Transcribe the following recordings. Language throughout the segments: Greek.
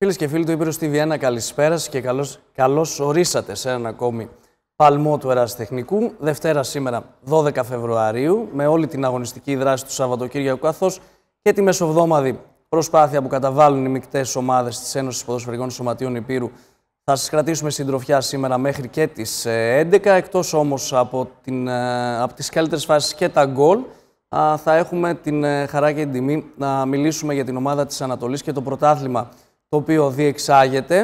Φίλες και φίλοι του Ήπειρου TV1, καλησπέρας σας και καλώς, καλώς ορίσατε σε έναν ακόμη παλμό του Ερασιτεχνικού. Δευτέρα σήμερα, 12 Φεβρουαρίου, με όλη την αγωνιστική δράση του Σαββατοκύριακου, καθώς και τη μεσοβδόμαδη προσπάθεια που καταβάλουν οι μεικτές ομάδες της Ένωσης Ποδοσφαιρικών Σωματείων Υπήρου. Θα σας κρατήσουμε συντροφιά σήμερα μέχρι και τις 11. Εκτός όμως από, την, ε, από τις καλύτερες φάσεις και τα γκολ, θα έχουμε την ε, χαρά και την τιμή να μιλήσουμε για την ομάδα της Ανατολής και το πρωτάθλημα το οποίο διεξάγεται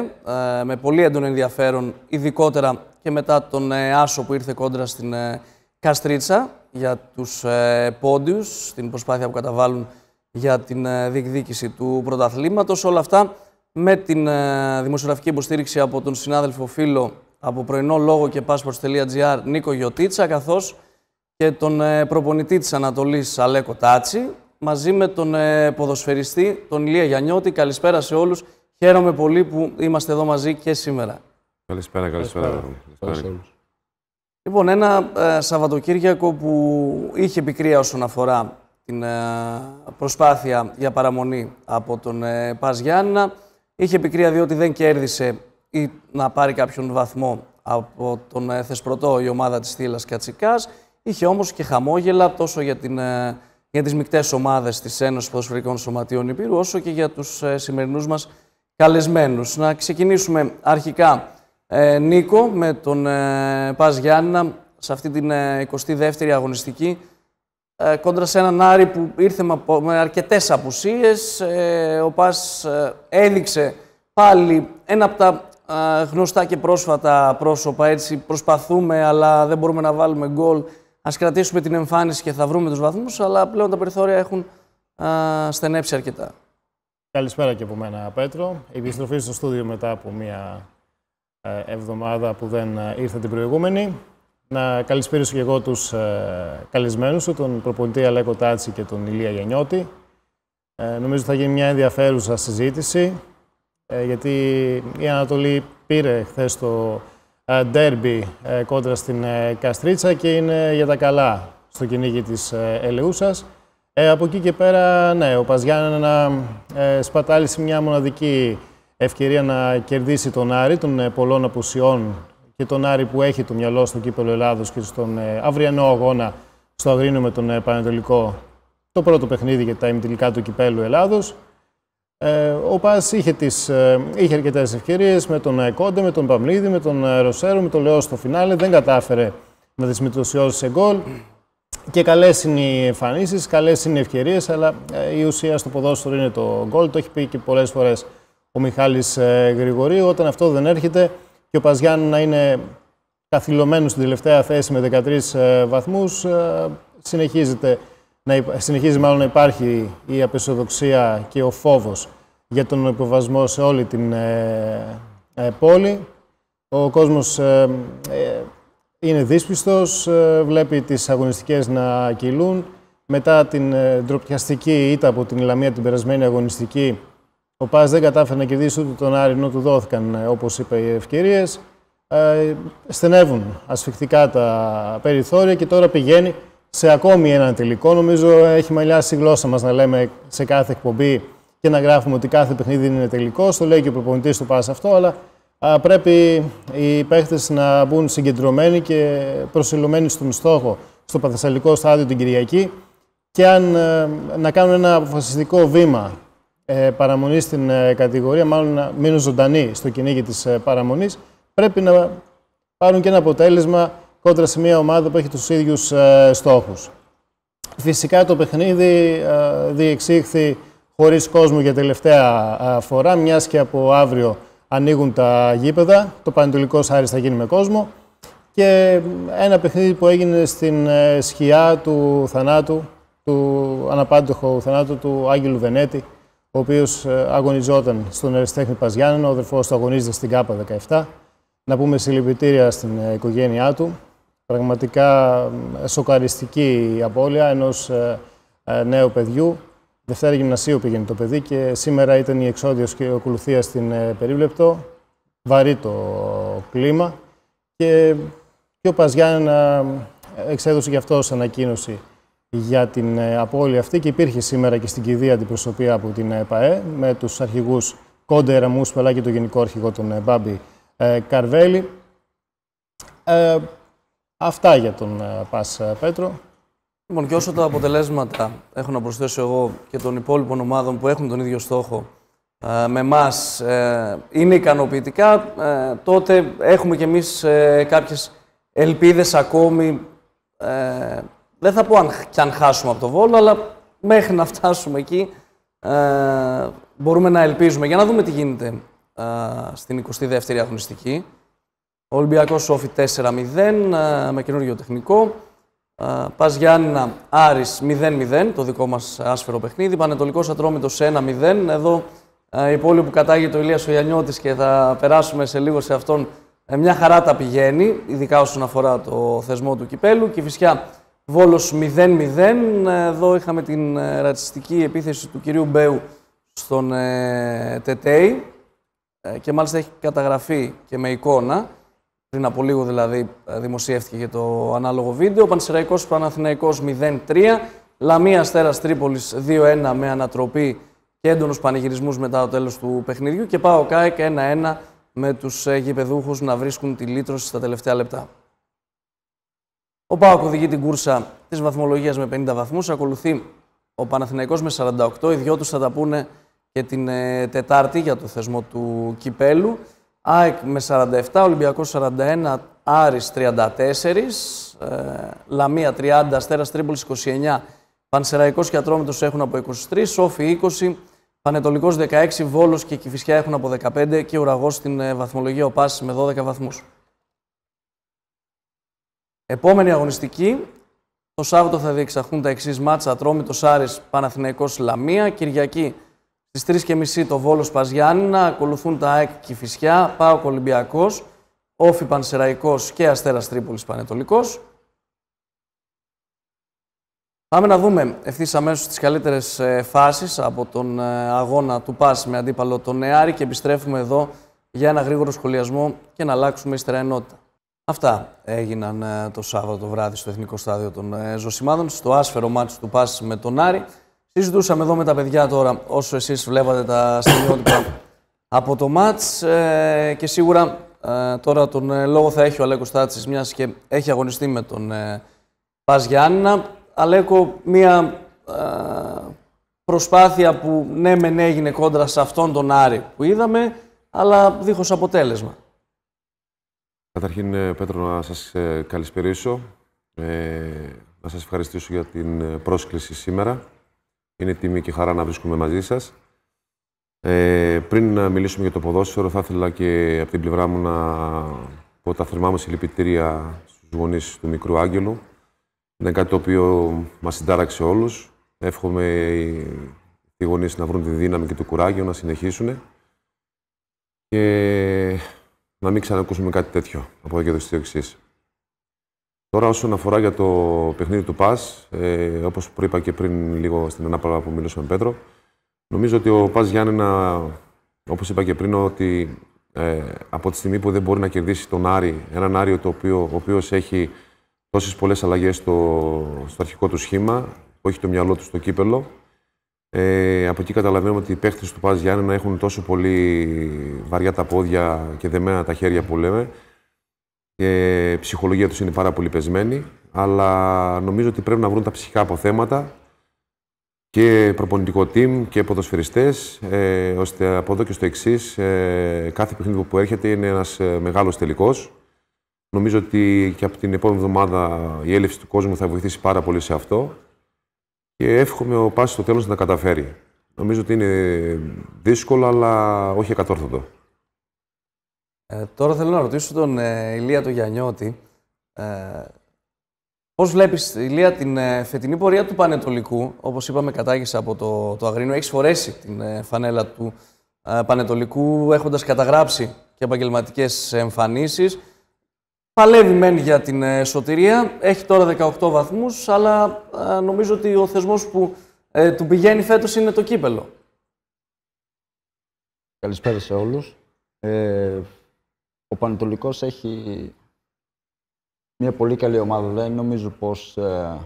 ε, με πολύ έντονο ενδιαφέρον, ειδικότερα και μετά τον Άσο που ήρθε κόντρα στην Καστρίτσα για τους πόντιους, στην προσπάθεια που καταβάλουν για την ε, διεκδίκηση του πρωταθλήματος. Όλα αυτά με την ε, δημοσιογραφική υποστήριξη από τον συνάδελφο φίλο από πρωινό λόγο και passports.gr Νίκο Γιωτίτσα, καθώς και τον ε, προπονητή της Ανατολής Αλέκο Τάτσι, μαζί με τον ποδοσφαιριστή, τον Ηλία Γιαννιώτη. Καλησπέρα σε όλους. Χαίρομαι πολύ που είμαστε εδώ μαζί και σήμερα. Καλησπέρα, καλησπέρα. καλησπέρα. Λοιπόν, ένα Σαββατοκύριακο που είχε πικρία όσον αφορά την ε, προσπάθεια για παραμονή από τον ε, Πας Γιάννα. Είχε πικρία διότι δεν κέρδισε ή να πάρει κάποιον βαθμό από τον ε, Θεσπρωτό η ομάδα της Θήλας Κατσικάς. Είχε όμως και χαμόγελα τόσο για, την, για τις μικτές ομάδες της Ένωσης Ποδοσφαιρικών Σωματείων Υπήρου, όσο και για τους σημερινούς μας καλεσμένους. Να ξεκινήσουμε αρχικά, Νίκο, με τον Πας Γιάννα σε αυτή την 22η αγωνιστική ε, κόντρα σε έναν Άρη που ήρθε με αρκετές απουσίες. Ε, ο Πας ε, έδειξε πάλι ένα από τα γνωστά και πρόσφατα πρόσωπα. Έτσι προσπαθούμε, αλλά δεν μπορούμε να βάλουμε γκολ. Ας κρατήσουμε την εμφάνιση και θα βρούμε τους βαθμούς, αλλά πλέον τα περιθώρια έχουν στενέψει αρκετά. Καλησπέρα και από μένα, Πέτρο. Η επιστροφή στο στούδιο μετά από μια εβδομάδα που δεν ήρθε την προηγούμενη. Να καλησπέρισω και εγώ τους ε, καλεσμένους σου, τον προπονητή Αλέκο Τάτσι και τον Ηλία Γενιώτη. Ε, νομίζω θα γίνει μια ενδιαφέρουσα συζήτηση, ε, γιατί η Ανατολή πήρε χθες το ε, ντέρμπι ε, κόντρα στην ε, Καστρίτσα και είναι για τα καλά στο κυνήγι της Ελεούσας. Από εκεί και πέρα, ναι, ο Παζιάννα ε, σπατάλησε μια μοναδική ευκαιρία να κερδίσει τον Άρη των πολλών απουσιών και τον Άρη που έχει το μυαλό στο κύπελο Ελλάδος και στον ε, αυριανό αγώνα στο Αγρίνο με τον ε, Πανετολικό το πρώτο παιχνίδι για τα ημιτελικά του κυπέλου Ελλάδος. Ε, ο Πας είχε, τις, ε, είχε αρκετές ευκαιρίες με τον Κόντε, με τον Παμλίδη, με τον Ροσέρο, με τον Λεό στο φινάλε. Δεν κατάφερε να τις μετωσιώσει σε γκολ. Και καλές είναι οι εμφανίσεις, καλές είναι οι ευκαιρίες, αλλά η ουσία στο ποδόσφαιρο είναι το γκολ. Το έχει πει και πολλές φορές ο Μιχάλης Γρηγορίου. Όταν αυτό δεν έρχεται, και ο Παζιάν να είναι καθυλωμένος στην τελευταία θέση με 13 ε, βαθμούς, ε, συνεχίζεται, να, συνεχίζει μάλλον να υπάρχει η απεσιοδοξία και ο φόβος για τον υποβασμό σε όλη την ε, πόλη. Ο κόσμος είναι δύσπιστος, βλέπει τις αγωνιστικές να κυλούν. Μετά την ντροπιαστική ήττα από την Ιλαμία την περασμένη αγωνιστική, ο Πας δεν κατάφερε να κερδίσει ούτε τον Άρη, ενώ του δόθηκαν, ε, όπως είπα, οι ευκαιρίες. Ε, στενεύουν ασφιχτικά τα περιθώρια και τώρα πηγαίνει σε ακόμη έναν τελικό. Νομίζω έχει μαλλιάσει η γλώσσα μας να λέμε σε κάθε εκπομπή και να γράφουμε ότι κάθε παιχνίδι είναι τελικό. Το λέει και ο προπονητής του Πας αυτό, αλλά α, πρέπει οι παίχτες να μπουν συγκεντρωμένοι και προσιλωμένοι στον στόχο στο παθεσσαλικό στάδιο την Κυριακή και αν, ε, να κάνουν ένα αποφασιστικό βήμα ε, παραμονής στην ε, κατηγορία, μάλλον να μείνουν ζωντανοί στο κυνήγι της ε, παραμονής, πρέπει να πάρουν και ένα αποτέλεσμα κόντρα σε μια ομάδα που έχει τους ίδιους ε, στόχους. Φυσικά το παιχνίδι ε, διεξήχθη χωρίς κόσμο για τελευταία ε, φορά, μιας και από αύριο ανοίγουν τα γήπεδα, το Πανετολικό Άρης θα γίνει με κόσμο και ένα παιχνίδι που έγινε στην σκιά του θανάτου, του αναπάντεχου θανάτου του Άγγελου Βενέτη, ο οποίος ε, αγωνιζόταν στον Αριστέχνη Παζιάννη, ο αδερφός του αγωνίζεται στην ΚΑΠΑ 17. Να πούμε συλληπιτήρια στην ε, οικογένειά του. Πραγματικά σοκαριστική η απώλεια ενός ε, νέου παιδιού. Δευτέρα γυμνασίου πήγαινε το παιδί και σήμερα ήταν η εξόδιος και ακολουθία στην περίβλεπτο. Βαρύ το κλίμα και, και ο Παζιάννα εξέδωσε γι' αυτός ανακοίνωση για την ε, απώλεια αυτή και υπήρχε σήμερα και στην κηδεία αντιπροσωπεία από την ΕΠΑΕ με τους αρχηγούς Κόντε Ραμούσπου αλλά και τον Γενικό Αρχηγό τον Μπάμπη Καρβέλη. αυτά για τον Πας Πέτρο. Λοιπόν, και όσο τα αποτελέσματα έχω να προσθέσω εγώ και των υπόλοιπων ομάδων που έχουν τον ίδιο στόχο με εμάς είναι ικανοποιητικά, τότε έχουμε κι εμείς κάποιες ελπίδες ακόμη ε, δεν θα πω αν, και αν χάσουμε από το Βόλο, αλλά μέχρι να φτάσουμε εκεί ε, μπορούμε να ελπίζουμε. Για να δούμε τι γίνεται ε, στην 22η αγωνιστική. Ο Ολυμπιακός Σόφι 4-0 ε, με καινούργιο τεχνικό. Ε, Πας Γιάννηνα Άρης 0-0, το δικό μας άσφαιρο παιχνίδι. Πανετολικός Ατρόμητος 1-0. Εδώ ε, η πόλη που κατάγει ο Ηλίας ο και θα περάσουμε σε λίγο σε αυτόν ε, μια χαρά τα πηγαίνει, ειδικά όσον αφορά το θεσμό του κυπέλου. Και φυσικά Βόλος 0-0. Εδώ είχαμε την ε, ρατσιστική επίθεση του κυρίου Μπέου στον ε, Τετέι ε, και μάλιστα έχει καταγραφεί και με εικόνα. Πριν από λίγο δηλαδή δημοσιεύτηκε και το ανάλογο βίντεο. Πανσεραϊκός Παναθηναϊκός 0-3. Λαμία Αστέρας Τρίπολης 2-1 με ανατροπή και έντονους πανηγυρισμούς μετά το τέλος του παιχνιδιού. Και πάω ΚΑΕΚ 1-1 με τους ε, γηπεδούχους να βρίσκουν τη λύτρωση στα τελευταία λεπτά. Ο Πάοκ οδηγεί την κούρσα της βαθμολογίας με 50 βαθμούς. Ακολουθεί ο Παναθηναϊκός με 48. Οι δυο τους θα τα πούνε και την ε, Τετάρτη για το θεσμό του Κυπέλου. ΑΕΚ με 47, Ολυμπιακός 41, Άρης 34, ε, Λαμία 30, Αστέρας Τρίπολης 29, Πανσεραϊκός και Ατρόμητος έχουν από 23, Σόφι 20, Πανετολικός 16, Βόλος και Κηφισιά έχουν από 15 και ουραγός στην ε, βαθμολογία ο Πάσης με 12 βαθμούς. Επόμενη αγωνιστική. Το Σάββατο θα διεξαχθούν τα εξής μάτσα. Ατρόμητος Άρης Παναθηναϊκός Λαμία. Κυριακή στις 3.30 το Βόλος Παζιάννηνα. Ακολουθούν τα ΑΕΚ Κηφισιά, Πάο Ολυμπιακό, Όφη Πανσεραϊκό και Αστέρας Τρίπολης Πανετολικός. Πάμε να δούμε ευθύς αμέσως τις καλύτερες φάσεις από τον ε, αγώνα του ΠΑΣ με αντίπαλο τον Νεάρη και επιστρέφουμε εδώ για ένα γρήγορο σχολιασμό και να αλλάξουμε ύστερα ενότητα. Αυτά έγιναν ε, το Σάββατο το βράδυ στο Εθνικό Στάδιο των ε, Ζωσιμάδων, στο άσφαιρο μάτι του ΠΑΣ με τον Άρη. Συζητούσαμε εδώ με τα παιδιά τώρα, όσο εσείς βλέπατε τα στιγμιότυπα από το μάτς και σίγουρα τώρα τον λόγο θα έχει ο Αλέκος Τάτσης, μιας και έχει αγωνιστεί με τον Πας Γιάννηνα. Αλέκο, μία προσπάθεια που ναι μεν έγινε κόντρα σε αυτόν τον Άρη που είδαμε, αλλά δίχως αποτέλεσμα. Καταρχήν, ε, Πέτρο, να σας ε, καλησπερίσω. Ε, να σας ευχαριστήσω για την ε, πρόσκληση σήμερα. Είναι τιμή και χαρά να βρίσκομαι μαζί σας. Ε, πριν να μιλήσουμε για το ποδόσφαιρο, θα ήθελα και από την πλευρά μου να πω τα θερμά μου συλληπιτήρια στους γονείς του μικρού Άγγελου, είναι κάτι το οποίο μας συντάραξε όλους. Εύχομαι οι γονείς να βρουν τη δύναμη και το κουράγιο να συνεχίσουν και να μην ξανακούσουμε κάτι τέτοιο από εδώ και το εξή. Τώρα, όσον αφορά για το παιχνίδι του ΠΑΣ, ε, όπως προείπα και πριν λίγο στην ανάπαυλα που μιλούσαμε με Πέτρο, νομίζω ότι ο ΠΑΣ Γιάννενα, όπως είπα και πριν, ότι ε, από τη στιγμή που δεν μπορεί να κερδίσει τον Άρη, έναν Άριο το οποίο, ο οποίος έχει τόσες πολλές αλλαγές στο, στο αρχικό του σχήμα, που έχει το μυαλό του στο κύπελο. Ε, από εκεί καταλαβαίνουμε ότι οι παίχτε του Πάζ Γιάννη να έχουν τόσο πολύ βαριά τα πόδια και δεμένα τα χέρια που λέμε. Και η ψυχολογία τους είναι πάρα πολύ πεσμένη. Αλλά νομίζω ότι πρέπει να βρουν τα ψυχικά αποθέματα και προπονητικό team και ποδοσφαιριστές, ε, ώστε από εδώ και στο εξής, ε, κάθε παιχνίδι που έρχεται είναι ένας ε, μεγάλος τελικός. Νομίζω ότι και από την επόμενη εβδομάδα η έλευση του κόσμου θα βοηθήσει πάρα πολύ σε αυτό και εύχομαι ο Πάσης στο τέλος να τα καταφέρει. Νομίζω ότι είναι δύσκολο, αλλά όχι εκατόρθωτο. Ε, τώρα θέλω να ρωτήσω τον ε, Ηλία τον Γιαννιώτη. Ε, πώς βλέπεις, Ηλία, την ε, φετινή πορεία του Πανετολικού, όπως είπαμε κατάγησε από το, το Αγρίνο, έχεις φορέσει την ε, φανέλα του ε, Πανετολικού, έχοντας καταγράψει και επαγγελματικές εμφανίσεις. Παλεύει μεν για την ε, σωτηρία, έχει τώρα 18 βαθμούς, αλλά ε, νομίζω ότι ο θεσμός που ε, του πηγαίνει φέτος είναι το κύπελο. Καλησπέρα σε όλους. Ε, ο Πανετολικός έχει μια πολύ καλή ομάδα. Δεν νομίζω πως ε,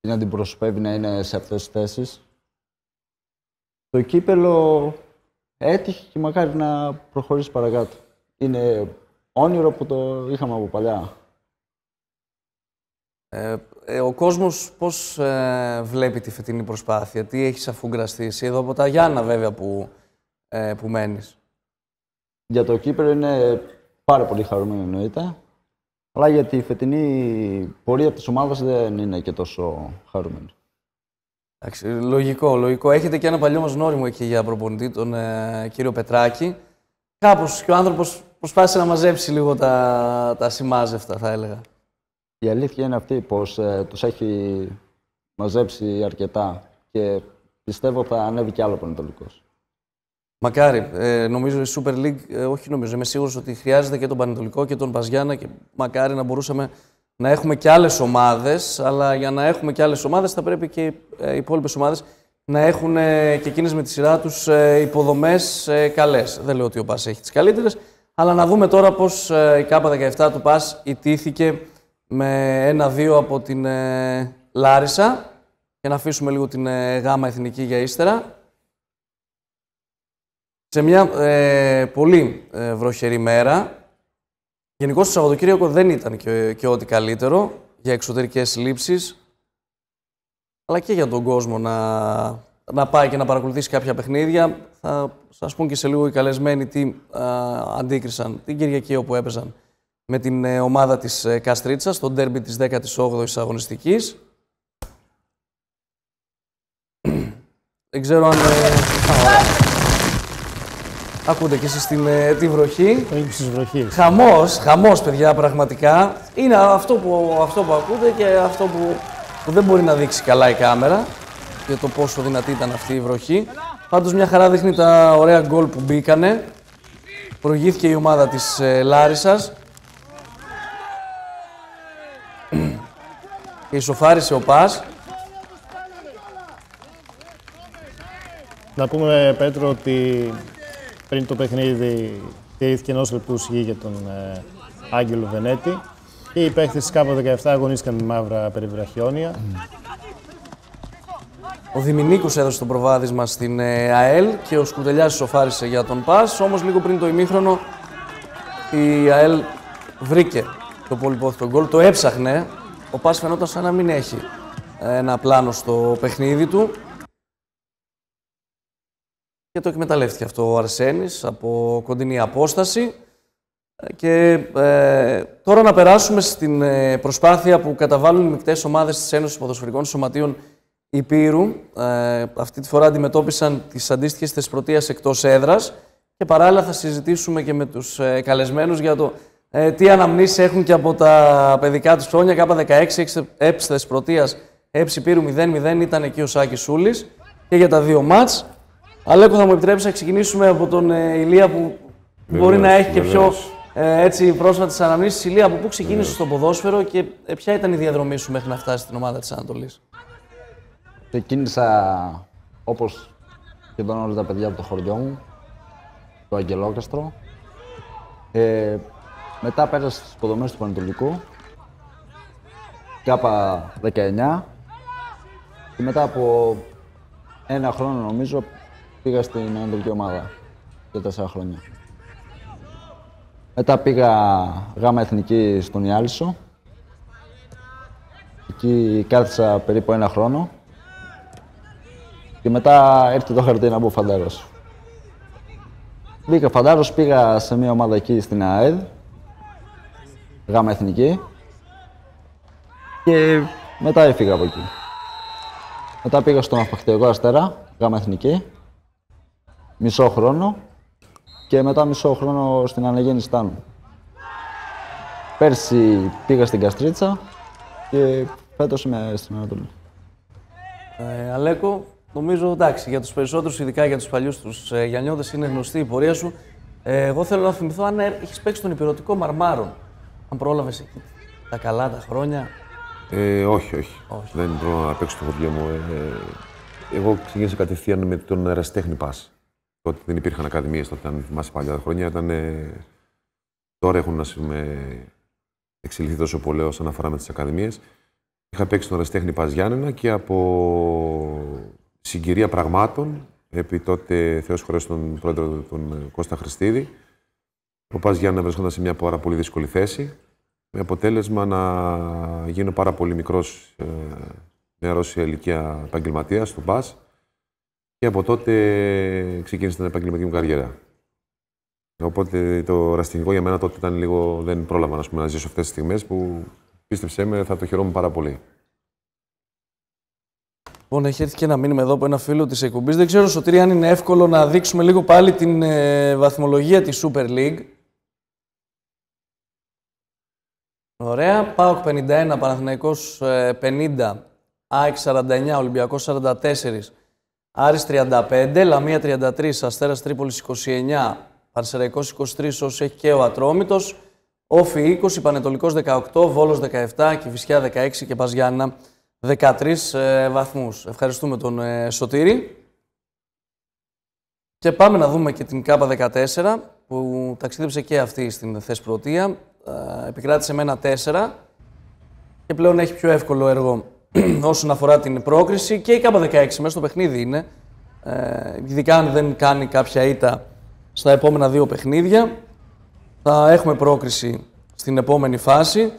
την αντιπροσωπεύει να είναι σε αυτές τις θέσεις. Το κύπελο έτυχε και μακάρι να προχωρήσει παρακάτω. Είναι όνειρο που το είχαμε από παλιά. Ε, ε, ο κόσμος πώς ε, βλέπει τη φετινή προσπάθεια, τι έχεις αφουγκραστεί εσύ εδώ από τα Γιάννα βέβαια που, ε, που μένεις; Για το Κύπρο είναι πάρα πολύ χαρούμενο εννοείται. Αλλά για τη φετινή πορεία της ομάδας δεν είναι και τόσο χαρούμενο. Εντάξει, λογικό, λογικό. Έχετε και ένα παλιό μας γνώριμο εκεί για προπονητή, τον ε, κύριο Πετράκη. Κάπως και ο άνθρωπος προσπάθησε να μαζέψει λίγο τα, τα σημάζευτα, θα έλεγα. Η αλήθεια είναι αυτή πως ε, τους έχει μαζέψει αρκετά και πιστεύω θα ανέβει κι άλλο Πανετολικός. Μακάρι. Ε, νομίζω η Super League, ε, όχι νομίζω, είμαι σίγουρος ότι χρειάζεται και τον Πανετολικό και τον Παζιάννα και μακάρι να μπορούσαμε να έχουμε και άλλες ομάδες, αλλά για να έχουμε και άλλες ομάδες θα πρέπει και ε, οι υπόλοιπες ομάδες να έχουν ε, και εκείνες με τη σειρά τους ε, υποδομές ε, καλές. Δεν λέω ότι ο ΠΑΣ έχει τις καλύτερες, αλλά να δούμε τώρα πώς ε, η K17 του ΠΑΣ ιτήθηκε με ένα-δύο από την ε, Λάρισα και να αφήσουμε λίγο την ε, γάμα εθνική για ύστερα. Σε μια ε, πολύ ε, βροχερή μέρα, γενικώ το Σαββατοκύριακο δεν ήταν και, και ό,τι καλύτερο για εξωτερικές λήψεις, αλλά και για τον κόσμο να, να πάει και να παρακολουθήσει κάποια παιχνίδια. Θα σας πούν και σε λίγο οι καλεσμένοι τι α, αντίκρισαν την Κυριακή όπου έπαιζαν με την ε, ομάδα της ε, Καστρίτσας, στο ντέρμπι της 18ης αγωνιστικής. Δεν ξέρω αν... ε, α, ωραία. Ακούτε και εσείς την, ε, τη βροχή. Το ύψος της βροχής. Χαμός, χαμός παιδιά πραγματικά. Είναι αυτό που, αυτό που ακούτε και αυτό που, που δεν μπορεί να δείξει καλά η κάμερα για το πόσο δυνατή ήταν αυτή η βροχή. Πάντως μια χαρά δείχνει τα ωραία γκολ που μπήκανε. Προηγήθηκε η ομάδα της ε, Λάρισας. και ισοφάρισε ο Πας. Να πούμε, Πέτρο, ότι πριν το παιχνίδι τηρήθηκε ενός λεπτού σιγή για τον ε, Άγγελο Βενέτη και οι παίχτες της K17 αγωνίστηκαν με μαύρα περιβραχιόνια. Ο Δημηνίκος έδωσε το προβάδισμα στην ε, ΑΕΛ και ο Σκουτελιάς ισοφάρισε για τον ΠΑΣ. Όμως λίγο πριν το ημίχρονο η ΑΕΛ βρήκε το πολυπόθητο γκολ, το έψαχνε. Ο ΠΑΣ φαινόταν σαν να μην έχει ένα πλάνο στο παιχνίδι του. Και το εκμεταλλεύτηκε αυτό ο Αρσένης από κοντινή απόσταση. Ε, Και ε, τώρα να περάσουμε στην ε, προσπάθεια που καταβάλουν οι μεικτές ομάδες της Ένωσης Ποδοσφαιρικών Σωματείων Υπήρου. Ε, αυτή τη φορά αντιμετώπισαν τις αντίστοιχες θεσπρωτείας εκτός έδρας και παράλληλα θα συζητήσουμε και με τους ε, καλεσμένους για το ε, τι αναμνήσεις έχουν και από τα παιδικά τους χρόνια. K16, ΕΠΣ θεσπρωτείας, ΕΠΣ Υπήρου 0-0 ήταν εκεί ο Σάκης Σούλης και για τα δύο μάτς. Αλέκο, θα μου επιτρέψεις να ξεκινήσουμε από τον ε, Ηλία που μπορεί να έχει και πιο βεβαίως. ε, έτσι, πρόσφατες αναμνήσεις. Ηλία, από πού ξεκίνησες στο ποδόσφαιρο και ε, ποια ήταν η διαδρομή σου μέχρι να φτάσεις στην ομάδα της Ανατολής; Ξεκίνησα όπως σχεδόν όλα τα παιδιά από το χωριό μου, το Αγγελόκαστρο. Ε, μετά πέρασα στις υποδομές του Πανετολικού, ΚΑΠΑ 19 και μετά από ένα χρόνο νομίζω πήγα στην Ανατολική ομάδα για τέσσερα χρόνια. Μετά πήγα γάμα εθνική στον Ιάλισο. Εκεί κάθισα περίπου ένα χρόνο. Και μετά έρθει το χαρτί να μπω φαντάρος. Μπήκα φαντάρος, πήγα σε μια ομάδα εκεί στην ΑΕΔ, γάμα εθνική. Και μετά έφυγα από εκεί. Μετά πήγα στον Αυπακτιακό Αστέρα, γάμα εθνική. Μισό χρόνο. Και μετά μισό χρόνο στην αναγέννηση Τάνου. Πέρσι πήγα στην Καστρίτσα και φέτος είμαι στην Ανατολή. Ε, Αλέκο, νομίζω εντάξει, για τους περισσότερους, ειδικά για τους παλιούς τους ε, Γιαννιώδε, είναι γνωστή η πορεία σου. Ε, εγώ θέλω να θυμηθώ αν έχεις παίξει τον υπηρετικό Μαρμάρον. Αν πρόλαβες εκεί τα καλά τα χρόνια. Ε, όχι, όχι, Όχι. Δεν μπορώ να παίξω το χωριό μου. Ε, εγώ ξεκίνησα κατευθείαν με τον Εραστέχνη Πας. Τότε δεν υπήρχαν ακαδημίες τότε, αν θυμάσαι παλιά χρόνια. Ήταν, ε, τώρα έχουν ας πούμε, εξελιχθεί τόσο πολύ όσον αφορά με τις ακαδημίες. Είχα παίξει τον Εραστέχνη Πας Γιάννενα και από συγκυρία πραγμάτων επί τότε Θεός χωρές τον πρόεδρο τον Κώστα Χριστίδη. Ο Πας Γιάννα βρισκόταν σε μια πάρα πολύ δύσκολη θέση, με αποτέλεσμα να γίνω πάρα πολύ μικρός ε, νεαρός σε ηλικία επαγγελματίας του Πας και από τότε ξεκίνησε την επαγγελματική μου καριέρα. Οπότε το εραστηνικό για μένα τότε ήταν λίγο. Δεν πρόλαβα να, να ζήσω αυτές τις στιγμές που πίστεψέ με θα το χαιρόμουν πάρα πολύ. Λοιπόν, έχει έρθει και ένα μήνυμα εδώ από ένα φίλο της εκπομπής. Δεν ξέρω, Σωτήρη, αν είναι εύκολο να δείξουμε λίγο πάλι την ε, βαθμολογία της Super League. Ωραία. ΠΑΟΚ 51, Παναθηναϊκός 50, ΑΕΚ 49, Ολυμπιακός 44, Άρης 35, Λαμία 33, Αστέρας Τρίπολης 29, Παρσεραϊκός 23, όσο έχει και ο Ατρόμητος, Όφι 20, Πανετολικός 18, Βόλος 17, Κηφισιά 16 και Παζιάννα 13 ε, βαθμούς. Ευχαριστούμε τον ε, Σωτήρη. Και πάμε να δούμε και την ΚΑΠΑ 14 που ταξίδεψε και αυτή στην Θεσπρωτεία. Ε, επικράτησε με ένα 4 και πλέον έχει πιο εύκολο έργο όσον αφορά την πρόκριση και η ΚΑΠΑ 16 μέσα στο παιχνίδι είναι. Ε, ειδικά αν δεν κάνει κάποια ήττα στα επόμενα δύο παιχνίδια. Θα έχουμε πρόκριση στην επόμενη φάση.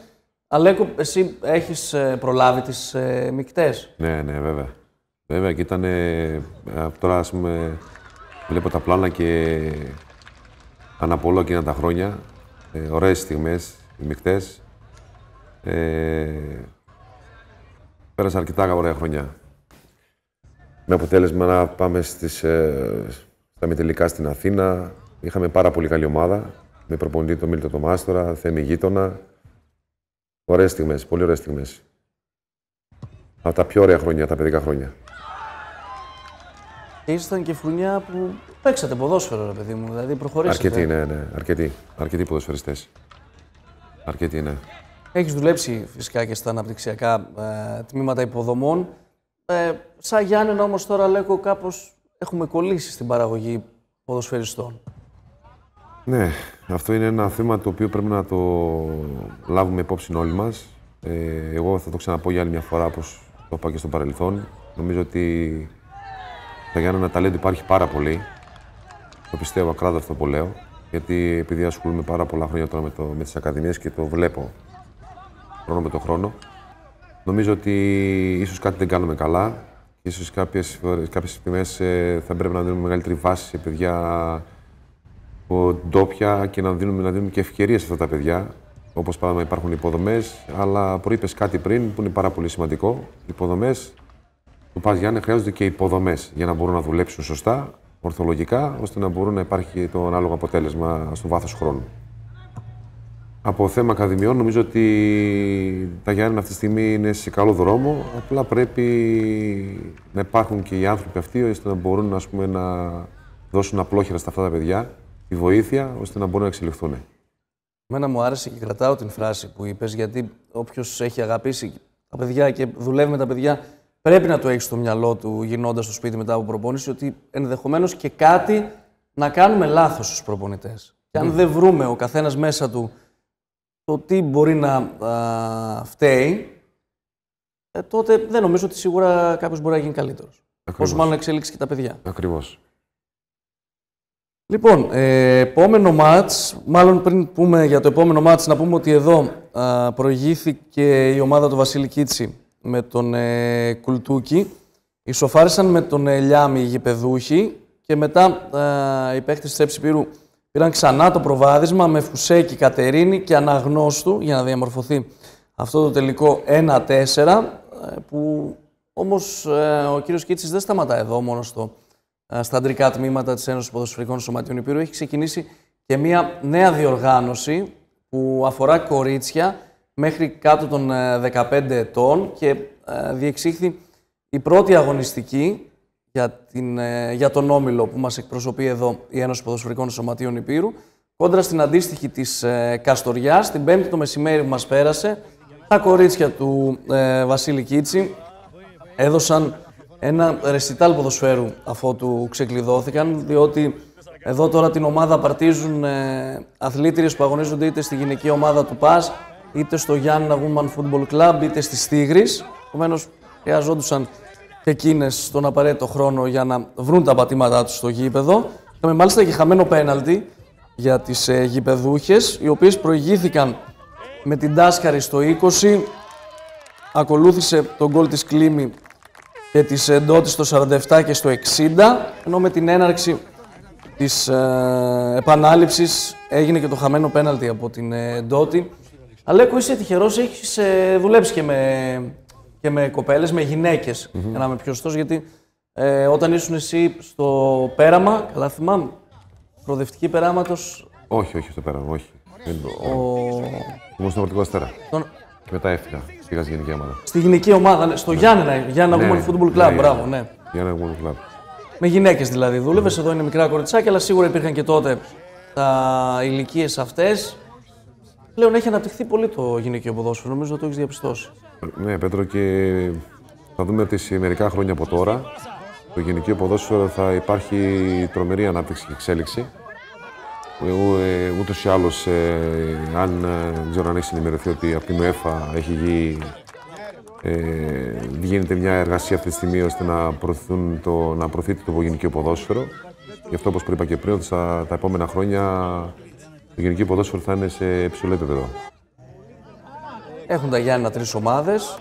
Αλέκο, εσύ έχεις ε, προλάβει τις ε, μικτές. Ναι, ναι, βέβαια. Βέβαια και ήταν, ε, τώρα ας πούμε, βλέπω τα πλάνα και αναπολώ εκείνα τα χρόνια. Ε, ωραίες στιγμές, οι μικτές. Ε, πέρασα αρκετά ωραία χρόνια. Με αποτέλεσμα να πάμε στις, ε, στα μετελικά στην Αθήνα. Είχαμε πάρα πολύ καλή ομάδα. Με προπονητή τον Μίλτο Μάστορα, Θέμη Γείτονα. Ωραίες στιγμές, πολύ ωραίες στιγμές. Από τα πιο ωραία χρόνια, τα παιδικά χρόνια. Και ήσασταν και φουνιά που παίξατε ποδόσφαιρο, ρε παιδί μου. Δηλαδή προχωρήσατε. Αρκετοί, ναι, ναι. Αρκετοί. Αρκετοί ποδοσφαιριστές. Αρκετοί, ναι. Έχεις δουλέψει φυσικά και στα αναπτυξιακά ε, τμήματα υποδομών. Ε, σαν Γιάννενα όμως τώρα λέγω κάπως έχουμε κολλήσει στην παραγωγή ποδοσφαιριστών. Ναι, αυτό είναι ένα θέμα το οποίο πρέπει να το λάβουμε υπόψη όλοι μας. Ε, εγώ θα το ξαναπώ για άλλη μια φορά, όπως το είπα και στο παρελθόν. Νομίζω ότι τα Γιάννενα ταλέντο υπάρχει πάρα πολύ. Το πιστεύω ακράδαντα αυτό που λέω. Γιατί επειδή ασχολούμαι πάρα πολλά χρόνια τώρα με, το, με τις ακαδημίες και το βλέπω χρόνο με το χρόνο, νομίζω ότι ίσως κάτι δεν κάνουμε καλά. Ίσως κάποιες, κάποιες στιγμές ε, θα πρέπει να δίνουμε μεγαλύτερη βάση σε παιδιά ντόπια και να δίνουμε, να δίνουμε και ευκαιρίες σε αυτά τα παιδιά. Όπως παράδειγμα υπάρχουν υποδομές, αλλά προείπε κάτι πριν που είναι πάρα πολύ σημαντικό. Υποδομές του Πας Γιάννη χρειάζονται και υποδομές για να μπορούν να δουλέψουν σωστά, ορθολογικά, ώστε να μπορούν να υπάρχει το ανάλογο αποτέλεσμα στο βάθος χρόνου. Από θέμα ακαδημιών, νομίζω ότι τα Γιάννη αυτή τη στιγμή είναι σε καλό δρόμο. Απλά πρέπει να υπάρχουν και οι άνθρωποι αυτοί ώστε να μπορούν ας πούμε, να δώσουν απλόχερα στα αυτά τα παιδιά τη βοήθεια ώστε να μπορούν να εξελιχθούν. Εμένα μου άρεσε και κρατάω την φράση που είπες, γιατί όποιος έχει αγαπήσει τα παιδιά και δουλεύει με τα παιδιά, πρέπει να το έχει στο μυαλό του γυρνώντας στο σπίτι μετά από προπόνηση, ότι ενδεχομένως και κάτι να κάνουμε λάθος στους προπονητές. Και αν δεν βρούμε ο καθένας μέσα του το τι μπορεί να α, φταίει, ε, τότε δεν νομίζω ότι σίγουρα κάποιος μπορεί να γίνει καλύτερος. Όσο μάλλον εξέλιξει και τα παιδιά. Ακριβώς. Λοιπόν, ε, επόμενο μάτς, μάλλον πριν πούμε για το επόμενο μάτς, να πούμε ότι εδώ α, προηγήθηκε η ομάδα του Βασίλη Κίτσι με τον ε, Κουλτούκη. Ισοφάρισαν με τον ε, Λιάμι οι γηπεδούχοι και μετά α, οι παίκτες της Εψηπήρου πήραν ξανά το προβάδισμα με Φουσέκη, Κατερίνη και Αναγνώστου για να διαμορφωθεί αυτό το τελικό 1-4 ε, που όμως ε, ο κύριος Κίτσης δεν σταματά εδώ μόνο στο στα αντρικά τμήματα της Ένωσης Ποδοσφαιρικών Σωματείων Υπήρου. Έχει ξεκινήσει και μια νέα διοργάνωση που αφορά κορίτσια μέχρι κάτω των 15 ετών και διεξήχθη η πρώτη αγωνιστική για, την, για τον Όμιλο που μας εκπροσωπεί εδώ η Ένωση Ποδοσφαιρικών Σωματείων Υπήρου κόντρα στην αντίστοιχη της Καστοριάς. Την πέμπτη το μεσημέρι που μας πέρασε τα κορίτσια του Βασίλη Κίτσι έδωσαν ένα ρεσιτάλ ποδοσφαίρου αφότου ξεκλειδώθηκαν, διότι εδώ τώρα την ομάδα παρτίζουν ε, αθλήτριες που αγωνίζονται είτε στη γυναική ομάδα του ΠΑΣ, είτε στο Γιάννα Women Football Club, είτε στη Στίγρης. Επομένως, χρειαζόντουσαν και εκείνες τον απαραίτητο χρόνο για να βρουν τα πατήματά τους στο γήπεδο. Είχαμε μάλιστα και χαμένο πέναλτι για τις ε, γηπεδούχες, οι οποίες προηγήθηκαν με την Τάσκαρη στο 20, ακολούθησε τον γκολ της Κλίμη και της Ντότη στο 47 και στο 60, ενώ με την έναρξη της ε, επανάληψης έγινε και το χαμένο πέναλτι από την ε, Ντότη. Αλέκο, είσαι τυχερός, έχεις ε, δουλέψει και με, και με κοπέλες, με γυναίκες, mm-hmm. για να είμαι πιο σωστός, γιατί ε, όταν ήσουν εσύ στο πέραμα, καλά θυμάμαι, προοδευτική περάματος... Όχι, όχι στο πέραμα, όχι. Ο... Ήμουν στο Πορτικό Αστέρα. Τον... Και μετά έφυγα, πήγα στη γενική ομάδα. Στη γενική ομάδα, ναι. στο ναι. Γιάννενα, Γιάννενα ναι, Women Football Club, ναι, μπράβο, ναι. Γιάννενα Women Club. Με γυναίκες δηλαδή δούλευες, εδώ είναι μικρά κοριτσάκια, αλλά σίγουρα υπήρχαν και τότε τα ηλικίες αυτές. Πλέον έχει αναπτυχθεί πολύ το γυναικείο ποδόσφαιρο, νομίζω το έχεις διαπιστώσει. Ναι, Πέτρο, και θα δούμε ότι σε μερικά χρόνια από τώρα το γυναικείο ποδόσφαιρο θα υπάρχει τρομερή ανάπτυξη και εξέλιξη. Ε, Ούτως ή άλλως, ε, αν ε, δεν ξέρω αν έχεις ενημερωθεί ότι από την ΟΕΦΑ έχει γίνει ε, γίνεται μια εργασία αυτή τη στιγμή ώστε να, το, να προωθείται το γυναικείο ποδόσφαιρο. Γι' αυτό, όπως είπα και πριν, ότι στα τα επόμενα χρόνια το γυναικείο ποδόσφαιρο θα είναι σε υψηλό επίπεδο. Έχουν τα Γιάννα τρεις ομάδες.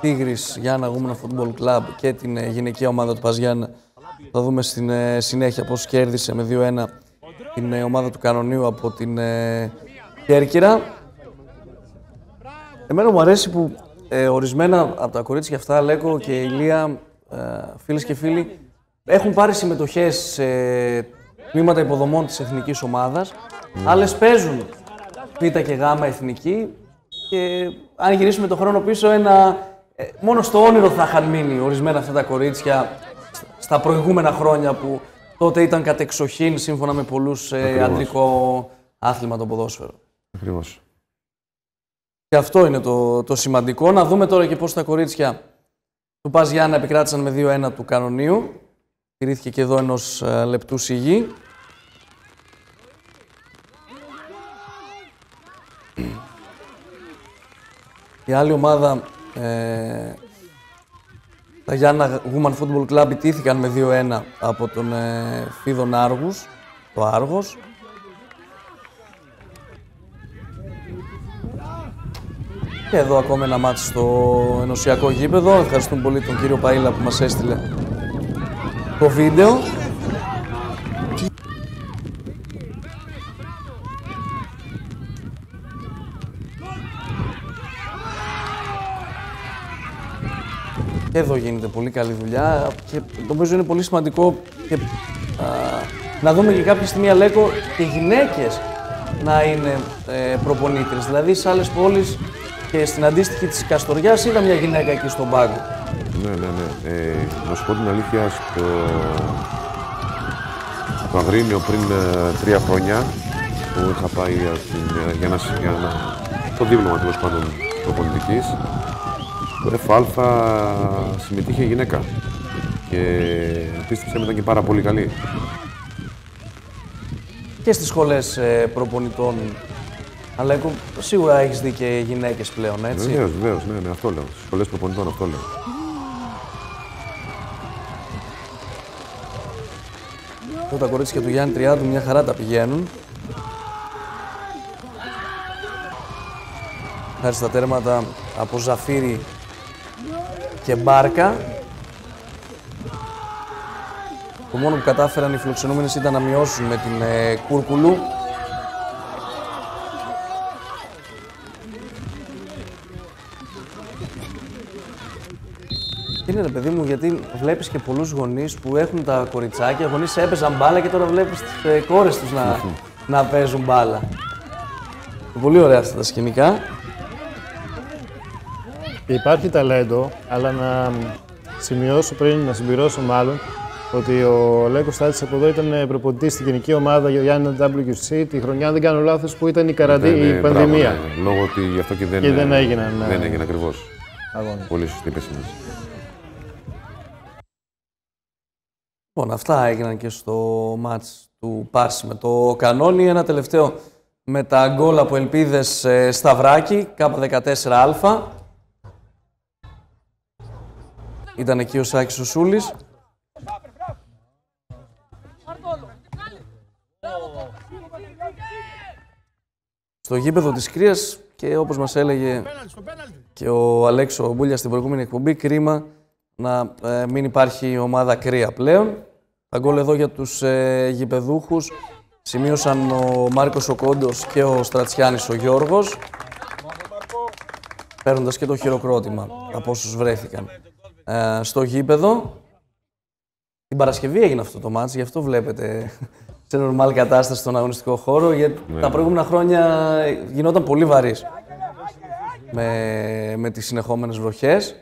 Τίγρης, Γιάννα Γούμενα Football Club και την ε, γυναικεία ομάδα του Παζιάννα. Θα δούμε στην ε, συνέχεια πώς κέρδισε με 2-1 την ε, ομάδα του Κανονίου από την Κέρκυρα. Εμένα μου αρέσει που ε, ορισμένα από τα κορίτσια αυτά, Λέκο και η Ηλία, ε, φίλες και φίλοι, έχουν πάρει συμμετοχές σε τμήματα υποδομών της εθνικής ομάδας. Mm. Άλλες παίζουν Β και Γ εθνική. Και αν γυρίσουμε το χρόνο πίσω, ένα, ε, μόνο στο όνειρο θα είχαν μείνει ορισμένα αυτά τα κορίτσια στα προηγούμενα χρόνια που τότε ήταν κατεξοχήν σύμφωνα με πολλούς ε, αντρικό άθλημα το ποδόσφαιρο. Ακριβώς. Και αυτό είναι το, το σημαντικό. Να δούμε τώρα και πώς τα κορίτσια του Πας Γιάννα επικράτησαν με 2-1 του κανονίου. Τηρήθηκε και εδώ ενός ε, λεπτού σιγή. Η άλλη ομάδα, ε, τα Γιάννα Women Football Club, ιτήθηκαν με 2-1 από τον ε, Φίδων Άργους, το Άργος. Και εδώ ακόμα ένα μάτι στο ενωσιακό γήπεδο. Ευχαριστούμε πολύ τον κύριο Παΐλα που μας έστειλε το βίντεο. Και εδώ γίνεται πολύ καλή δουλειά και νομίζω είναι πολύ σημαντικό και, να δούμε και κάποια στιγμή, Αλέκο, και γυναίκες να είναι ε, προπονήτρες. Δηλαδή, σε άλλες πόλεις και στην αντίστοιχη της Καστοριάς είδα μια γυναίκα εκεί στον πάγκο. Ναι, ναι, ναι. Ε, να σου πω την αλήθεια, στο, στο Αγρίνιο πριν ε, τρία χρόνια που είχα πάει για, την, για, να, για να, το δίπλωμα τέλος πάντων προπονητικής, το ΕΦΑ συμμετείχε γυναίκα και πίστεψε ήταν και πάρα πολύ καλή. Και στις σχολές ε, προπονητών αλλά σίγουρα έχεις δει και γυναίκες πλέον, έτσι. Βεβαίως, βεβαίως. Ναι, ναι, αυτό λέω. Στις σχολές προπονητών αυτό λέω. Εδώ τα κορίτσια του Γιάννη Τριάντου μια χαρά τα πηγαίνουν. Χάρη στα τέρματα από Ζαφύρι και Μπάρκα. Το μόνο που κατάφεραν οι φιλοξενούμενες ήταν να μειώσουν με την ε, Κούρκουλου Είναι ρε παιδί μου, γιατί βλέπεις και πολλούς γονείς που έχουν τα κοριτσάκια. Γονείς έπαιζαν μπάλα και τώρα βλέπεις τις ε, κόρες τους να, να παίζουν μπάλα. Πολύ ωραία αυτά τα σκηνικά. Υπάρχει ταλέντο, αλλά να σημειώσω πριν, να συμπληρώσω μάλλον, ότι ο Λέκος Στάτης από εδώ ήταν προπονητής στην γενική ομάδα για Γιάννη WC τη χρονιά, αν δεν κάνω λάθος, που ήταν η, καραντί, ναι, ναι, η πανδημία. Μπράβο, ναι. Λόγω ότι γι' αυτό και δεν, και δεν έγιναν. Δεν έγινε ακριβώς. Πολύ σωστή επισήμανση. Λοιπόν, αυτά έγιναν και στο μάτς του Πάρση με το Κανόνι. Ένα τελευταίο με τα γκολ από ελπίδες ε, Σταυράκη, K14α. Ήταν εκεί ο Σάκης ο Σούλης. Στο γήπεδο της Κρίας και όπως μας έλεγε και ο Αλέξο Μπούλια στην προηγούμενη εκπομπή, κρίμα να ε, μην υπάρχει ομάδα Κρία πλέον. Τα γκολ εδώ για τους ε, γηπεδούχους σημείωσαν ο Μάρκος ο Κόντος και ο Στρατσιάνης ο Γιώργος παίρνοντας και το χειροκρότημα από όσους βρέθηκαν ε, στο γήπεδο. Την Παρασκευή έγινε αυτό το μάτς, γι' αυτό βλέπετε σε νορμάλ κατάσταση στον αγωνιστικό χώρο, γιατί Ναι. τα προηγούμενα χρόνια γινόταν πολύ βαρύς με, με τις συνεχόμενες βροχές.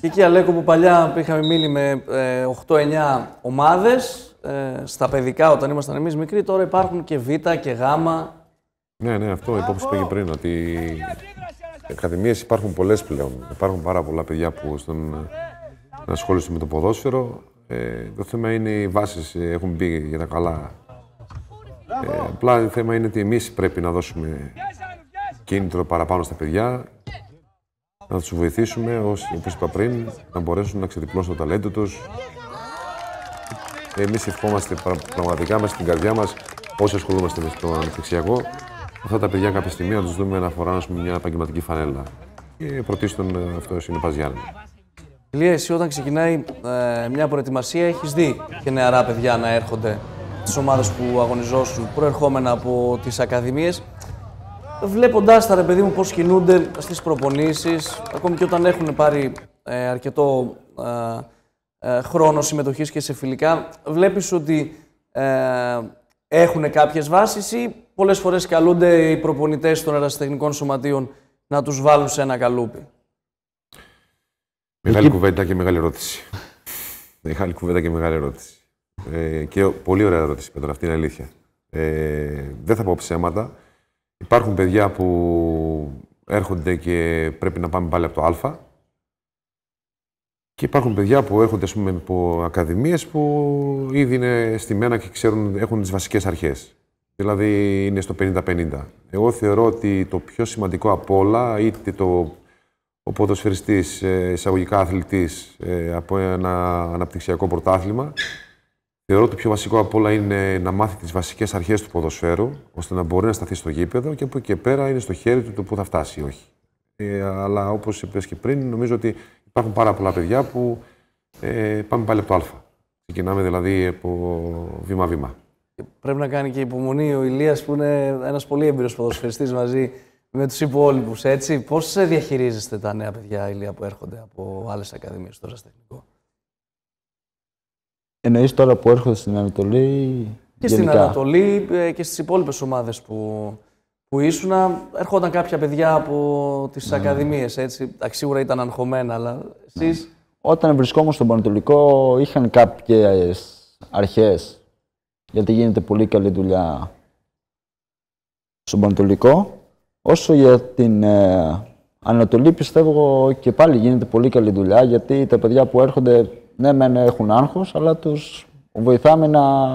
Και εκεί Αλέκο που παλιά είχαμε μείνει με ε, 8-9 ομάδες, ε, στα παιδικά όταν ήμασταν εμείς μικροί, τώρα υπάρχουν και Β και Γ. Ναι, ναι, αυτό υπόψη είπα και πριν, ότι οι ακαδημίες υπάρχουν πολλές πλέον. Υπάρχουν πάρα πολλά παιδιά που στον, ασχολούνται με το ποδόσφαιρο. Ε, το θέμα είναι οι βάσεις ε, έχουν μπει για τα καλά. Ε, απλά το θέμα είναι ότι εμείς πρέπει να δώσουμε κίνητρο παραπάνω στα παιδιά, να τους βοηθήσουμε, ως, όπως είπα πριν, να μπορέσουν να ξετυπλώσουν το ταλέντο τους. Εμείς ευχόμαστε πρα- πραγματικά μέσα στην καρδιά μας, όσοι ασχολούμαστε με το αναπτυξιακό, αυτά τα παιδιά κάποια στιγμή να τους δούμε να φοράνε ας πούμε, μια επαγγελματική φανέλα. Και πρωτίστων ε, αυτός είναι ο Παζιάννη. Ηλία, εσύ όταν ξεκινάει ε, μια προετοιμασία έχεις δει και νεαρά παιδιά να έρχονται στις ομάδες που αγωνιζόσουν προερχόμενα από τις ακαδημίες; Βλέποντάς τα ρε παιδί μου πώς κινούνται στις προπονήσεις, ακόμη και όταν έχουν πάρει ε, αρκετό ε, ε, χρόνο συμμετοχής και σε φιλικά, βλέπεις ότι ε, έχουν κάποιες βάσεις ή πολλές φορές καλούνται οι προπονητές των ερασιτεχνικών σωματείων να τους βάλουν σε ένα καλούπι. Μεγάλη κουβέντα και μεγάλη ερώτηση. Μεγάλη κουβέντα και μεγάλη ερώτηση. Ε, και πολύ ωραία ερώτηση, Πέτρο, αυτή είναι αλήθεια. Ε, δεν θα πω ψέματα. Υπάρχουν παιδιά που έρχονται και πρέπει να πάμε πάλι από το Α. Και υπάρχουν παιδιά που έρχονται ας πούμε, από ακαδημίες που ήδη είναι στημένα και ξέρουν, έχουν τις βασικές αρχές. Δηλαδή είναι στο 50-50. Εγώ θεωρώ ότι το πιο σημαντικό από όλα, είτε το ο ποδοσφαιριστής, ε, εισαγωγικά αθλητής ε, από ένα αναπτυξιακό πρωτάθλημα, θεωρώ ότι το πιο βασικό από όλα είναι να μάθει τις βασικές αρχές του ποδοσφαίρου, ώστε να μπορεί να σταθεί στο γήπεδο και από εκεί και πέρα είναι στο χέρι του το που θα φτάσει ή όχι. Ε, αλλά όπως είπες και πριν, νομίζω ότι υπάρχουν πάρα πολλά παιδιά που ε, πάμε πάλι από το Α. Ξεκινάμε δηλαδή από βήμα-βήμα. Πρέπει να κάνει και υπομονή ο Ηλίας που είναι ένας πολύ έμπειρος ποδοσφαιριστής μαζί με τους υπόλοιπους, έτσι. Πώς σε διαχειρίζεστε τα νέα παιδιά, Ηλία, που έρχονται από άλλες ακαδημίες στο Ραστεχνικό. Εννοείς τώρα που έρχονται στην Ανατολή. Και στην γενικά; Ανατολή ε, και στις υπόλοιπες ομάδες που, που ήσουν, έρχονταν κάποια παιδιά από τις ακαδημίες, έτσι. Εντάξει, Σίγουρα ήταν αγχωμένα, αλλά εσείς... Όταν βρισκόμουν στον Πανατολικό είχαν κάποιες αρχές γιατί γίνεται πολύ καλή δουλειά στον Πανατολικό. Όσο για την ε, Ανατολή πιστεύω και πάλι γίνεται πολύ καλή δουλειά γιατί τα παιδιά που έρχονται ναι μεν έχουν άγχος αλλά τους βοηθάμε να,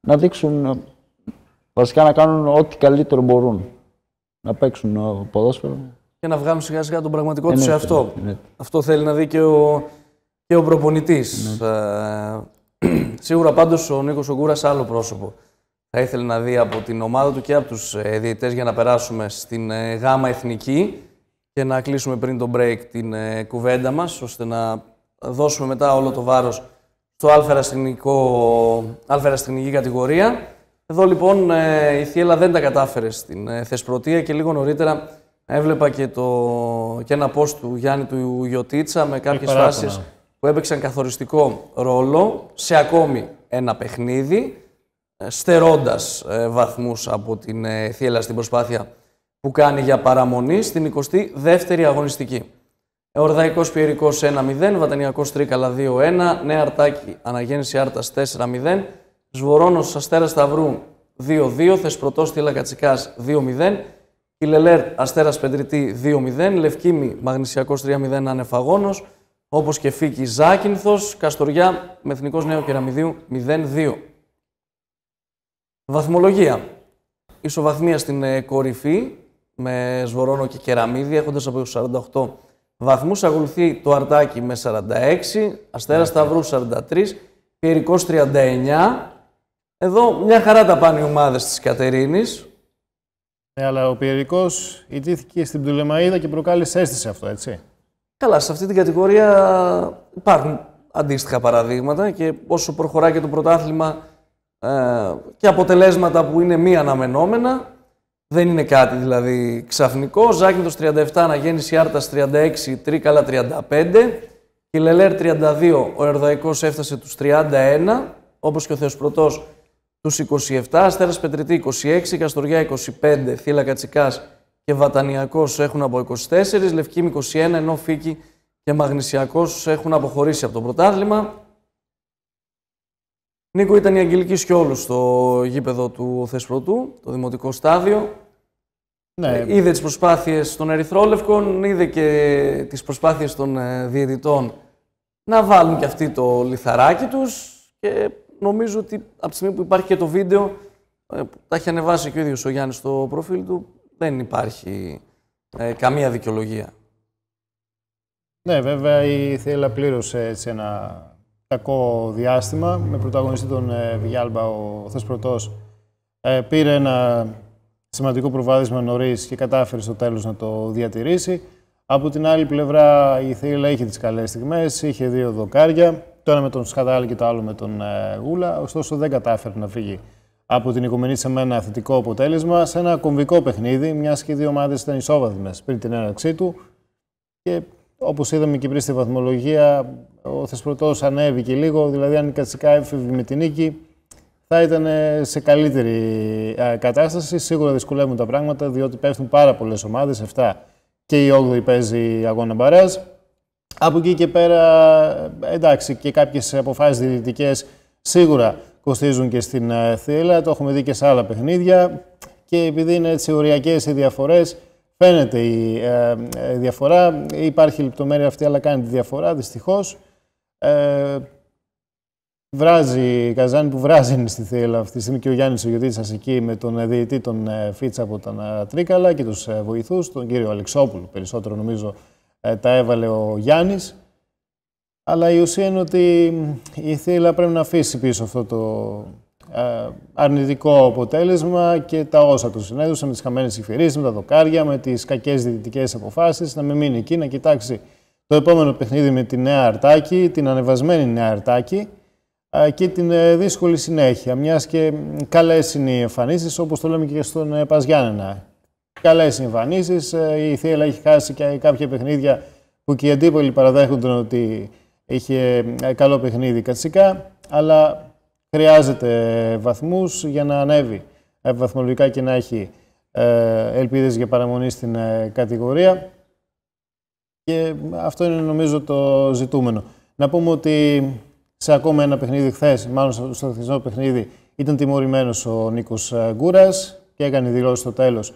να δείξουν ε, βασικά να κάνουν ό,τι καλύτερο μπορούν. Να παίξουν ε, ποδόσφαιρο. Και να βγάλουν σιγά σιγά τον πραγματικό τους σε Εννοείται, αυτό. εννοείται. Αυτό θέλει να δει και ο, και ο προπονητής. Ε, σίγουρα πάντως ο Νίκος Ογκούρας άλλο πρόσωπο. Θα ήθελε να δει από την ομάδα του και από τους ε, διαιτητές για να περάσουμε στην ε, γάμα εθνική και να κλείσουμε πριν το break την ε, κουβέντα μας, ώστε να δώσουμε μετά όλο το βάρος στο αλφα-εραστηνική κατηγορία. Εδώ λοιπόν ε, η Θιέλα δεν τα κατάφερε στην ε, Θεσπρωτεία και λίγο νωρίτερα έβλεπα και, το, και ένα post του Γιάννη του Ιωτίτσα με κάποιες παράπονα. φάσεις που έπαιξαν καθοριστικό ρόλο σε ακόμη ένα παιχνίδι, ε, στερώντας ε, βαθμούς από την ε, Θιέλα στην προσπάθεια που κάνει για παραμονή στην 22η αγωνιστική. Εορδαϊκός Πιερικός 1-0, Βατανιακός Τρίκαλα 2-1, Νέα Αρτάκη Αναγέννηση Άρτας 4-0, Σβορώνος Αστέρας Σταυρού 2-2, Θεσπρωτός Θήλα Κατσικάς 2-0, Κιλελέρ Αστέρας Πεντριτή 2-0, Λευκήμη Μαγνησιακός 3-0 Ανεφαγόνος, όπως και Φίκη Ζάκυνθος, Καστοριά με Εθνικός Νέο Κεραμιδίου 0-2. Βαθμολογία. Ισοβαθμία στην ε, κορυφή με Σβορώνο και Κεραμίδη, έχοντας από 48 βαθμούς. Ακολουθεί το Αρτάκι με 46, Αστέρα Σταυρού 43, Πιερικός 39. Εδώ μια χαρά τα πάνε οι ομάδες της Κατερίνης. Ναι, αλλά ο Πιερικός ιτήθηκε στην Πτουλεμαίδα και προκάλεσε αίσθηση αυτό, έτσι. Καλά, σε αυτή την κατηγορία υπάρχουν αντίστοιχα παραδείγματα και όσο προχωράει και το πρωτάθλημα ε, και αποτελέσματα που είναι μη αναμενόμενα, δεν είναι κάτι δηλαδή ξαφνικό. Ζάκυνθος 37, Αναγέννηση Άρτας 36, Τρίκαλα 35, Κιλελέρ 32, ο Ερδαϊκός έφτασε τους 31, όπως και ο Θεοσπρωτός τους 27, Αστέρας Πετριτή 26, Καστοριά 25, Θύλα Κατσικάς και Βατανιακός έχουν από 24, Λευκήμη 21, ενώ Φίκη και Μαγνησιακός έχουν αποχωρήσει από το πρωτάθλημα. Νίκο ήταν η Αγγελική Σιόλου στο γήπεδο του Θεσπρωτού, το δημοτικό στάδιο. Ναι. Είδε τις προσπάθειες των Ερυθρόλευκων, είδε και τις προσπάθειες των ε, διαιτητών να βάλουν και αυτοί το λιθαράκι τους και νομίζω ότι από τη στιγμή που υπάρχει και το βίντεο, ε, που τα έχει ανεβάσει και ο ίδιος ο Γιάννης στο προφίλ του, δεν υπάρχει ε, καμία δικαιολογία. Ναι, βέβαια η Θέλα πλήρωσε έτσι ένα κακό διάστημα με πρωταγωνιστή τον ε, Βιγιάλμπα ο Θεσπρωτός. Ε, πήρε ένα σημαντικό προβάδισμα νωρίς και κατάφερε στο τέλος να το διατηρήσει. Από την άλλη πλευρά η Θήλα είχε τις καλές στιγμές, είχε δύο δοκάρια, το ένα με τον Σχαδάλη και το άλλο με τον ε, Γούλα, ωστόσο δεν κατάφερε να φύγει από την Οικουμενή σε ένα θετικό αποτέλεσμα, σε ένα κομβικό παιχνίδι, μιας και οι δύο ομάδες ήταν ισόβαθμες πριν την έναρξή του. Και όπως είδαμε και πριν στη βαθμολογία, ο Θεσπρωτός ανέβηκε λίγο, δηλαδή αν η Κατσικά έφευγε με την νίκη, θα ήταν σε καλύτερη ε, κατάσταση. Σίγουρα δυσκολεύουν τα πράγματα, διότι πέφτουν πάρα πολλές ομάδες, 7 και η 8η παίζει αγώνα μπαράζ. Από εκεί και πέρα, εντάξει, και κάποιες αποφάσεις διαιτητικές σίγουρα κοστίζουν και στην ε, θύλα. Το έχουμε δει και σε άλλα παιχνίδια. Και επειδή είναι έτσι οριακές οι διαφορές, φαίνεται η, ε, ε, διαφορά. Υπάρχει η λεπτομέρεια αυτή, αλλά κάνει τη διαφορά δυστυχώς. Ε, βράζει, η Καζάνη που βράζει είναι στη θύλα αυτή τη στιγμή και ο Γιάννης ο Γιωτήτης εκεί με τον διαιτή τον Φίτσα από τα Τρίκαλα και τους βοηθούς, τον κύριο Αλεξόπουλο περισσότερο νομίζω τα έβαλε ο Γιάννης. Αλλά η ουσία είναι ότι η θύλα πρέπει να αφήσει πίσω αυτό το ε, αρνητικό αποτέλεσμα και τα όσα του συνέδωσαν με τις χαμένες συμφερήσεις, με τα δοκάρια, με τις κακές διαιτητικές αποφάσεις, να μην μείνει εκεί, να κοιτάξει το επόμενο παιχνίδι με τη νέα Αρτάκη, την ανεβασμένη νέα Αρτάκη ε, και την ε, δύσκολη συνέχεια. Μιας και καλές είναι οι εμφανίσεις, όπως το λέμε και στον Παζιάννενα. Καλές εμφανίσεις. Η Θήλα έχει χάσει και κάποια παιχνίδια που και οι αντίπολοι παραδέχονται ότι Είχε ε, καλό παιχνίδι κατσικά, αλλά χρειάζεται βαθμούς για να ανέβει ε, βαθμολογικά και να έχει ε, ελπίδες για παραμονή στην κατηγορία. Και αυτό είναι νομίζω το ζητούμενο. Να πούμε ότι σε ακόμα ένα παιχνίδι χθες, μάλλον στο χθεσινό παιχνίδι, ήταν τιμωρημένος ο Νίκος Γκούρας και έκανε δηλώσεις στο τέλος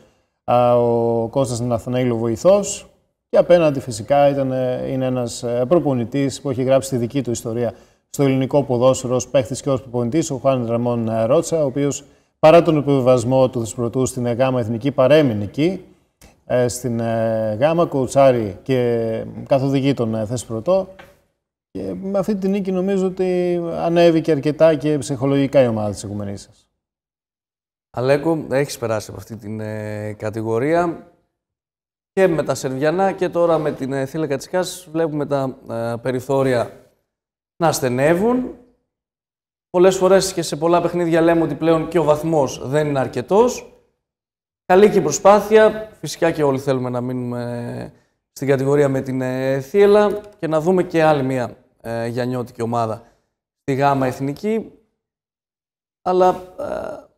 ο Κώστας Ναθαναήλου βοηθός. Και απέναντι φυσικά ήταν, είναι ένας ε, προπονητής που έχει γράψει τη δική του ιστορία στο ελληνικό ποδόσφαιρο ως παίχτης και ως προπονητής, ο Χουάν Ραμόν ε, Ρότσα, ο οποίος παρά τον επιβεβασμό του Θεσπρωτού στην ΓΑΜΑ Εθνική παρέμεινε εκεί, ε, στην ΓΑΜΑ, κοουτσάρι και καθοδηγεί τον Θεσπρωτό. Και με αυτή την νίκη νομίζω ότι ανέβηκε αρκετά και ψυχολογικά η ομάδα της Οικουμενής Αλέκο, έχεις περάσει από αυτή την κατηγορία και με τα Σερβιανά και τώρα με την ε, Θήλα Κατσικάς βλέπουμε τα ε, περιθώρια να στενεύουν. Πολλές φορές και σε πολλά παιχνίδια λέμε ότι πλέον και ο βαθμός δεν είναι αρκετός. Καλή και η προσπάθεια. Φυσικά και όλοι θέλουμε να μείνουμε στην κατηγορία με την ε, Θήλα και να δούμε και άλλη μια ε, γιαννιώτικη ομάδα στη ΓΑΜΑ Εθνική. Αλλά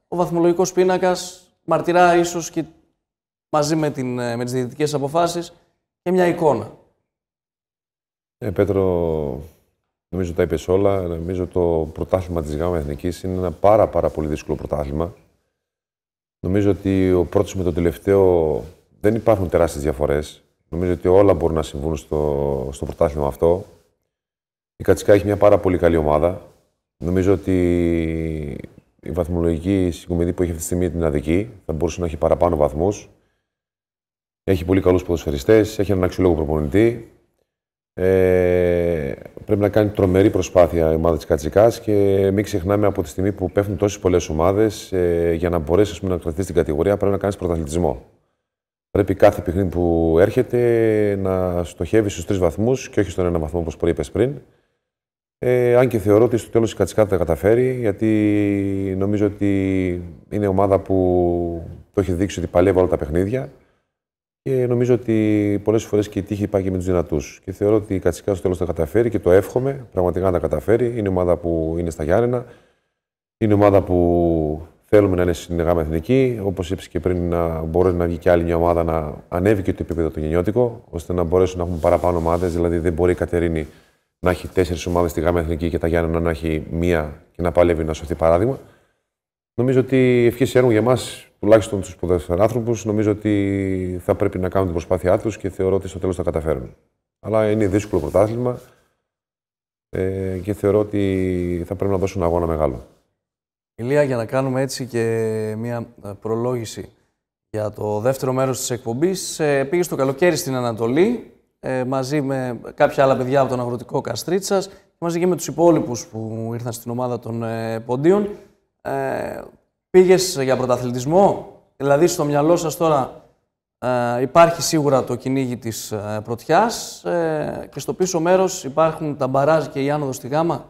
ο βαθμολογικός πίνακας μαρτυρά ίσως και μαζί με, την, ε, με τις διαιτητικές αποφάσεις και μια εικόνα. Ε, Πέτρο, νομίζω τα είπες όλα. Νομίζω το πρωτάθλημα της ΓΑΜΑ Εθνικής είναι ένα πάρα, πάρα πολύ δύσκολο πρωτάθλημα. Νομίζω ότι ο πρώτος με τον τελευταίο δεν υπάρχουν τεράστιες διαφορές. Νομίζω ότι όλα μπορούν να συμβούν στο, στο πρωτάθλημα αυτό. Η Κατσικά έχει μια πάρα πολύ καλή ομάδα. Νομίζω ότι η βαθμολογική συγκομιδή που έχει αυτή τη στιγμή την αδική θα μπορούσε να έχει παραπάνω βαθμούς. Έχει πολύ καλούς ποδοσφαιριστές, έχει έναν αξιολόγο προπονητή. Ε, πρέπει να κάνει τρομερή προσπάθεια η ομάδα της Κατσικάς και μην ξεχνάμε από τη στιγμή που πέφτουν τόσες πολλές ομάδες ε, για να μπορέσει να κρατήσει την κατηγορία πρέπει να κάνεις πρωταθλητισμό. Πρέπει κάθε παιχνίδι που έρχεται να στοχεύει στους τρεις βαθμούς και όχι στον ένα βαθμό όπως προείπες πριν. Ε, αν και θεωρώ ότι στο τέλος η Κατσικά θα τα καταφέρει, γιατί νομίζω ότι είναι ομάδα που το έχει δείξει ότι παλεύει όλα τα παιχνίδια. Και νομίζω ότι πολλές φορές και η τύχη πάει και με τους δυνατούς. Και θεωρώ ότι η Κατσικά στο τέλος θα καταφέρει και το εύχομαι πραγματικά να τα καταφέρει. Είναι ομάδα που είναι στα Γιάννενα. Είναι ομάδα που θέλουμε να είναι στην με εθνική. Όπως είπες και πριν, να μπορεί να βγει και άλλη μια ομάδα να ανέβει και το επίπεδο το γενιώτικο, ώστε να μπορέσουν να έχουμε παραπάνω ομάδες. Δηλαδή, δεν μπορεί η Κατερίνη να έχει τέσσερις ομάδες στη γάμα εθνική και τα Γιάννενα να έχει μία και να παλεύει να σωθεί παράδειγμα. Νομίζω ότι ευχή έργο για εμάς, τουλάχιστον τους σπουδαίους άνθρωπου, νομίζω ότι θα πρέπει να κάνουν την προσπάθειά τους και θεωρώ ότι στο τέλος θα καταφέρουν. Αλλά είναι δύσκολο πρωτάθλημα ε, και θεωρώ ότι θα πρέπει να δώσουν αγώνα μεγάλο. Ηλία, για να κάνουμε έτσι και μια ε, προλόγηση για το δεύτερο μέρος της εκπομπής, ε, πήγε στο καλοκαίρι στην Ανατολή, ε, μαζί με κάποια άλλα παιδιά από τον αγροτικό Καστρίτσας, μαζί και με τους υπόλοιπους που ήρθαν στην ομάδα των Ποντίων. Ε, πήγες για πρωταθλητισμό, δηλαδή στο μυαλό σας τώρα ε, υπάρχει σίγουρα το κυνήγι της ε, πρωτιάς ε, και στο πίσω μέρος υπάρχουν τα μπαράζ και η άνοδος στη γάμα;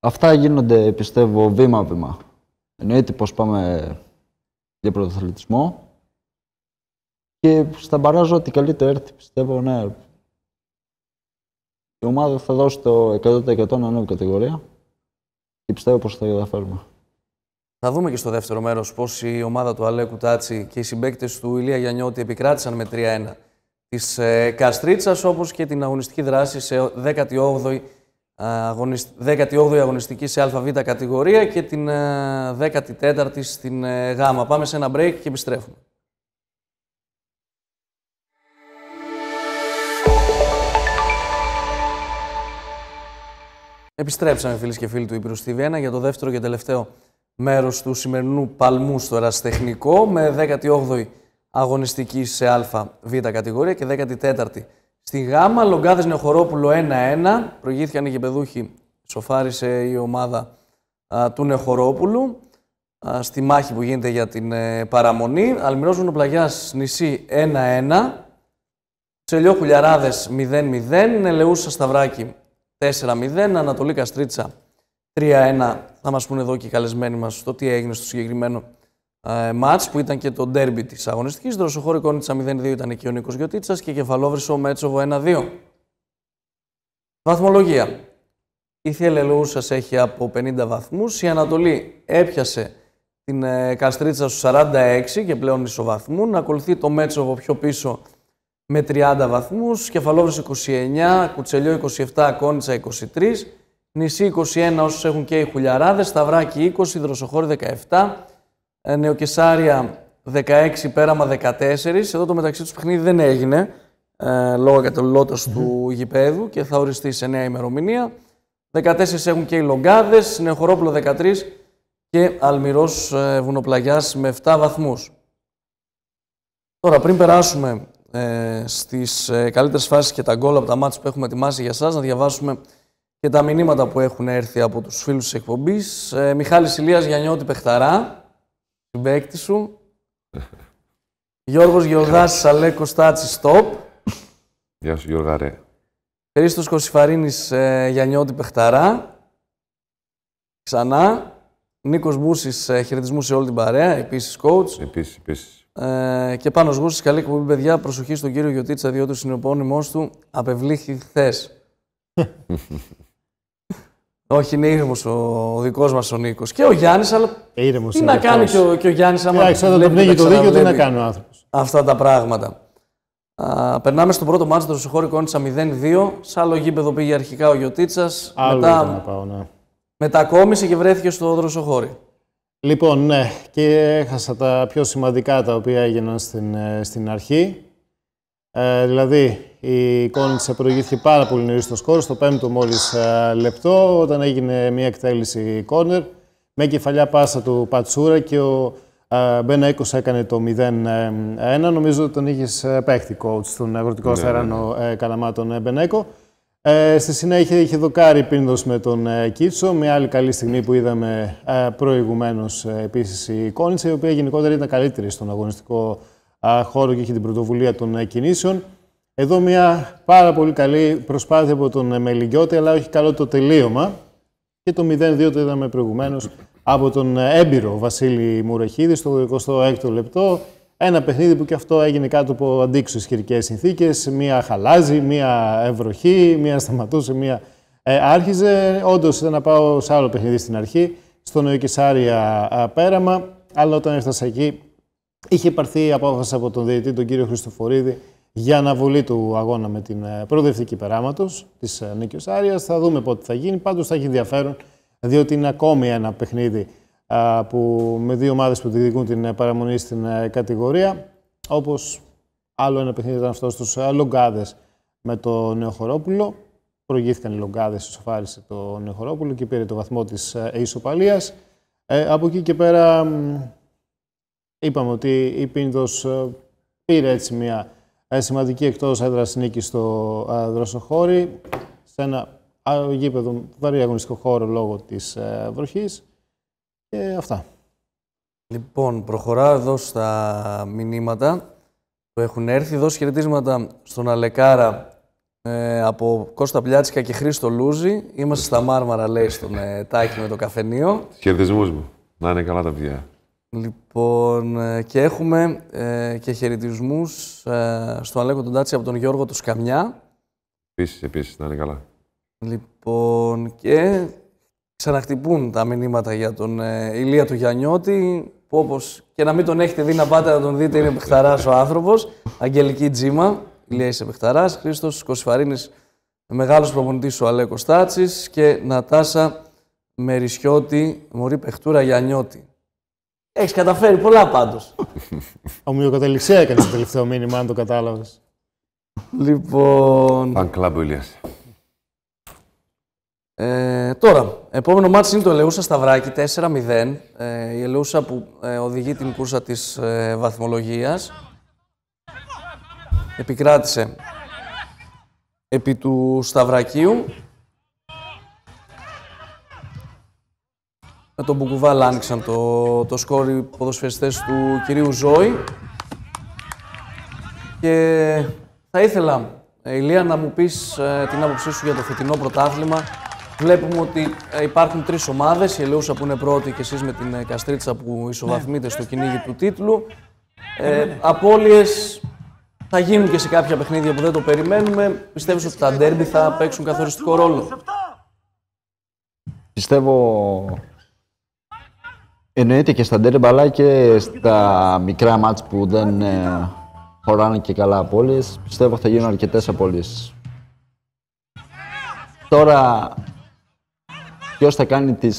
Αυτά γίνονται, πιστεύω, βήμα-βήμα. Εννοείται πως πάμε για πρωταθλητισμό και στα μπαράζ ό,τι καλύτερο έρθει, πιστεύω, ναι. Η ομάδα θα δώσει το 100% να ανέβει κατηγορία και πιστεύω πως θα καταφέρουμε. Θα δούμε και στο δεύτερο μέρος πώς η ομάδα του Αλέκου Τάτσι και οι συμπαίκτες του Ηλία Γιαννιώτη επικράτησαν με 3-1 τη ε, Καστρίτσας, όπως και την αγωνιστική δράση σε 18η 18η αγωνιστική σε ΑΒ κατηγορία και την 14η ε, στην ε, Γ. Πάμε σε ένα break και επιστρέφουμε. Επιστρέψαμε φίλες και φίλοι του Ήπειρου στη Βιέννα για το δεύτερο και τελευταίο μέρος του σημερινού παλμού στο ερασιτεχνικό με 18η αγωνιστική σε ΑΒ κατηγορία και 14η στη Γ. Λογκάδες Νεχορόπουλο 1-1. Προηγήθηκαν οι γεπεδούχοι. Σοφάρισε η ομάδα του Νεχορόπουλου στη μάχη που γίνεται για την ε, παραμονή. Αλμυρός Βουνοπλαγιάς νησί 1-1. Τσελιό Χουλιαράδες 0-0. Ελεούσα Σταυράκη 4-0. Ανατολή Καστρίτσα 3-1. Θα μας πούνε εδώ και οι καλεσμένοι μας το τι έγινε στο συγκεκριμένο ε, μάτς που ήταν και το ντέρμπι της αγωνιστικής. Δροσοχώρη Κόνιτσα 0-2 ήταν και ο Νίκος Γιωτίτσας και Κεφαλόβρυσο Μέτσοβο 1-2. Βαθμολογία. Η Θιελελού σας έχει από 50 βαθμούς. Η Ανατολή έπιασε την ε, Καστρίτσα στους 46 και πλέον ισοβαθμούν. Ακολουθεί το Μέτσοβο πιο πίσω με 30 βαθμούς, Κεφαλόβρης 29, Κουτσελιό 27, Κόνιτσα 23, Νησί 21 όσους έχουν και οι Χουλιαράδες, Σταυράκι 20, Δροσοχώρη 17, ε, Νεοκεσάρια 16, Πέραμα 14. Εδώ το μεταξύ τους παιχνίδι δεν έγινε ε, λόγω κατελώτος του γηπέδου και θα οριστεί σε νέα ημερομηνία. 14 έχουν και οι Λογκάδες, Νεοχορόπουλο 13 και Αλμυρός ε, Βουνοπλαγιάς με 7 βαθμούς. Τώρα πριν περάσουμε ε, στις ε, καλύτερες φάσεις και τα γκολ από τα μάτια που έχουμε ετοιμάσει για σας, να διαβάσουμε και τα μηνύματα που έχουν έρθει από τους φίλους της εκπομπής. Ε, Μιχάλης Ηλίας Γιαννιώτη Πεχταρά, συμπαίκτη σου. Γιώργος Γεωργάσης Αλέκο Στάτσι Στόπ. Γεια σου Γιώργα ρε. Χρήστος Κωσιφαρίνης ε, Γιαννιώτη Πεχταρά. Ξανά. Νίκος Μπούσης, ε, χαιρετισμού σε όλη την παρέα, επίσης coach. Επίσης, επίσης. Ε, και πάνω Γούσης, καλή εκπομπή παιδιά, προσοχή στον κύριο Γιωτίτσα, διότι ο συνεπώνυμός του απευλήθη χθες. Όχι, είναι ήρεμος ο, ο δικός μας ο Νίκος. Και ο Γιάννης, αλλά. Ήρεμος τι να κάνει και ο, και ο Γιάννης, άμα. Εντάξει, όταν το πνίγει το δίκιο, τι να κάνει ο άνθρωπος. Αυτά τα πράγματα. Α, περνάμε στο πρώτο μάτσο, το Ρωσοχώρη Κόνιτσα 0-2. Σ' άλλο γήπεδο πήγε αρχικά ο Γιωτίτσας. Μετά να πάω, ναι. μετακόμισε και βρέθηκε στο Δροσοχώρη. Λοιπόν, ναι, και έχασα τα πιο σημαντικά τα οποία έγιναν στην, ε, στην αρχή. Ε, δηλαδή, η Κόνιτσα προηγήθηκε πάρα πολύ νωρίς στο σκορ, στο πέμπτο μόλις ε, λεπτό, όταν έγινε μια εκτέλεση κόρνερ, με κεφαλιά πάσα του Πατσούρα και ο Μπενέκο έκανε το 0-1. Νομίζω ότι τον είχες παίχτη coach στον αγροτικό Ναι, Αστεράνο ναι, Καλαμά, τον Μπενέκο. Ε, στη συνέχεια είχε δοκάρει πίνδος με τον ε, Κίτσο. Μια άλλη καλή στιγμή που είδαμε ε, προηγουμένως ε, επίσης η Κόνιτσα, η οποία γενικότερα ήταν καλύτερη στον αγωνιστικό ε, χώρο και είχε την πρωτοβουλία των ε, κινήσεων. Εδώ μια πάρα πολύ καλή προσπάθεια από τον ε, Μελιγκιώτη, αλλά όχι καλό το τελείωμα. Και το 0-2 το είδαμε προηγουμένως από τον ε, έμπειρο Βασίλη Μουρεχίδη στο 26ο λεπτό. Ένα παιχνίδι που και αυτό έγινε κάτω από αντίξωες χειρικές συνθήκες. Μία χαλάζει, μία ευροχή, μία σταματούσε, μία ε, άρχιζε. Όντως ήταν να πάω σε άλλο παιχνίδι στην αρχή, στο Νοικεσάρια πέραμα. Αλλά όταν έφτασα εκεί, είχε πάρθει απόφαση από τον διαιτητή, τον κύριο Χριστοφορίδη, για αναβολή του αγώνα με την ε, προοδευτική περάματος της ε, Νίκη Άρια. Θα δούμε πότε θα γίνει. Πάντως θα έχει ενδιαφέρον, διότι είναι ακόμη ένα παιχνίδι α, που, με δύο ομάδες που διεκδικούν την ε, παραμονή στην ε, κατηγορία. Όπως άλλο ένα παιχνίδι ήταν αυτό στους Λογκάδες με το Νεοχορόπουλο. Προηγήθηκαν οι Λογκάδες, ισοφάρισε το Νεοχορόπουλο και πήρε το βαθμό της ισοπαλίας. Ε, από εκεί και πέρα μ, είπαμε ότι η Πίνδος ε, πήρε έτσι μια ε, σημαντική εκτός έδρας νίκη στο ε, Δροσοχώρι σε ένα α, γήπεδο βαρύ αγωνιστικό χώρο λόγω της ε, βροχής και αυτά. Λοιπόν, προχωράω εδώ στα μηνύματα που έχουν έρθει. Δώσει χαιρετίσματα στον Αλεκάρα ε, από Κώστα Πλιάτσικα και Χρήστο Λούζη. Είμαστε στα Μάρμαρα, λέει, στον ε, Τάκη με το καφενείο. Χαιρετισμούς μου. Να είναι καλά τα παιδιά. Λοιπόν, ε, και έχουμε ε, και χαιρετισμούς ε, στον Αλέκο τον Τάτσι από τον Γιώργο του Σκαμιά. Επίσης, επίσης, να είναι καλά. Λοιπόν, και ξαναχτυπούν τα μηνύματα για τον ε, Ηλία του Γιαννιώτη, που όπως και να μην τον έχετε δει να πάτε να τον δείτε, είναι παιχταράς ο άνθρωπος. Αγγελική Τζίμα, Ηλία είσαι παιχταράς. Χρήστος Κωσυφαρίνης, μεγάλος προπονητής ο Αλέκος Τάτσης και Νατάσα Μερισιώτη, μωρή παιχτούρα Γιαννιώτη. Έχεις καταφέρει πολλά πάντως. Ομοιοκατεληξία έκανες το τελευταίο μήνυμα, αν το κατάλαβες. λοιπόν, Φαν κλαμπ ο Ηλίας. Ε, τώρα, επόμενο μάτς είναι το Ελεούσα Σταυράκη, 4-0. Ε, η Ελεούσα που ε, οδηγεί την κούρσα της ε, βαθμολογίας. Επικράτησε επί του Σταυρακίου. Με τον Μπουκουβάλ άνοιξαν το, το σκόρ οι ποδοσφαιριστές του κυρίου Ζώη. Και θα ήθελα, ε, Ηλία, να μου πεις ε, την άποψή σου για το φετινό πρωτάθλημα. Βλέπουμε ότι ε, υπάρχουν τρεις ομάδες, η Ελεούσα που είναι πρώτη και εσείς με την ε, Καστρίτσα που ισοβαθμείτε στο κυνήγι του τίτλου. Ε, απώλειες θα γίνουν και σε κάποια παιχνίδια που δεν το περιμένουμε. Πιστεύεις ότι τα ντέρμπι θα παίξουν καθοριστικό ρόλο; Πιστεύω εννοείται και στα ντέρμπι αλλά και στα μικρά μάτς που δεν ε, χωράνε και καλά απώλειες. Πιστεύω θα γίνουν αρκετές απώλειες. Τώρα, ποιος θα κάνει τις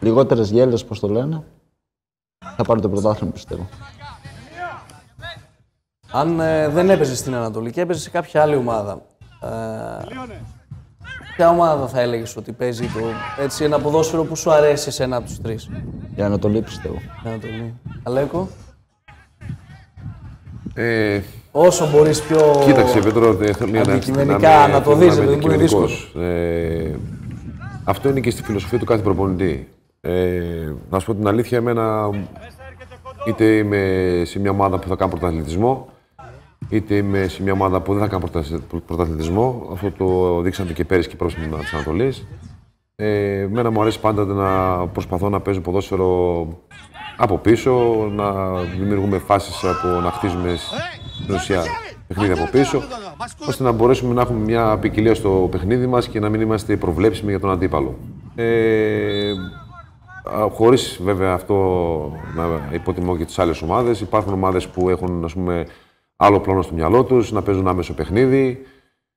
λιγότερες γέλες, πώς το λένε, θα πάρει το πρωτάθλημα πιστεύω. Αν ε, δεν έπαιζε στην Ανατολή και έπαιζε σε κάποια άλλη ομάδα, ε, ποια ομάδα θα έλεγες ότι παίζει το, έτσι, ένα ποδόσφαιρο που σου αρέσει σε ένα από τους τρεις; Η Ανατολή πιστεύω. Ανατολή. Αλέκο, Ε, όσο μπορείς πιο... κοίταξε, Πέτρο, δεν θέλω να- Αντικειμενικά, να το δεις, είμαι δηλαδή, που είναι αντικειμενικός. Ε, αυτό είναι και στη φιλοσοφία του κάθε προπονητή. Ε, να σου πω την αλήθεια, εμένα είτε είμαι σε μια ομάδα που θα κάνω πρωταθλητισμό, είτε είμαι σε μια ομάδα που δεν θα κάνω πρωτα- πρωταθλητισμό. Αυτό το δείξατε και πέρυσι και πρόσφατα τη Ανατολή. Ε, εμένα μου αρέσει πάντα να προσπαθώ να παίζω ποδόσφαιρο από πίσω, να δημιουργούμε φάσεις από να χτίζουμε στην ουσία παιχνίδι από πίσω, ώστε να μπορέσουμε να έχουμε μια ποικιλία στο παιχνίδι μας και να μην είμαστε προβλέψιμοι για τον αντίπαλο. Ε, Α, Χωρίς βέβαια αυτό να υποτιμώ και τις άλλες ομάδες. Υπάρχουν ομάδες που έχουν ας πούμε, άλλο πλάνο στο μυαλό τους, να παίζουν άμεσο παιχνίδι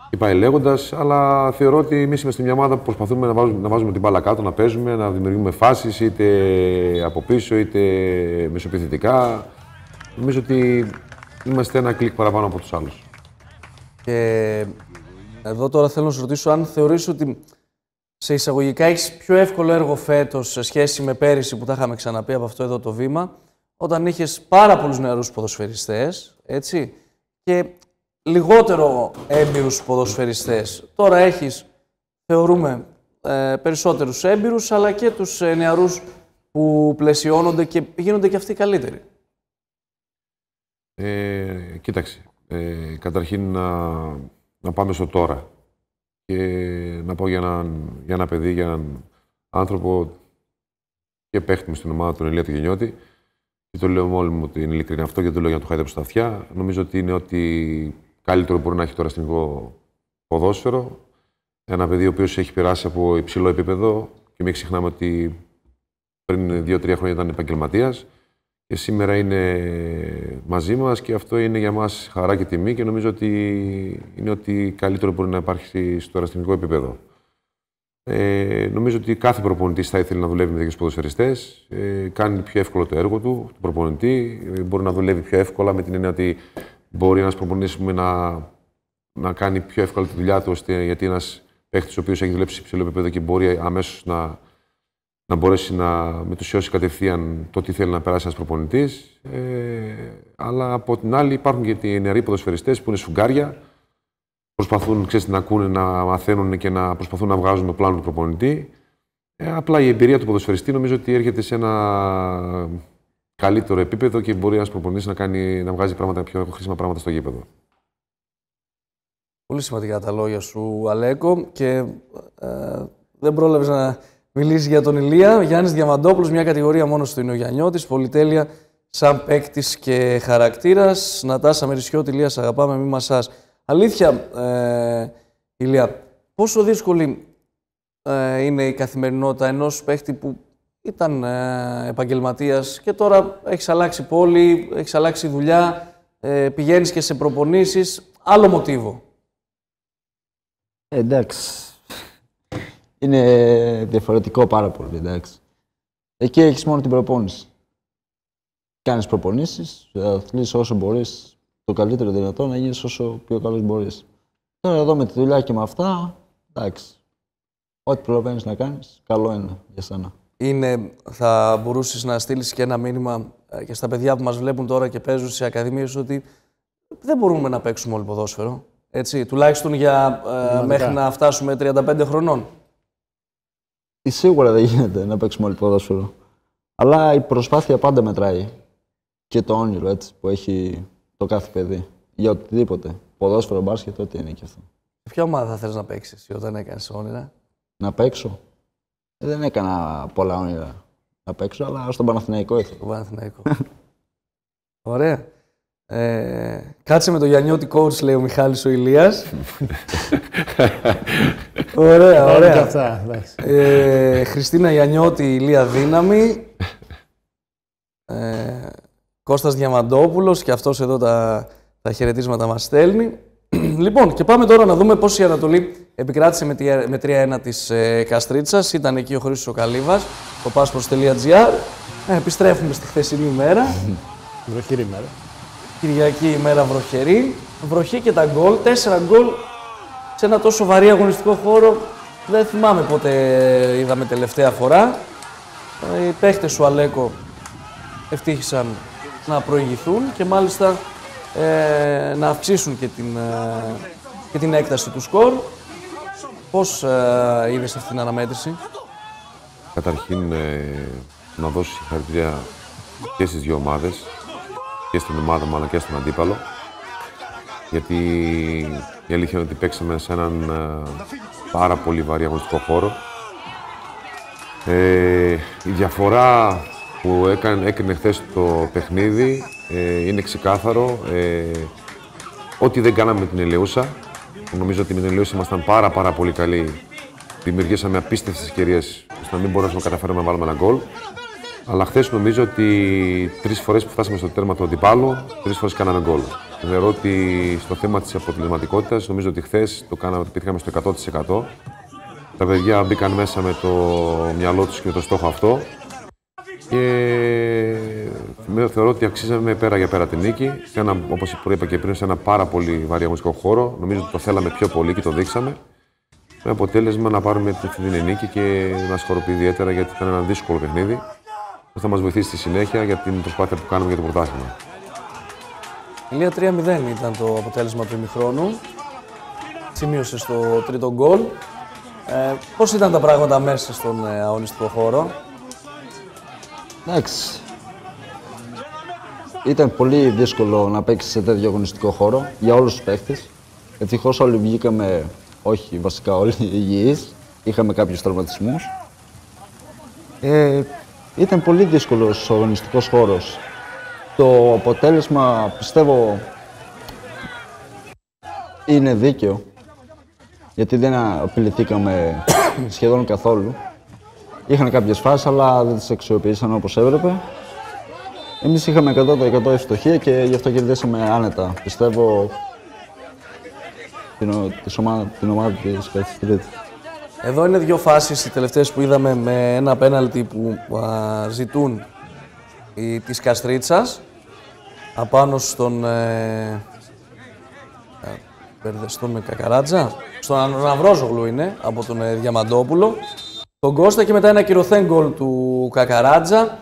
και πάει λέγοντας. Αλλά θεωρώ ότι εμείς είμαστε μια ομάδα που προσπαθούμε να βάζουμε, να βάζουμε την μπάλα κάτω, να παίζουμε, να δημιουργούμε φάσεις είτε από πίσω είτε μεσοπιθετικά. Νομίζω ότι είμαστε ένα κλικ παραπάνω από τους άλλους. Και εδώ τώρα θέλω να σου ρωτήσω αν θεωρείς ότι σε εισαγωγικά έχεις πιο εύκολο έργο φέτος σε σχέση με πέρυσι που τα είχαμε ξαναπεί από αυτό εδώ το βήμα. όταν είχες πάρα πολλούς νεαρούς ποδοσφαιριστές, έτσι, και λιγότερο έμπειρους ποδοσφαιριστές. Τώρα έχεις, θεωρούμε, ε, περισσότερους έμπειρους, αλλά και τους ε, νεαρούς που πλαισιώνονται και γίνονται και αυτοί καλύτεροι. Ε, κοίταξε, ε, καταρχήν να, να πάμε στο τώρα και να πω για έναν, για ένα παιδί, για έναν άνθρωπο και παίχτη στην ομάδα του Ελία του Γενιώτη και το λέω με μου ότι είναι ειλικρινή αυτό και το λέω για να του χάιδεψω στα αυτιά. Νομίζω ότι είναι ότι καλύτερο μπορεί να έχει το αστυνομικό ποδόσφαιρο. Ένα παιδί ο οποίος έχει περάσει από υψηλό επίπεδο και μην ξεχνάμε ότι πριν δύο-τρία χρόνια ήταν επαγγελματίας και σήμερα είναι μαζί μας και αυτό είναι για μας χαρά και τιμή και νομίζω ότι είναι ότι καλύτερο μπορεί να υπάρχει στο αστυνομικό επίπεδο. Ε, νομίζω ότι κάθε προπονητής θα ήθελε να δουλεύει με τέτοιους ποδοσφαιριστές. Ε, κάνει πιο εύκολο το έργο του, του προπονητή. Ε, μπορεί να δουλεύει πιο εύκολα με την έννοια ότι μπορεί ένας προπονητής να, να κάνει πιο εύκολα τη δουλειά του, ώστε, γιατί ένας παίχτης ο οποίος έχει δουλέψει σε υψηλό επίπεδο και μπορεί αμέσως να, να μπορέσει να μετουσιώσει κατευθείαν το τι θέλει να περάσει ένας προπονητής. Ε, αλλά από την άλλη υπάρχουν και οι νεαροί ποδοσφαιριστές που είναι σφουγγάρια, προσπαθούν ξέρεις, να ακούνε, να μαθαίνουν και να προσπαθούν να βγάζουν το πλάνο του προπονητή. Ε, απλά η εμπειρία του ποδοσφαιριστή νομίζω ότι έρχεται σε ένα καλύτερο επίπεδο και μπορεί ένας προπονητής να, κάνει, να βγάζει πράγματα, πιο χρήσιμα πράγματα στο γήπεδο. Πολύ σημαντικά τα λόγια σου, Αλέκο. Και ε, δεν πρόλαβες να μιλήσεις για τον Ηλία. Γιάννης Διαμαντόπουλος, μια κατηγορία μόνο του είναι ο Γιαννιώτη. Πολυτέλεια σαν παίκτης και χαρακτήρας. Νατάσα Μερισιώτη, Ηλία, αγαπάμε, μη μασάς. Αλήθεια, ε, Ηλία, πόσο δύσκολη ε, είναι η καθημερινότητα ενός παίχτη που ήταν ε, επαγγελματίας και τώρα έχεις αλλάξει πόλη, έχεις αλλάξει δουλειά, ε, πηγαίνεις και σε προπονήσεις, άλλο μοτίβο. Ε, εντάξει. Είναι διαφορετικό πάρα πολύ, εντάξει. Εκεί έχεις μόνο την προπόνηση. Κάνεις προπονήσεις, θα όσο μπορείς το καλύτερο δυνατό να γίνεις όσο πιο καλός μπορείς. Τώρα εδώ με τη δουλειά και με αυτά, εντάξει. Ό,τι προλαβαίνεις να κάνεις, καλό είναι για σένα. Είναι, θα μπορούσες να στείλεις και ένα μήνυμα ε, και στα παιδιά που μας βλέπουν τώρα και παίζουν σε ακαδημίες ότι δεν μπορούμε να παίξουμε όλοι ποδόσφαιρο. Έτσι, τουλάχιστον για, ε, μέχρι να φτάσουμε 35 χρονών. Σίγουρα δεν γίνεται να παίξουμε όλοι ποδόσφαιρο. Αλλά η προσπάθεια πάντα μετράει. Και το όνειρο έτσι, που έχει το κάθε παιδί. Για οτιδήποτε. Ποδόσφαιρο, μπάσκετ, ό,τι είναι και αυτό. ποια ομάδα θα θέλει να παίξεις όταν έκανες όνειρα; Να παίξω. Ε, δεν έκανα πολλά όνειρα να παίξω, αλλά στον Παναθηναϊκό ήθελα. Στον Παναθηναϊκό. Ωραία. Ε, κάτσε με το Γιαννιώτη coach, λέει ο Μιχάλης ο Ηλίας. ωραία, ωραία. Αυτά, ε, Χριστίνα Γιαννιώτη, Ηλία Δύναμη. Ε, Κώστας Διαμαντόπουλος και αυτός εδώ τα, τα χαιρετίσματα μας στέλνει. λοιπόν, και πάμε τώρα να δούμε πώς η Ανατολή επικράτησε με, με 3-1 της ε, Καστρίτσας. Ήταν εκεί ο Χρήστος ο Καλύβας, το passports.gr. Ε, επιστρέφουμε στη χθεσινή ημέρα. Βροχερή ημέρα. Κυριακή ημέρα βροχερή. Βροχή και τα γκολ. Τέσσερα γκολ σε ένα τόσο βαρύ αγωνιστικό χώρο. Δεν θυμάμαι πότε είδαμε τελευταία φορά. Ε, οι παίχτες σου Αλέκο ευτύχησαν να προηγηθούν και μάλιστα ε, να αυξήσουν και την, ε, και την έκταση του σκορ. Πώς ε, είδες αυτή την αναμέτρηση; Καταρχήν, ε, να δώσω συγχαρητήρια και στις δύο ομάδες, και στην ομάδα μου αλλά και στον αντίπαλο. Γιατί η αλήθεια είναι ότι παίξαμε σε έναν ε, πάρα πολύ βαρύ αγωνιστικό χώρο. Ε, η διαφορά που έκανε, έκρινε χθες το παιχνίδι ε, είναι ξεκάθαρο. Ε, ό,τι δεν κάναμε με την Ελεούσα, νομίζω ότι με την Ελεούσα ήμασταν πάρα, πάρα πολύ καλοί. Δημιουργήσαμε απίστευτες ευκαιρίες ώστε να μην μπορέσουμε να καταφέρουμε να βάλουμε ένα γκολ. Αλλά χθες νομίζω ότι τρεις φορές που φτάσαμε στο τέρμα του αντιπάλου, τρεις φορές κάναμε γκολ. Θεωρώ ότι στο θέμα της αποτελεσματικότητας, νομίζω ότι χθες το κάναμε, πετύχαμε στο 100%. Τα παιδιά μπήκαν μέσα με το μυαλό τους και με το στόχο αυτό. Και θεωρώ ότι αξίζαμε πέρα για πέρα την νίκη. Όπως είπα και πριν, σε ένα πάρα πολύ βαρύ αγωνιστικό χώρο. Νομίζω ότι το θέλαμε πιο πολύ και το δείξαμε. Με αποτέλεσμα να πάρουμε αυτή την νίκη και να σκορπεί ιδιαίτερα γιατί ήταν ένα δύσκολο παιχνίδι. Θα μας βοηθήσει στη συνέχεια για την προσπάθεια που κάνουμε για το πρωτάθλημα. Ηλία 3-0 ήταν το αποτέλεσμα του ημιχρόνου. Σημείωσε στο τρίτο γκολ. Ε, πώς ήταν τα πράγματα μέσα στον ε, αγωνιστικό χώρο; Εντάξει. Ήταν πολύ δύσκολο να παίξεις σε τέτοιο αγωνιστικό χώρο για όλους τους παίχτες. Ευτυχώς όλοι βγήκαμε, όχι βασικά όλοι υγιείς. Είχαμε κάποιους τραυματισμούς. Ε, ήταν πολύ δύσκολος ο αγωνιστικός χώρος. Το αποτέλεσμα πιστεύω είναι δίκαιο. Γιατί δεν απειληθήκαμε σχεδόν καθόλου. Είχαν κάποιες φάσεις, αλλά δεν τις αξιοποιήσαν όπως έπρεπε. Εμείς είχαμε 100% ευστοχία και γι' αυτό κερδίσαμε άνετα. Πιστεύω την, ο- της ομάδα, την ομάδα της Καθιστρίτης. Εδώ είναι δύο φάσεις οι τελευταίες που είδαμε με ένα πέναλτι που α, ζητούν οι, της Καστρίτσας απάνω στον, ε, ε, μπερδε- στον Κακαράτζα, στον Αναβρόζογλου είναι, από τον ε, Διαμαντόπουλο, τον Κώστα και μετά ένα κυρωθέν γκολ του Κακαράτζα.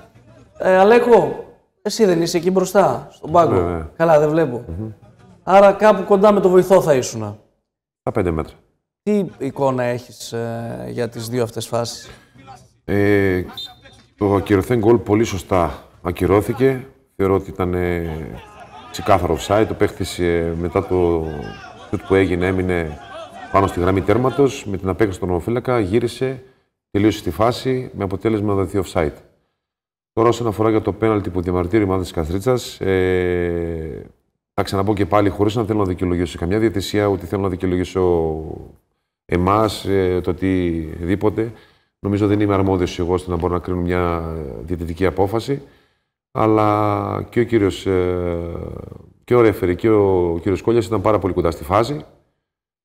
Ε, Αλέκο, εσύ δεν είσαι εκεί μπροστά, στον πάγκο. Βέβαια. Καλά, δεν βλέπω. Άρα κάπου κοντά με το βοηθό θα ήσουν. Τα πέντε μέτρα. Τι εικόνα έχεις ε, για τις δύο αυτές φάσεις; Ε, το ακυρωθέν γκολ πολύ σωστά ακυρώθηκε. Θεωρώ ότι ήταν ε, ξεκάθαρο offside. Το παίχτης ε, μετά το σουτ που έγινε έμεινε πάνω στη γραμμή τέρματος. Με την απέκτηση του νομοφύλακα γύρισε, τελείωσε τη φάση με αποτέλεσμα να δοθεί offside. Τώρα όσον αφορά για το πέναλτι που διαμαρτύρει η ομάδα της Καθρίτσας, ε, θα ξαναπώ και πάλι χωρίς να θέλω να δικαιολογήσω καμιά διαιτησία, ούτε θέλω να δικαιολογήσω εμάς, ε, το οτιδήποτε. Νομίζω δεν είμαι αρμόδιος εγώ στο να μπορώ να κρίνω μια διαιτητική απόφαση. Αλλά και ο κύριος, ε, και ο Ρέφερη και ο κύριος Κόλλιας ήταν πάρα πολύ κοντά στη φάση.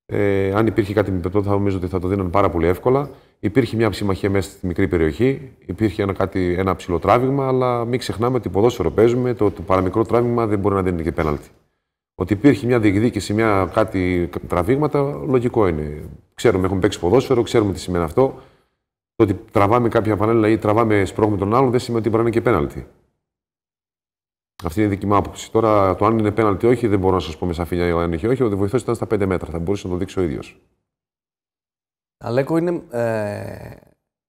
Ε, αν υπήρχε κάτι με πετώ, θα νομίζω ότι θα το δίναν πάρα πολύ εύκολα. Υπήρχε μια συμμαχία μέσα στη μικρή περιοχή, υπήρχε ένα, κάτι, ένα ψηλό τράβηγμα, αλλά μην ξεχνάμε ότι ποδόσφαιρο παίζουμε, το, το παραμικρό τράβηγμα δεν μπορεί να δίνει και πέναλτι. Ότι υπήρχε μια διεκδίκηση, μια κάτι τραβήγματα, λογικό είναι. Ξέρουμε, έχουμε παίξει ποδόσφαιρο, ξέρουμε τι σημαίνει αυτό. Το ότι τραβάμε κάποια φανέλα ή τραβάμε σπρώγουμε τον άλλον δεν σημαίνει ότι μπορεί να είναι και πέναλτι. Αυτή είναι η δική μου άποψη. Τώρα, το αν είναι πέναλτι ή όχι, δεν μπορώ να σας πω με σαφήνεια αν είχε όχι. Ο βοηθός ήταν στα 5 μέτρα. Θα μπορούσε να το δείξει ο ίδιος. Αλέκο είναι ε,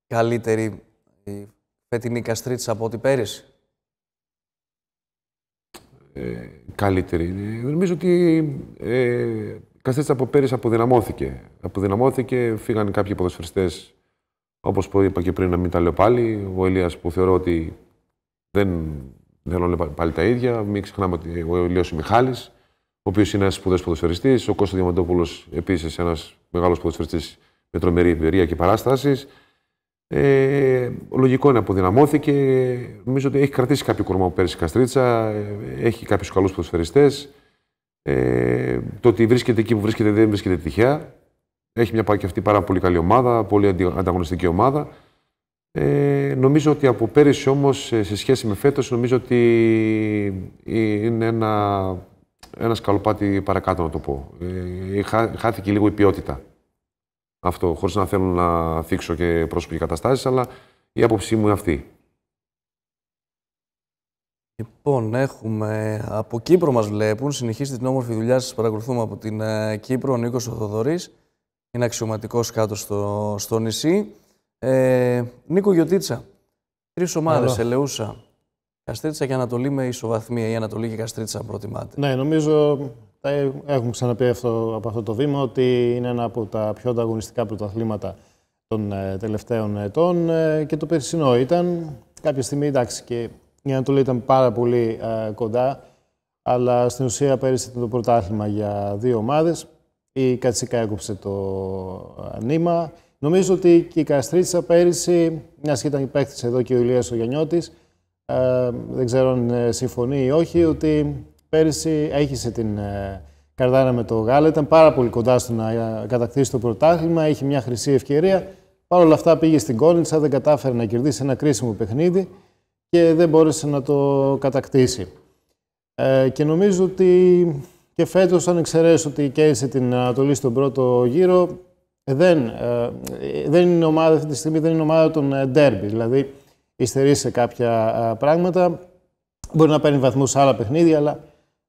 καλύτερη η φετινή Καστρίτσα από ό,τι πέρυσι; Ε, καλύτερη. Ε, Νομίζω ότι ε, η Καστέτσα από πέρυσι αποδυναμώθηκε. Αποδυναμώθηκε, φύγαν κάποιοι ποδοσφαιριστές, όπως που είπα και πριν, να μην τα λέω πάλι. Ο Ελίας που θεωρώ ότι δεν, δεν θέλω να λέω πάλι τα ίδια. Μην ξεχνάμε ότι ο Ελίος ο Μιχάλης, ο οποίος είναι ένας σπουδαίος ποδοσφαιριστής. Ο Κώστας Διαμαντόπουλος επίσης ένας μεγάλος ποδοσφαιριστής με τρομερή εμπειρία και παράστασης. Ε, λογικό είναι αποδυναμώθηκε. Νομίζω ότι έχει κρατήσει κάποιο κορμό από πέρυσι η Καστρίτσα. ε, Έχει κάποιους καλούς ποδοσφαιριστές. Ε, το ότι βρίσκεται εκεί που βρίσκεται δεν βρίσκεται τυχαία. Έχει μια και αυτή πάρα πολύ καλή ομάδα, πολύ αντι- ανταγωνιστική ομάδα. Ε, νομίζω ότι από πέρυσι όμως σε σε σχέση με φέτος νομίζω ότι είναι ένα, ένας σκαλοπάτι παρακάτω να το πω. Ε, χά- χάθηκε λίγο η ποιότητα. Αυτό, χωρίς να θέλω να θίξω και πρόσωποι και καταστάσεις, αλλά η άποψή μου είναι αυτή. Λοιπόν, έχουμε από Κύπρο μας βλέπουν. Συνεχίστε την όμορφη δουλειά σας. Παρακολουθούμε από την ε, Κύπρο. Ο Νίκος Οδωρής είναι αξιωματικός κάτω στο, στο νησί. Ε, Νίκο Γιωτίτσα. Τρεις ομάδες. Καλό. Ελεούσα, Καστρίτσα και Ανατολή με ισοβαθμία. Η Ανατολή και η Καστρίτσα αν προτιμάτε. Ναι, νομίζω τα έχουμε ξαναπεί αυτό, από αυτό το βήμα ότι είναι ένα από τα πιο ανταγωνιστικά πρωταθλήματα των ε, τελευταίων ετών ε, και το περσινό ήταν κάποια στιγμή εντάξει και η Ανατολή ήταν πάρα πολύ ε, κοντά αλλά στην ουσία πέρυσι ήταν το πρωτάθλημα για δύο ομάδες. Η Κατσίκα έκοψε το ε, νήμα. Νομίζω ότι και η Καστρίτσα πέρυσι, μιας και ήταν παίκτης εδώ και ο Ηλίας ο Γιαννιώτης, ε, δεν ξέρω αν ε, συμφωνεί ή όχι, ότι πέρυσι έχισε την ε, καρδάρα με το Γάλα. Ήταν πάρα πολύ κοντά στο να ε, κατακτήσει το πρωτάθλημα. Είχε μια χρυσή ευκαιρία. Παρ' όλα αυτά πήγε στην Κόρνιτσα, δεν κατάφερε να κερδίσει ένα κρίσιμο παιχνίδι και δεν μπόρεσε να το κατακτήσει. Ε, και νομίζω ότι και φέτος, αν εξαιρέσω ότι κέρδισε την Ανατολή στον πρώτο γύρο, δεν, ε, δεν είναι ομάδα αυτή τη στιγμή, δεν είναι ομάδα των ε, ντέρμπι. Δηλαδή, υστερεί σε κάποια πράγματα. Μπορεί να παίρνει βαθμούς σε άλλα παιχνίδια, αλλά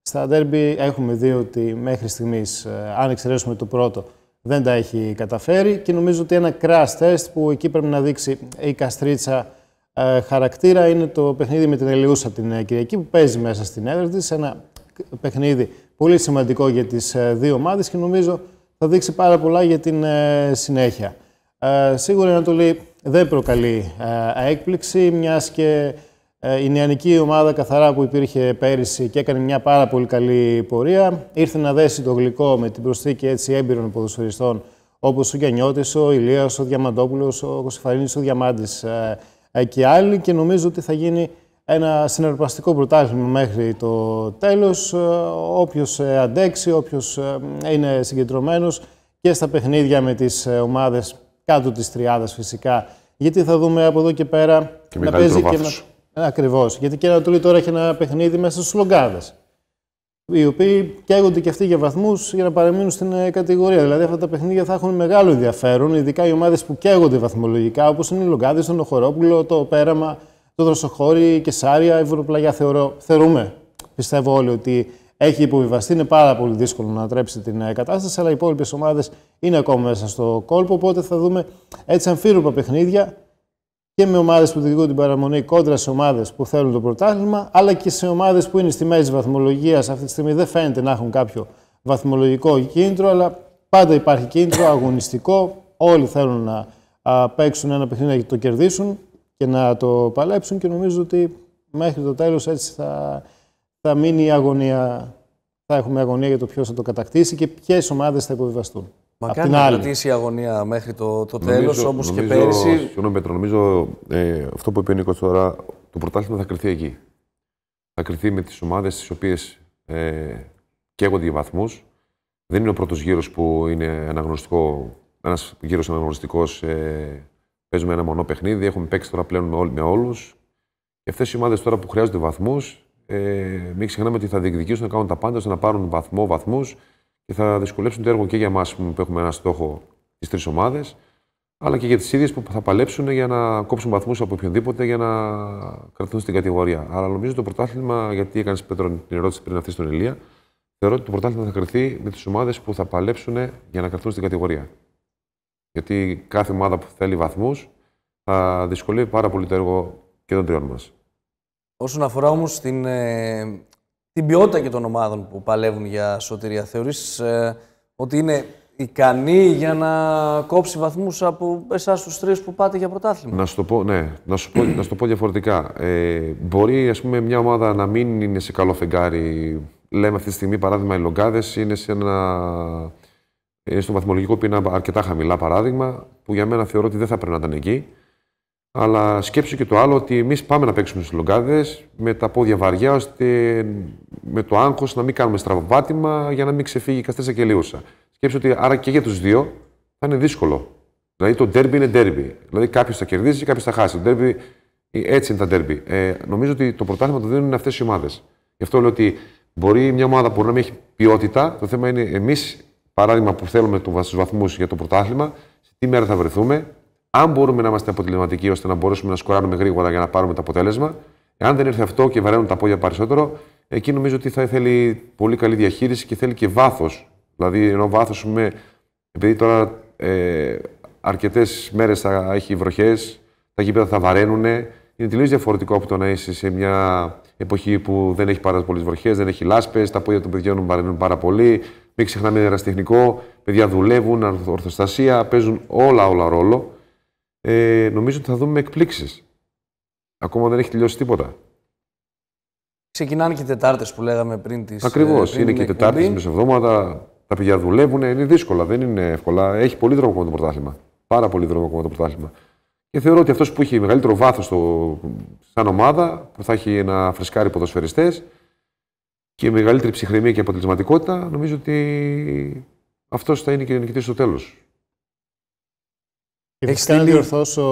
στα ντέρμπι έχουμε δει ότι μέχρι στιγμής, αν εξαιρέσουμε το πρώτο, δεν τα έχει καταφέρει και νομίζω ότι ένα crash test που εκεί πρέπει να δείξει η Καστρίτσα ε, χαρακτήρα είναι το παιχνίδι με την Ελιούσα την ε, Κυριακή που παίζει μέσα στην έδρα της. Ένα παιχνίδι πολύ σημαντικό για τις ε, δύο ομάδες και νομίζω θα δείξει πάρα πολλά για την συνέχεια. Σίγουρα η Ανατολή δεν προκαλεί έκπληξη, μιας και η νεανική ομάδα καθαρά που υπήρχε πέρυσι και έκανε μια πάρα πολύ καλή πορεία. Ήρθε να δέσει το γλυκό με την προσθήκη έτσι έμπειρων ποδοσφαιριστών όπως ο Γιαννιώτης, ο Ηλίας, ο Διαμαντόπουλος, ο Κωσυφαρίνης, ο Διαμάντης και άλλοι και νομίζω ότι θα γίνει ένα συνεργαστικό πρωτάθλημα μέχρι το τέλος. Ε, όποιος ε, αντέξει, όποιος ε, είναι συγκεντρωμένος και στα παιχνίδια με τις ομάδες κάτω της τριάδας φυσικά. Γιατί θα δούμε από εδώ και πέρα και να παίζει και ένα... Ακριβώς. Γιατί και η Ανατολή τώρα έχει ένα παιχνίδι μέσα στους Λογκάδες οι οποίοι καίγονται και αυτοί για βαθμούς για να παραμείνουν στην ε, κατηγορία. Δηλαδή αυτά τα παιχνίδια θα έχουν μεγάλο ενδιαφέρον, ειδικά οι ομάδες που καίγονται βαθμολογικά, όπως είναι οι Λογκάδες, το Νοχορόπουλο, το Πέραμα, το Δροσοχώρι, η Κεσάρια, η Βοροπλαγιά. Θεωρώ, θεωρούμε, πιστεύω όλοι, ότι έχει υποβιβαστεί. Είναι πάρα πολύ δύσκολο να τρέψει την ε, κατάσταση, αλλά οι υπόλοιπες ομάδες είναι ακόμα μέσα στο κόλπο. Οπότε θα δούμε έτσι αμφίροπα παιχνίδια και με ομάδες που διεκδικούν την παραμονή κόντρα σε ομάδες που θέλουν το πρωτάθλημα, αλλά και σε ομάδες που είναι στη μέση βαθμολογίας. Αυτή τη στιγμή δεν φαίνεται να έχουν κάποιο βαθμολογικό κίνητρο, αλλά πάντα υπάρχει κίνητρο αγωνιστικό. Όλοι θέλουν να α, παίξουν ένα παιχνίδι να το κερδίσουν και να το παλέψουν και νομίζω ότι μέχρι το τέλος έτσι θα, θα μείνει η αγωνία, θα έχουμε αγωνία για το ποιος θα το κατακτήσει και ποιες ομάδες θα υποβιβαστούν. Μακάρι να κρατήσει η αγωνία μέχρι το, το τέλος, όπω και πέρυσι. Συγγνώμη, Πέτρο, νομίζω ε, αυτό που είπε ο Νίκος τώρα, το πρωτάθλημα θα κρυθεί εκεί. Θα κρυθεί με τις ομάδες τις οποίες ε, καίγονται για βαθμούς. Δεν είναι ο πρώτος γύρος που είναι αναγνωστικό, ένας γύρος αναγνωστικό. Ε, παίζουμε ένα μονό παιχνίδι. Έχουμε παίξει τώρα πλέον με, με όλους. Και αυτές οι ομάδες τώρα που χρειάζονται βαθμούς, ε, μην ξεχνάμε ότι θα διεκδικήσουν να κάνουν τα πάντα ώστε να πάρουν βαθμό, βαθμούς και θα δυσκολέψουν το έργο και για εμάς που έχουμε ένα στόχο τις τρεις ομάδες, αλλά και για τις ίδιες που θα παλέψουν για να κόψουν βαθμούς από οποιονδήποτε για να κρατούν στην κατηγορία. Αλλά νομίζω το πρωτάθλημα, γιατί έκανες Πέτρο την ερώτηση πριν αυτή στον Ηλία, θεωρώ ότι το πρωτάθλημα θα κρυθεί με τις ομάδες που θα παλέψουν για να κρατούν στην κατηγορία. Γιατί κάθε ομάδα που θέλει βαθμούς θα δυσκολεύει πάρα πολύ το έργο και των τριών μας. Όσον αφορά όμως την ε, την ποιότητα και των ομάδων που παλεύουν για σωτηρία. Θεωρείς ε, ότι είναι ικανή για να κόψει βαθμούς από εσάς τους τρεις που πάτε για πρωτάθλημα; Να σου το πω, ναι, να σου, πω, να σου το πω διαφορετικά. Ε, μπορεί ας πούμε, μια ομάδα να μην είναι σε καλό φεγγάρι. Λέμε αυτή τη στιγμή, παράδειγμα, οι Λογκάδες είναι σε ένα... Είναι στο βαθμολογικό που είναι αρκετά χαμηλά παράδειγμα, που για μένα θεωρώ ότι δεν θα πρέπει να ήταν εκεί. Αλλά σκέψου και το άλλο ότι εμείς πάμε να παίξουμε στου λογκάδες με τα πόδια βαριά, ώστε με το άγχος να μην κάνουμε στραβοπάτημα για να μην ξεφύγει η Καστέσα και Λίουσα. Σκέψου ότι άρα και για τους δύο θα είναι δύσκολο. Δηλαδή το ντέρμπι είναι ντέρμπι. Δηλαδή κάποιος θα κερδίσει και κάποιος θα χάσει. Το ντέρμπι, έτσι είναι τα ντέρμπι. Ε, νομίζω ότι το πρωτάθλημα το δίνουν αυτές οι ομάδες. Γι' αυτό λέω ότι μπορεί μια ομάδα που να μην έχει ποιότητα. Το θέμα είναι εμείς, παράδειγμα που θέλουμε του βαθμούς για το πρωτάθλημα, σε τι μέρα θα βρεθούμε, αν μπορούμε να είμαστε αποτελεσματικοί ώστε να μπορέσουμε να σκοράρουμε γρήγορα για να πάρουμε το αποτέλεσμα, εάν δεν έρθει αυτό και βαραίνουν τα πόδια περισσότερο, εκεί νομίζω ότι θα θέλει πολύ καλή διαχείριση και θέλει και βάθος. Δηλαδή, ενώ βάθος, επειδή τώρα ε, αρκετές μέρες θα έχει βροχές, τα γήπεδα θα βαραίνουν. Είναι τελείως διαφορετικό από το να είσαι σε μια εποχή που δεν έχει πάρα πολλές βροχές, δεν έχει λάσπες, τα πόδια των παιδιών βαραίνουν πάρα πολύ. Μην ξεχνάμε εραστεχνικό, παιδιά δουλεύουν, ορθοστασία, παίζουν όλα, όλα ρόλο ε, νομίζω ότι θα δούμε εκπλήξεις. Ακόμα δεν έχει τελειώσει τίποτα. Ξεκινάνε και οι Τετάρτες που λέγαμε πριν τις. Ακριβώς. Ε, είναι και οι Τετάρτες, μεσοβδόματα. Τα παιδιά δουλεύουν. Είναι δύσκολα, δεν είναι εύκολα. Έχει πολύ δρόμο ακόμα το πρωτάθλημα. Πάρα πολύ δρόμο ακόμα το πρωτάθλημα. Και θεωρώ ότι αυτός που έχει μεγαλύτερο βάθος σαν ομάδα, που θα έχει ένα φρεσκάρι ποδοσφαιριστές και μεγαλύτερη ψυχραιμία και αποτελεσματικότητα, νομίζω ότι αυτός θα είναι και ο νικητής στο τέλος. Και φυσικά να διορθώσω,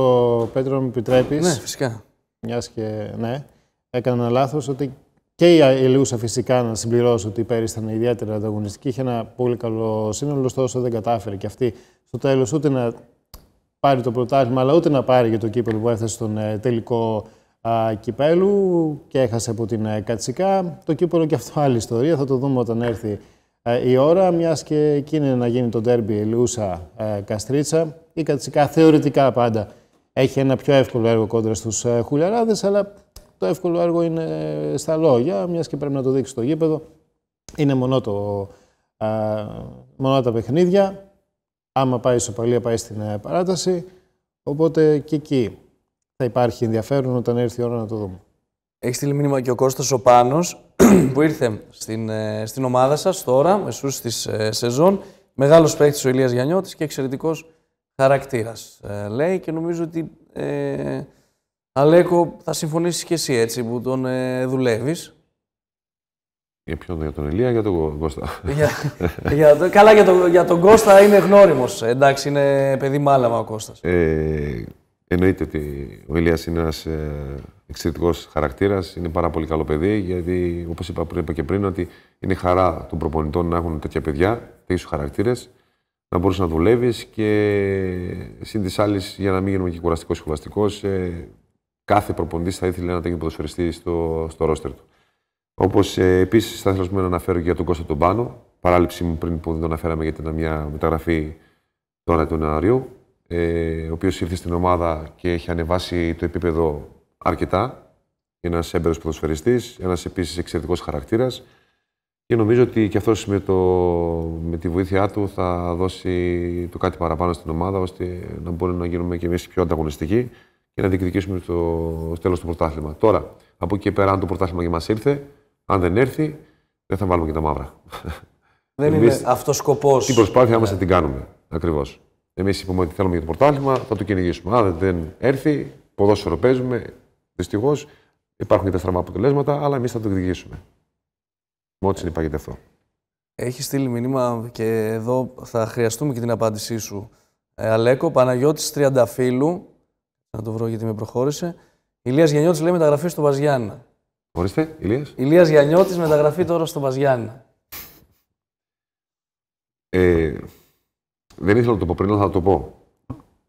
Πέτρο, μου επιτρέπεις. Ναι, φυσικά. Μιας και ναι, έκανα ένα λάθος ότι και η Ελίουσα φυσικά να συμπληρώσω ότι πέρυσι ήταν ιδιαίτερα ανταγωνιστική. Είχε ένα πολύ καλό σύνολο, ωστόσο δεν κατάφερε και αυτή στο τέλος ούτε να πάρει το πρωτάθλημα, αλλά ούτε να πάρει για το κύπελο που έφτασε στον ε, τελικό α, κυπέλου και έχασε από την ε, Κατσικά. Το κύπελο και αυτό άλλη ιστορία, θα το δούμε όταν έρθει ε, η ώρα, μιας και εκείνη να γίνει το ντέρμπι Λούσα ε, Καστρίτσα. Η Κατσικά θεωρητικά πάντα έχει ένα πιο εύκολο έργο κόντρα στους ε, χουλιαράδες, αλλά το εύκολο έργο είναι στα λόγια, μιας και πρέπει να το δείξει στο γήπεδο. Είναι μονό, το, μονό τα παιχνίδια. Άμα πάει η ισοπαλία, πάει στην ε, παράταση. Οπότε και εκεί θα υπάρχει ενδιαφέρον όταν έρθει η ώρα να το δούμε. Έχεις στείλει μήνυμα και ο Κώστας ο Πάνος, που ήρθε στην, ε, στην ομάδα σας τώρα, μεσούς της ε, σεζόν. Μεγάλος παίκτης ο Ηλίας Γιαννιώτης και εξαιρετικός χαρακτήρας, λέει. Και νομίζω ότι, ε, Αλέκο, θα συμφωνήσεις και εσύ έτσι που τον ε, δουλεύεις. Για ποιον, για τον Ηλία, για τον Κώστα; για, για το, καλά, για, το, για τον Κώστα είναι γνώριμος. Εντάξει, είναι παιδί μάλαμα ο Κώστας. Ε, εννοείται ότι ο Ηλίας είναι ένας ε, εξαιρετικός χαρακτήρας, είναι πάρα πολύ καλό παιδί, γιατί όπως είπα, πριν, είπα και πριν, ότι είναι χαρά των προπονητών να έχουν τέτοια παιδιά, τέτοιους χαρακτήρες, να μπορείς να δουλεύεις και συν της άλλης, για να μην γίνουμε και κουραστικός σχολαστικός, ε, κάθε προπονητής θα ήθελε να γίνει ποδοσφαιριστή στο, στο ρόστερ του. Όπως ε, επίσης θα ήθελα να αναφέρω και για τον Κώστα τον Πάνο. Παράληψη μου πριν που δεν τον αναφέραμε γιατί ήταν μια μεταγραφή τώρα του Ιανουαρίου. Ε, ο οποίος ήρθε στην ομάδα και έχει ανεβάσει το επίπεδο αρκετά. Ένας έμπερο ποδοσφαιριστής, ένας επίσης εξαιρετικός χαρακτήρας. Και νομίζω ότι και αυτός με, με τη βοήθειά του θα δώσει το κάτι παραπάνω στην ομάδα, ώστε να μπορούμε να γίνουμε και εμείς πιο ανταγωνιστικοί και να διεκδικήσουμε στο τέλος του πρωτάθλημα. Τώρα, από εκεί πέρα, αν το πρωτάθλημα για μας ήρθε, αν δεν έρθει, δεν θα βάλουμε και τα μαύρα. Δεν είναι αυτός σκοπός. Την προσπάθειά μας θα την κάνουμε. Ακριβώς. Εμείς είπαμε ότι θέλουμε για το πρωτάθλημα, θα το κυνηγήσουμε. Αν δεν έρθει, ποδόσφαιρο παίζουμε. Δυστυχώς υπάρχουν και τα στραβά αποτελέσματα, αλλά εμείς θα το διεκδικήσουμε. Μόλι συνεπάγεται αυτό. Έχεις στείλει μήνυμα και εδώ θα χρειαστούμε και την απάντησή σου. Ε, Αλέκο, Παναγιώτης Τριανταφύλου, να το βρω γιατί με προχώρησε. Ηλίας Γενιώτης λέει μεταγραφή στο Βαζιάννα. Ορίστε, Ηλίας. Ηλίας Γιαννιώτης, μεταγραφή τώρα στο Βαζιάννα. Ε, δεν ήθελα να το πω πριν, αλλά θα το πω.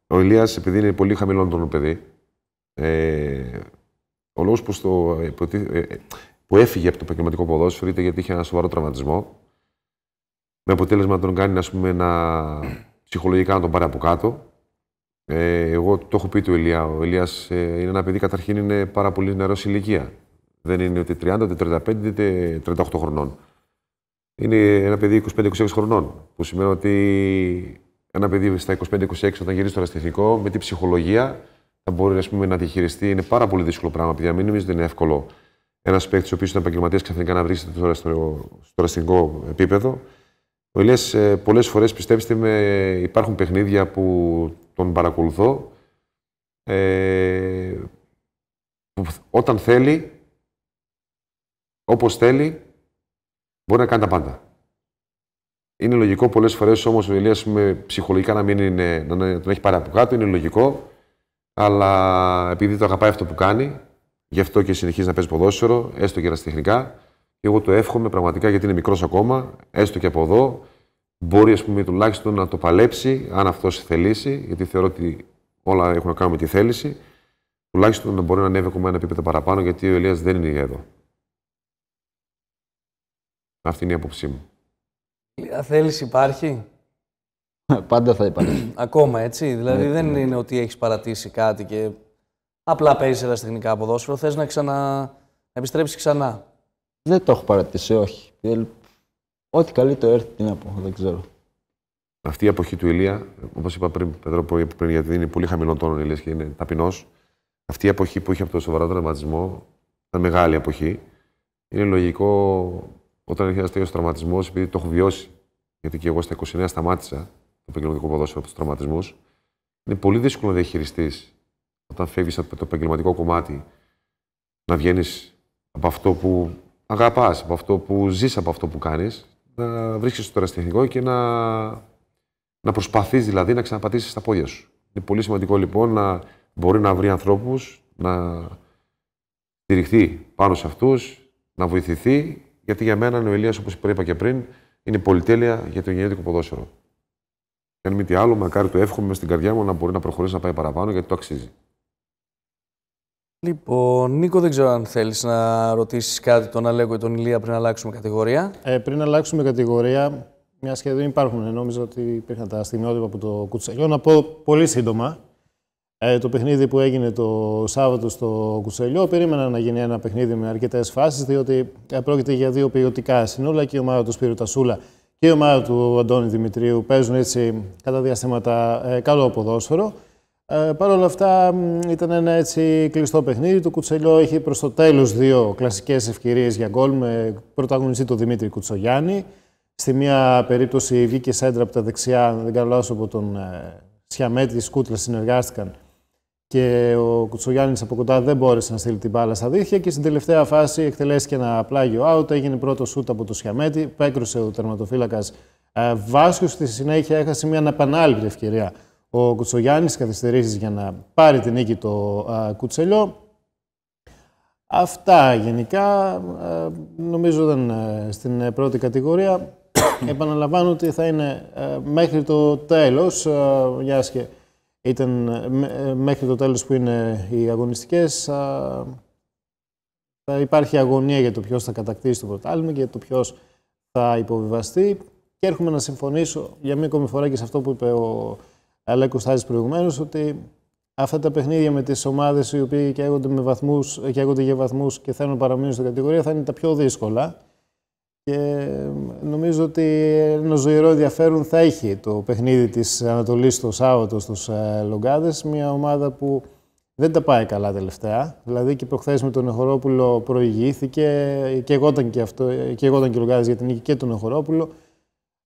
Ο Ηλίας, επειδή είναι πολύ χαμηλό τον παιδί, ε, ο λόγος που, στο, που, ε, που έφυγε από το επαγγελματικό ποδόσφαιρο είτε γιατί είχε ένα σοβαρό τραυματισμό, με αποτέλεσμα να τον κάνει ας πούμε, να, ψυχολογικά να τον πάρει από κάτω. Ε, εγώ το έχω πει του Ηλία. Ο Ηλίας ε, είναι ένα παιδί, καταρχήν είναι πάρα πολύ νερός ηλικία. Δεν είναι ούτε 30, ούτε 35, ούτε 38 χρονών. Είναι ένα παιδί 25-26 χρονών. Που σημαίνει ότι ένα παιδί στα 25-26 όταν γυρίσει στο αεραστηθικό, με την ψυχολογία θα μπορεί ας πούμε, να διαχειριστεί. Είναι πάρα πολύ δύσκολο πράγμα, παιδιά. Μην νομίζετε είναι εύκολο ένας παίκτης ο οποίος είναι επαγγελματίας ξαφνικά να βρίσκεται τώρα στο, στο επίπεδο. Ο Ηλίας ε, πολλές φορές, πιστέψτε με, υπάρχουν παιχνίδια που τον παρακολουθώ. Ε, που όταν θέλει, όπως θέλει, μπορεί να κάνει τα πάντα. Είναι λογικό πολλές φορές όμως ο Ηλίας ψυχολογικά να μην είναι, να τον έχει πάρει από κάτω, είναι λογικό. Αλλά επειδή το αγαπάει αυτό που κάνει, γι' αυτό και συνεχίζει να παίζει ποδόσφαιρο, έστω και ερασιτεχνικά. Και εγώ το εύχομαι πραγματικά γιατί είναι μικρός ακόμα, έστω και από εδώ. Μπορεί ας πούμε, τουλάχιστον να το παλέψει, αν αυτός θελήσει, γιατί θεωρώ ότι όλα έχουν να κάνουν με τη θέληση. Τουλάχιστον να μπορεί να ανέβει ακόμα ένα επίπεδο παραπάνω, γιατί ο Ηλίας δεν είναι εδώ. Αυτή είναι η άποψή μου. Θέληση υπάρχει; Πάντα θα υπάρχει. Ακόμα έτσι; Δηλαδή ναι, δεν ναι. είναι ότι έχεις παρατήσει κάτι και απλά παίζεις ερασιτεχνικά ποδόσφαιρο. Θες να, ξανα... να επιστρέψεις ξανά. Δεν το έχω παρατήσει, όχι. Ό,τι καλύτερο έρθει, τι να πω, δεν ξέρω. Αυτή η εποχή του Ηλία, όπως είπα πριν, Πέτρο, πριν, γιατί είναι πολύ χαμηλό τόνο Ηλίας και είναι ταπεινός, αυτή η εποχή που είχε από το σοβαρό τραυματισμό, ήταν μεγάλη εποχή. Είναι λογικό όταν έρχεται ένας τέτοιος τραυματισμός, επειδή το έχω βιώσει, γιατί και εγώ στα 29 σταμάτησα το επαγγελματικό ποδόσφαιρο από τους τραυματισμούς, είναι πολύ δύσκολο να διαχειριστείς όταν φεύγεις από το επαγγελματικό κομμάτι να βγαίνεις από αυτό που αγαπάς, από αυτό που ζεις, από αυτό που κάνεις, να βρίσκεσαι στο ερασιτεχνικό και να, να προσπαθείς δηλαδή να ξαναπατήσεις τα πόδια σου. Είναι πολύ σημαντικό λοιπόν να μπορεί να βρει ανθρώπους, να στηριχθεί πάνω σε αυτούς, να βοηθηθεί γιατί για μένα ο Ηλίας, όπως είπα και πριν, είναι πολυτέλεια για το γεννήτικο ποδόσφαιρο. Και αν μη τι άλλο, μακάρι το εύχομαι στην καρδιά μου να μπορεί να προχωρήσει να πάει παραπάνω γιατί το αξίζει. Λοιπόν, Νίκο, δεν ξέρω αν θέλεις να ρωτήσεις κάτι τον Αλέκο ή τον Ηλία πριν αλλάξουμε κατηγορία. Ε, πριν αλλάξουμε κατηγορία, μια και δεν υπάρχουν, νόμιζα ότι υπήρχαν τα στιγμιότυπα από το Κουτσελιό. Να πω πολύ σύντομα. Ε, το παιχνίδι που έγινε το Σάββατο στο Κουτσελιό, περίμενα να γίνει ένα παιχνίδι με αρκετές φάσεις, διότι ε, πρόκειται για δύο ποιοτικά συνόλα και η ομάδα του Σπύρου Τασούλα και η ομάδα του Αντώνη Δημητρίου παίζουν έτσι κατά διαστήματα ε, καλό ποδόσφαιρο. Ε, Παρ' όλα αυτά ήταν ένα έτσι κλειστό παιχνίδι. Το Κουτσελιό έχει προς το τέλος δύο κλασικές ευκαιρίες για γκολ με πρωταγωνιστή τον Δημήτρη Κουτσογιάννη. Στη μία περίπτωση βγήκε σέντρα από τα δεξιά, δεν κάνω λάθος, από τον ε, Σιαμέτη, Σκούτλα συνεργάστηκαν και ο Κουτσογιάννης από κοντά δεν μπόρεσε να στείλει την μπάλα στα δίχτυα και στην τελευταία φάση εκτελέστηκε ένα πλάγιο out. Έγινε πρώτο σούτ από το Σιαμέτη, πέκρουσε ο τερματοφύλακας ε, Βάσκο. Στη συνέχεια έχασε μια αναπανάληπτη ευκαιρία ο Κουτσογιάννης καθυστερήσεις για να πάρει την νίκη το ε, Κουτσελιό. Αυτά γενικά. Ε, νομίζω δεν ε, στην πρώτη κατηγορία. Επαναλαμβάνω ότι θα είναι ε, μέχρι το τέλος, μια και ήταν μέχρι το τέλος που είναι οι αγωνιστικές, θα υπάρχει αγωνία για το ποιος θα κατακτήσει το πρωτάθλημα και για το ποιος θα υποβιβαστεί. Και έρχομαι να συμφωνήσω για μία ακόμη φορά και σε αυτό που είπε ο Αλέκο Στάζης προηγουμένως, ότι αυτά τα παιχνίδια με τις ομάδες οι οποίοι καίγονται, με βαθμούς, καίγονται για βαθμούς και θέλουν να παραμείνουν στην κατηγορία θα είναι τα πιο δύσκολα. Και νομίζω ότι ένα ζωηρό ενδιαφέρον θα έχει το παιχνίδι της Ανατολής το Σάββατο στους ε, Λογκάδες, μια ομάδα που δεν τα πάει καλά τελευταία. Δηλαδή και προχθές με τον Εχορόπουλο προηγήθηκε και εγώ ήταν και, αυτό, και, εγώ ήταν και Λογκάδες για την νίκη και τον Εχορόπουλο,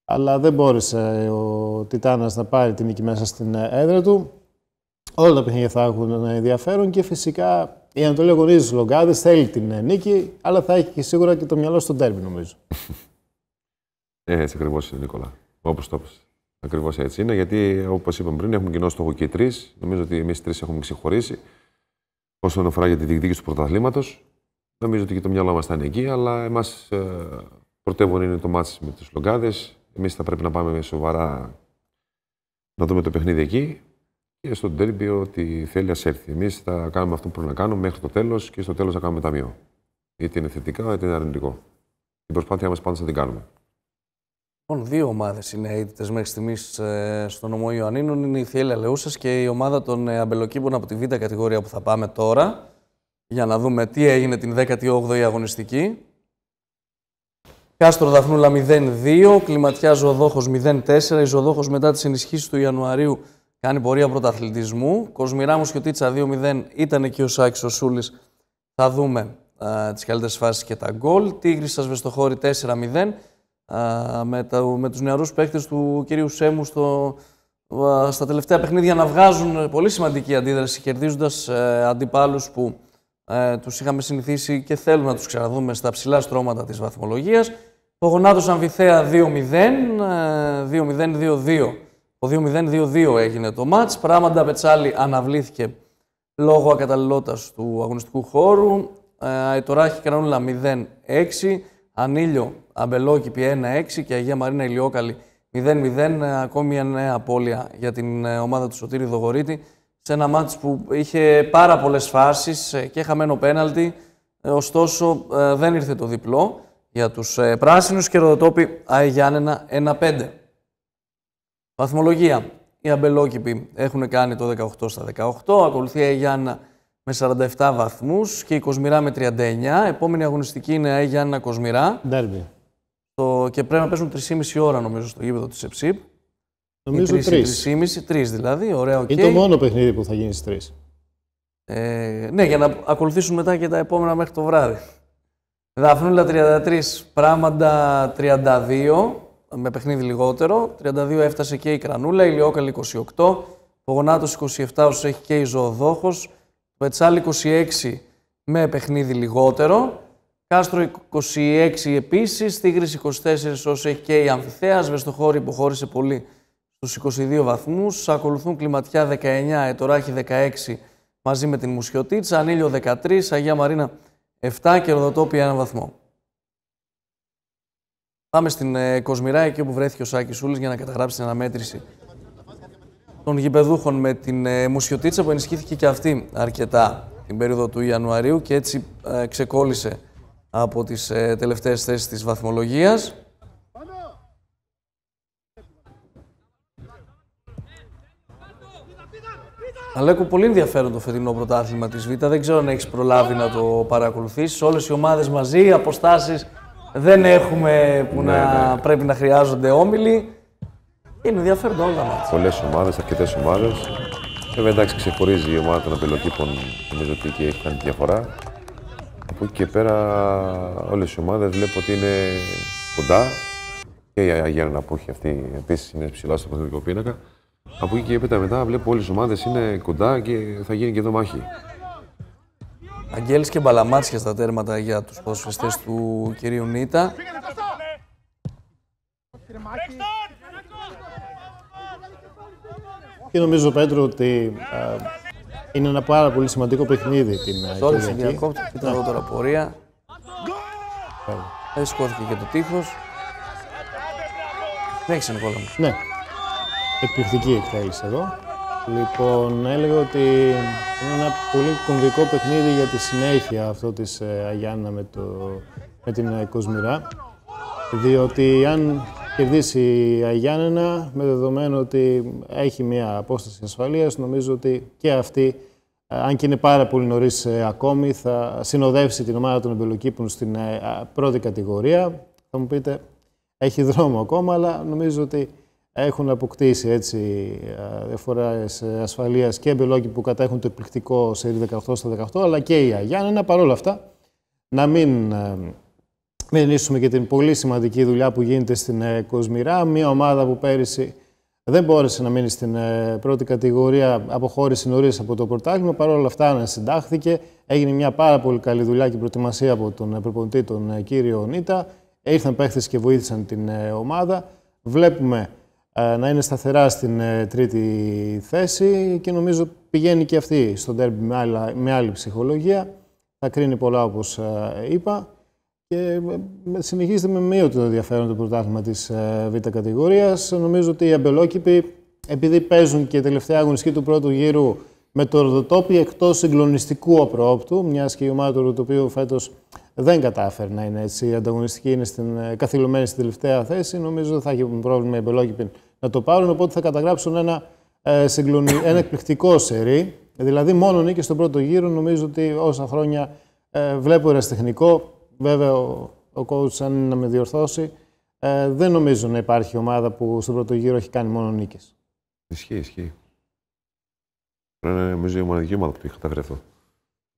αλλά δεν μπόρεσε ο Τιτάνας να πάρει την νίκη μέσα στην έδρα του. Όλα τα παιχνίδια θα έχουν ενδιαφέρον και φυσικά η Ανατολή αγωνίζεις στους Λογκάδες, θέλει την ε, νίκη, αλλά θα έχει και σίγουρα και το μυαλό στον τέρμι, νομίζω. Ε, έτσι ακριβώς είναι, Νίκολα. Όπως το είπες. Ακριβώς έτσι είναι, γιατί όπως είπαμε πριν, έχουμε κοινό στόχο και οι τρεις. Νομίζω ότι εμείς τρεις έχουμε ξεχωρίσει όσον αφορά για τη διεκδίκηση του πρωταθλήματος. Νομίζω ότι και το μυαλό μας θα είναι εκεί, αλλά εμάς ε, πρωτεύον είναι το μάτι με τους Λογκάδες. Εμείς θα πρέπει να πάμε σοβαρά να δούμε το παιχνίδι εκεί και στον τέρμπι ότι θέλει ας έρθει. Εμείς θα κάνουμε αυτό που πρέπει να κάνουμε μέχρι το τέλος και στο τέλος θα κάνουμε ταμείο. Είτε είναι θετικά είτε είναι αρνητικό. Την προσπάθειά μας πάντα θα την κάνουμε. Λοιπόν, δύο ομάδες είναι αίτητε μέχρι στιγμής ε, στον νομό Ιωαννίνων. Είναι η Θιέλια Λεούσα και η ομάδα των ε, Αμπελοκήπων από τη Β' κατηγορία που θα πάμε τώρα. Για να δούμε τι έγινε την 18η αγωνιστική. Κάστρο Δαφνούλα 0-2, Κλιματιά Ζωοδόχος 0-4. Η Ζωοδόχος μετά τις ενισχύσεις του Ιανουαρίου κάνει πορεία πρωταθλητισμού. Κοσμηρά Μουσιωτήτσα 2-0 ήταν εκεί ο Σάκης ο Σούλης. Θα δούμε α, τις καλύτερες φάσεις και τα γκολ. Τίγρης σας Βεστοχώρη 4-0 με, τα, με τους νεαρούς παίκτες του κυρίου Σέμου στο, α, στα τελευταία παιχνίδια να βγάζουν πολύ σημαντική αντίδραση κερδίζοντας ε, αντιπάλους που ε, τους είχαμε συνηθίσει και θέλουμε να τους ξαναδούμε στα ψηλά στρώματα της βαθμολογίας. Ο Γονάτος Αμφιθέα 2-0, 2-0-2-2 το 2-0-2-2 έγινε το μάτς. Πράγματα Πετσάλη αναβλήθηκε λόγω ακαταλληλότητας του αγωνιστικού χώρου. Ε, Αιτοράχη Κρανούλα 0-6. Ανήλιο Αμπελόκηπη 1-6 και Αγία Μαρίνα Ηλιόκαλη 0-0. Ε, ακόμη μια νέα απώλεια για την ε, ομάδα του Σωτήρη Δογορίτη σε ένα μάτς που είχε πάρα πολλές φάσεις και χαμένο πέναλτι. Ωστόσο δεν ήρθε το διπλό για τους πράσινους και ροδοτόπι Αϊγιάννενα 1-5. Βαθμολογία. Οι αμπελόκηποι έχουν κάνει το 18 στα 18. Ακολουθεί η Γιάννα με 47 βαθμούς και η Κοσμηρά με 39. Επόμενη αγωνιστική είναι η Γιάννα Κοσμηρά. Ντέρμπι. Το... Και πρέπει να παίζουν 3,5 ώρα νομίζω στο γήπεδο της ΕΨΥΠ. Νομίζω 3. 3,5, 3 δηλαδή. Ωραία, okay. Είναι το μόνο παιχνίδι που θα γίνει στις 3. Ε, ναι, για να ακολουθήσουν μετά και τα επόμενα μέχρι το βράδυ. Δαφνούλα 33, Πράγματα 32, με παιχνίδι λιγότερο. 32 έφτασε και η Κρανούλα, η Λιόκαλη 28, ο Γονάτος 27 όσο έχει και η Ζωοδόχος, Πετσάλη 26 με παιχνίδι λιγότερο, Κάστρο 26 επίσης, Τίγρης 24 όσο έχει και η Αμφιθέας, Βεστοχώρη υποχώρησε πολύ στους 22 βαθμούς, ακολουθούν Κλιματιά 19, Ετοράχη 16 μαζί με την Μουσιωτήτσα, Ανήλιο 13, Αγία Μαρίνα 7 και Ροδοτόπια 1 βαθμό. Πάμε στην ε, Κοσμηρά, εκεί όπου βρέθηκε ο Σάκης Σούλης για να καταγράψει την αναμέτρηση των γηπεδούχων με την ε, Μουσιωτίτσα που ενισχύθηκε και αυτή αρκετά την περίοδο του Ιανουαρίου και έτσι ε, ξεκόλλησε από τις ε, τελευταίες θέσεις της βαθμολογίας. Αλέκο, πολύ ενδιαφέρον το φετινό πρωτάθλημα της Β. Δεν ξέρω αν έχεις προλάβει να το παρακολουθήσεις. Όλες οι ομάδες μαζί, αποστάσεις δεν έχουμε που Ναι, να ναι. πρέπει να χρειάζονται όμιλοι. Είναι ενδιαφέροντα όλα τα μάτια. Πολλές ομάδες, αρκετές ομάδες. Βέβαια, εντάξει, ξεχωρίζει η ομάδα των απελοκήπων. Νομίζω ότι εκεί έχει κάνει τη διαφορά. Από εκεί και πέρα, όλες οι ομάδες βλέπω ότι είναι κοντά. Και η Αγιάννα που έχει αυτή επίσης είναι ψηλά στο παθητικό πίνακα. Από εκεί και έπειτα μετά βλέπω όλες οι ομάδες είναι κοντά και θα γίνει και εδώ μάχη. Αγγέλης και Μπαλαμάτσια στα τέρματα για τους ποδοσφαιριστές του κυρίου Νίτα. Και νομίζω, Πέτρο, ότι α, είναι ένα πάρα πολύ σημαντικό παιχνίδι την α, Τώρα Κυριακή. διακόπτω, κοίτα εδώ τώρα πορεία. Δεν σκόθηκε και το τείχος. Έχεις Νικόλα μου. Ναι. Εκπληκτική εκτέλεση εδώ. Λοιπόν, έλεγα ότι είναι ένα πολύ κομβικό παιχνίδι για τη συνέχεια αυτό της ε, Αγιάννα με, το, με την ε, Κοσμηρά. Διότι αν κερδίσει η Αγιάννενα, με δεδομένο ότι έχει μια απόσταση ασφαλείας, νομίζω ότι και αυτή, ε, αν και είναι πάρα πολύ νωρίς ε, ακόμη, θα συνοδεύσει την ομάδα των εμπελοκήπων στην ε, α, πρώτη κατηγορία. Θα μου πείτε, έχει δρόμο ακόμα, αλλά νομίζω ότι έχουν αποκτήσει έτσι α, διαφορές ε, ασφαλείας και εμπελόκοι που κατέχουν το εκπληκτικό σε 18 στα 18, αλλά και η Αγιάννενα. Παρόλα αυτά, να μην ε, μην λύσουμε και την πολύ σημαντική δουλειά που γίνεται στην ε, Κοσμηρά, μια ομάδα που πέρυσι δεν μπόρεσε να μείνει στην ε, πρώτη κατηγορία, αποχώρησε νωρίς από το πρωτάθλημα. Παρ' όλα αυτά, συντάχθηκε. Έγινε μια πάρα πολύ καλή δουλειά και προετοιμασία από τον ε, προπονητή, τον ε, κύριο Νίτα. Ήρθαν παίχτε και βοήθησαν την ε, ομάδα. Βλέπουμε ε, να είναι σταθερά στην ε, τρίτη θέση και νομίζω πηγαίνει και αυτή στο ντέρμπι με, άλλα- με άλλη ψυχολογία. Θα κρίνει πολλά όπως ε, είπα και ε, συνεχίζεται με μείωτο ενδιαφέρον το πρωτάθλημα της ε, β' κατηγορίας. Νομίζω ότι οι αμπελόκηποι, επειδή παίζουν και τελευταία αγωνιστική του πρώτου γύρου με το Ροδοτόπι εκτός συγκλονιστικού απροόπτου, μιας και η ομάδα του Ροδοτοπίου φέτος δεν κατάφερε να είναι έτσι ανταγωνιστική, είναι στην, ε, καθυλωμένη στην τελευταία θέση. Νομίζω δεν θα έχει πρόβλημα οι αμπελόκηποι να το πάρουν, οπότε θα καταγράψουν ένα, ε, συγκλονι... ένα εκπληκτικό σερί. Δηλαδή, μόνο νίκη στον πρώτο γύρο, νομίζω ότι όσα χρόνια ε, βλέπω ερασιτεχνικό, βέβαια ο, ο coach αν είναι να με διορθώσει, ε, δεν νομίζω να υπάρχει ομάδα που στον πρώτο γύρο έχει κάνει μόνο νίκες. Ισχύει, ισχύει. Πρέπει να είναι νομίζω η μοναδική ομάδα που το έχει καταφέρει αυτό. τα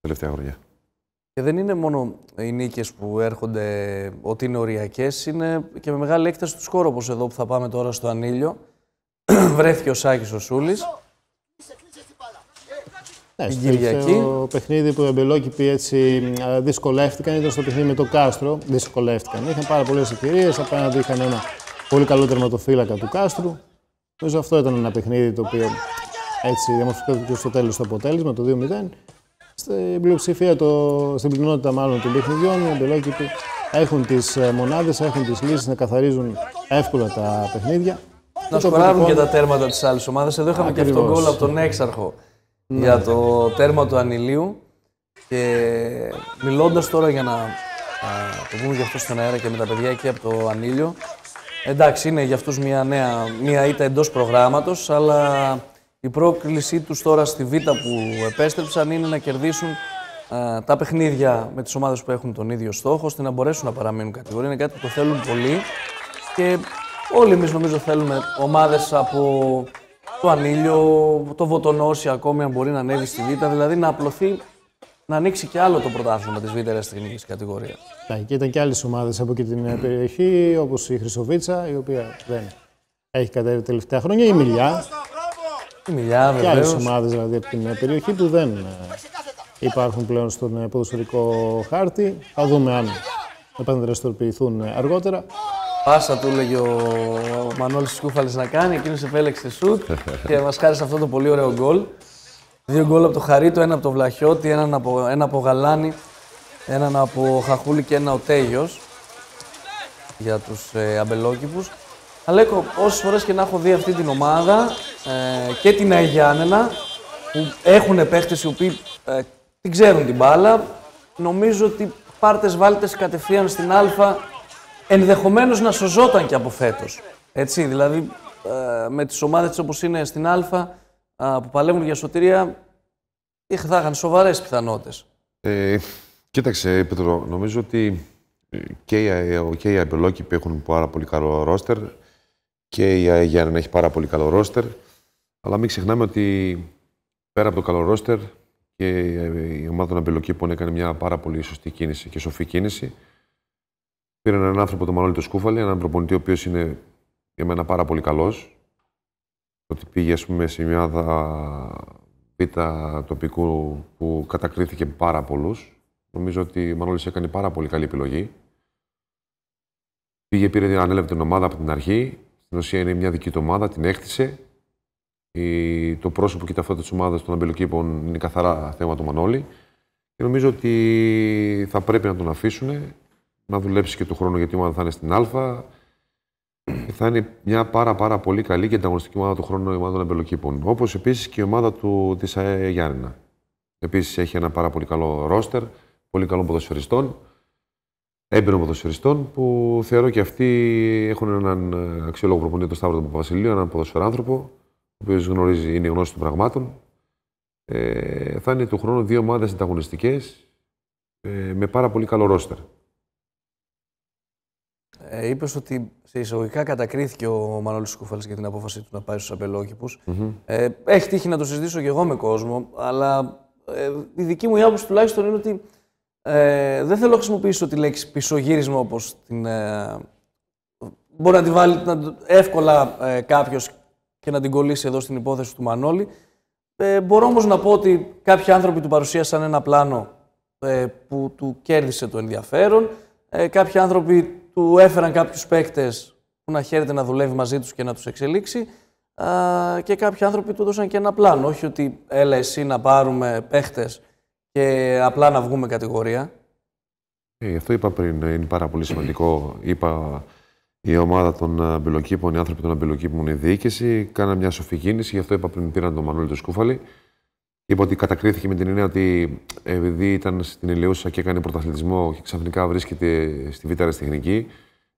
Τελευταία χρόνια. Και δεν είναι μόνο οι νίκες που έρχονται ότι είναι οριακές, είναι και με μεγάλη έκταση του σκόρου, όπως εδώ που θα πάμε τώρα στο Ανήλιο. Βρέθηκε ο Σάκης ο Σούλης. Ναι, Την στο τελευταίο Κυριακή. παιχνίδι που οι Αμπελόκηποι έτσι α, δυσκολεύτηκαν ήταν στο παιχνίδι με το Κάστρο. Δυσκολεύτηκαν. Είχαν πάρα πολλές ευκαιρίες. Απέναντι είχαν ένα πολύ καλό τερματοφύλακα του Κάστρου. Νομίζω αυτό ήταν ένα παιχνίδι το οποίο έτσι διαμορφώθηκε και στο τέλος το αποτέλεσμα, το 2-0. Στην πλειοψηφία, το, στην πλειονότητα μάλλον των παιχνιδιών, οι Αμπελόκηποι έχουν τις μονάδες, έχουν τις λύσεις να καθαρίζουν εύκολα τα παιχνίδια. Να το σκοράρουν και αποτυπώνουν. τα τέρματα της άλλης ομάδας. Εδώ είχαμε και αυτό το Ακριβώς. γκολ από τον Έξαρχο για το τέρμα του Ανηλίου. Και μιλώντας τώρα για να α, το πούμε για αυτό στον αέρα και με τα παιδιά εκεί από το Ανήλιο. Εντάξει, είναι για αυτούς μια νέα, μια ήττα εντός προγράμματος, αλλά η πρόκλησή τους τώρα στη Β που επέστρεψαν είναι να κερδίσουν α, τα παιχνίδια με τις ομάδες που έχουν τον ίδιο στόχο, ώστε να μπορέσουν να παραμείνουν κατηγορία. Είναι κάτι που το θέλουν πολύ και όλοι εμείς νομίζω θέλουμε ομάδες από το Ανήλιο, το Βοτονόσι ακόμη αν μπορεί να ανέβει στη Β, δηλαδή να απλωθεί, να ανοίξει και άλλο το πρωτάθλημα της Β' τεχνικής κατηγορίας. Ναι, και ήταν και άλλες ομάδες από και την ε, περιοχή, όπως η Χρυσοβίτσα, η οποία δεν έχει κατέβει τα τελευταία χρόνια, η Μιλιά Η Μιλιά και άλλες βεβαίως. ομάδες δηλαδή από την ε, περιοχή που δεν ε, υπάρχουν πλέον στον ε, ποδοσφαιρικό χάρτη. Θα δούμε αν επανδραστηριοποιηθούν ε, αργότερα. Πάσα του έλεγε ο Μανώλης Σκούφαλης να κάνει, εκείνος επέλεξε σουτ και μας χάρισε αυτό το πολύ ωραίο γκολ. Δύο γκολ από το Χαρίτο, ένα από το Βλαχιώτη, έναν από, ένα από Γαλάνη, έναν από Χαχούλη και ένα ο Τέγιος για τους ε, αμπελόκηπους. Αλέκο, όσες φορές και να έχω δει αυτή την ομάδα, ε, και την Αγιάννενα που έχουν παίχτες οι οποίοι ε, την ξέρουν την μπάλα. Νομίζω ότι πάρτες βάλτες κατευθείαν στην Α ενδεχομένως να σωζόταν και από φέτος. Έτσι, δηλαδή ε, με τις ομάδες όπως είναι στην Α που παλεύουν για σωτηρία θα είχαν σοβαρές πιθανότητες. Ε, κοίταξε, Πέτρο, νομίζω ότι και οι, και οι Αμπελόκηποι έχουν πάρα πολύ καλό ρόστερ και η Γιάννη έχει πάρα πολύ καλό ρόστερ. Αλλά μην ξεχνάμε ότι πέρα από το καλό ρόστερ και η ομάδα των Αμπελοκήπων έκανε μια πάρα πολύ σωστή κίνηση και σοφή κίνηση. Πήραν έναν άνθρωπο, τον Μανώλη το Σκούφαλη, έναν προπονητή ο οποίος είναι για μένα πάρα πολύ καλός. Ότι πήγε, ας πούμε, σε μια β' τοπικού που κατακρίθηκε πάρα πολλούς. Νομίζω ότι ο Μανώλης έκανε πάρα πολύ καλή επιλογή. Πήγε, πήρε, ανέλαβε την ομάδα από την αρχή. Στην ουσία είναι μια δική του ομάδα, την έκτισε. Η, το πρόσωπο και ταυτότητα της ομάδας των αμπελοκήπων είναι καθαρά θέμα του Μανώλη. Και νομίζω ότι θα πρέπει να τον αφήσουν να δουλέψει και το χρόνο γιατί η ομάδα θα είναι στην Α. Θα είναι μια πάρα, πάρα πολύ καλή και ανταγωνιστική ομάδα του χρόνου η ομάδα των αμπελοκήπων. Όπως επίσης και η ομάδα του της ΑΕ Γιάννηνα. Επίσης έχει ένα πάρα πολύ καλό ρόστερ, πολύ καλό ποδοσφαιριστών έμπειρων ποδοσφαιριστών που θεωρώ και αυτοί έχουν έναν αξιόλογο προπονητή, τον Σταύρο του Παπασιλείου, έναν ποδοσφαιράνθρωπο, ο οποίος γνωρίζει, είναι γνώση των πραγμάτων. Ε, θα είναι του χρόνου δύο ομάδες ανταγωνιστικές ε, με πάρα πολύ καλό ρόστερ. Ε, Είπες ότι σε εισαγωγικά κατακρίθηκε ο Μανώλης Σκούφαλης για την απόφαση του να πάει στους απελόκηπους. Mm-hmm. Ε, έχει τύχει να το συζητήσω και εγώ με κόσμο, αλλά ε, η δική μου άποψη τουλάχιστον είναι ότι ε, δεν θέλω να χρησιμοποιήσω τη λέξη πισωγύρισμα όπως την... Ε, μπορεί να τη βάλει να, εύκολα ε, κάποιος και να την κολλήσει εδώ στην υπόθεση του Μανώλη. Ε, μπορώ όμως να πω ότι κάποιοι άνθρωποι του παρουσίασαν ένα πλάνο ε, που του κέρδισε το ενδιαφέρον. Ε, κάποιοι άνθρωποι του έφεραν κάποιους παίκτες που να χαίρεται να δουλεύει μαζί τους και να τους εξελίξει. και κάποιοι άνθρωποι του έδωσαν και ένα πλάνο. Όχι ότι έλα εσύ να πάρουμε παίχτες και απλά να βγούμε κατηγορία. Ε, αυτό είπα πριν. Είναι πάρα πολύ σημαντικό. Είπα η ομάδα των αμπελοκήπων, οι άνθρωποι των αμπελοκήπων, η διοίκηση, κάναν μια σοφή κίνηση. Γι' αυτό είπα πριν πήραν τον Μανώλη του Σκούφαλη. Είπα ότι κατακρίθηκε με την έννοια ότι επειδή ήταν στην Ελαιούσα και έκανε πρωταθλητισμό και ξαφνικά βρίσκεται στη Β' Τεχνική,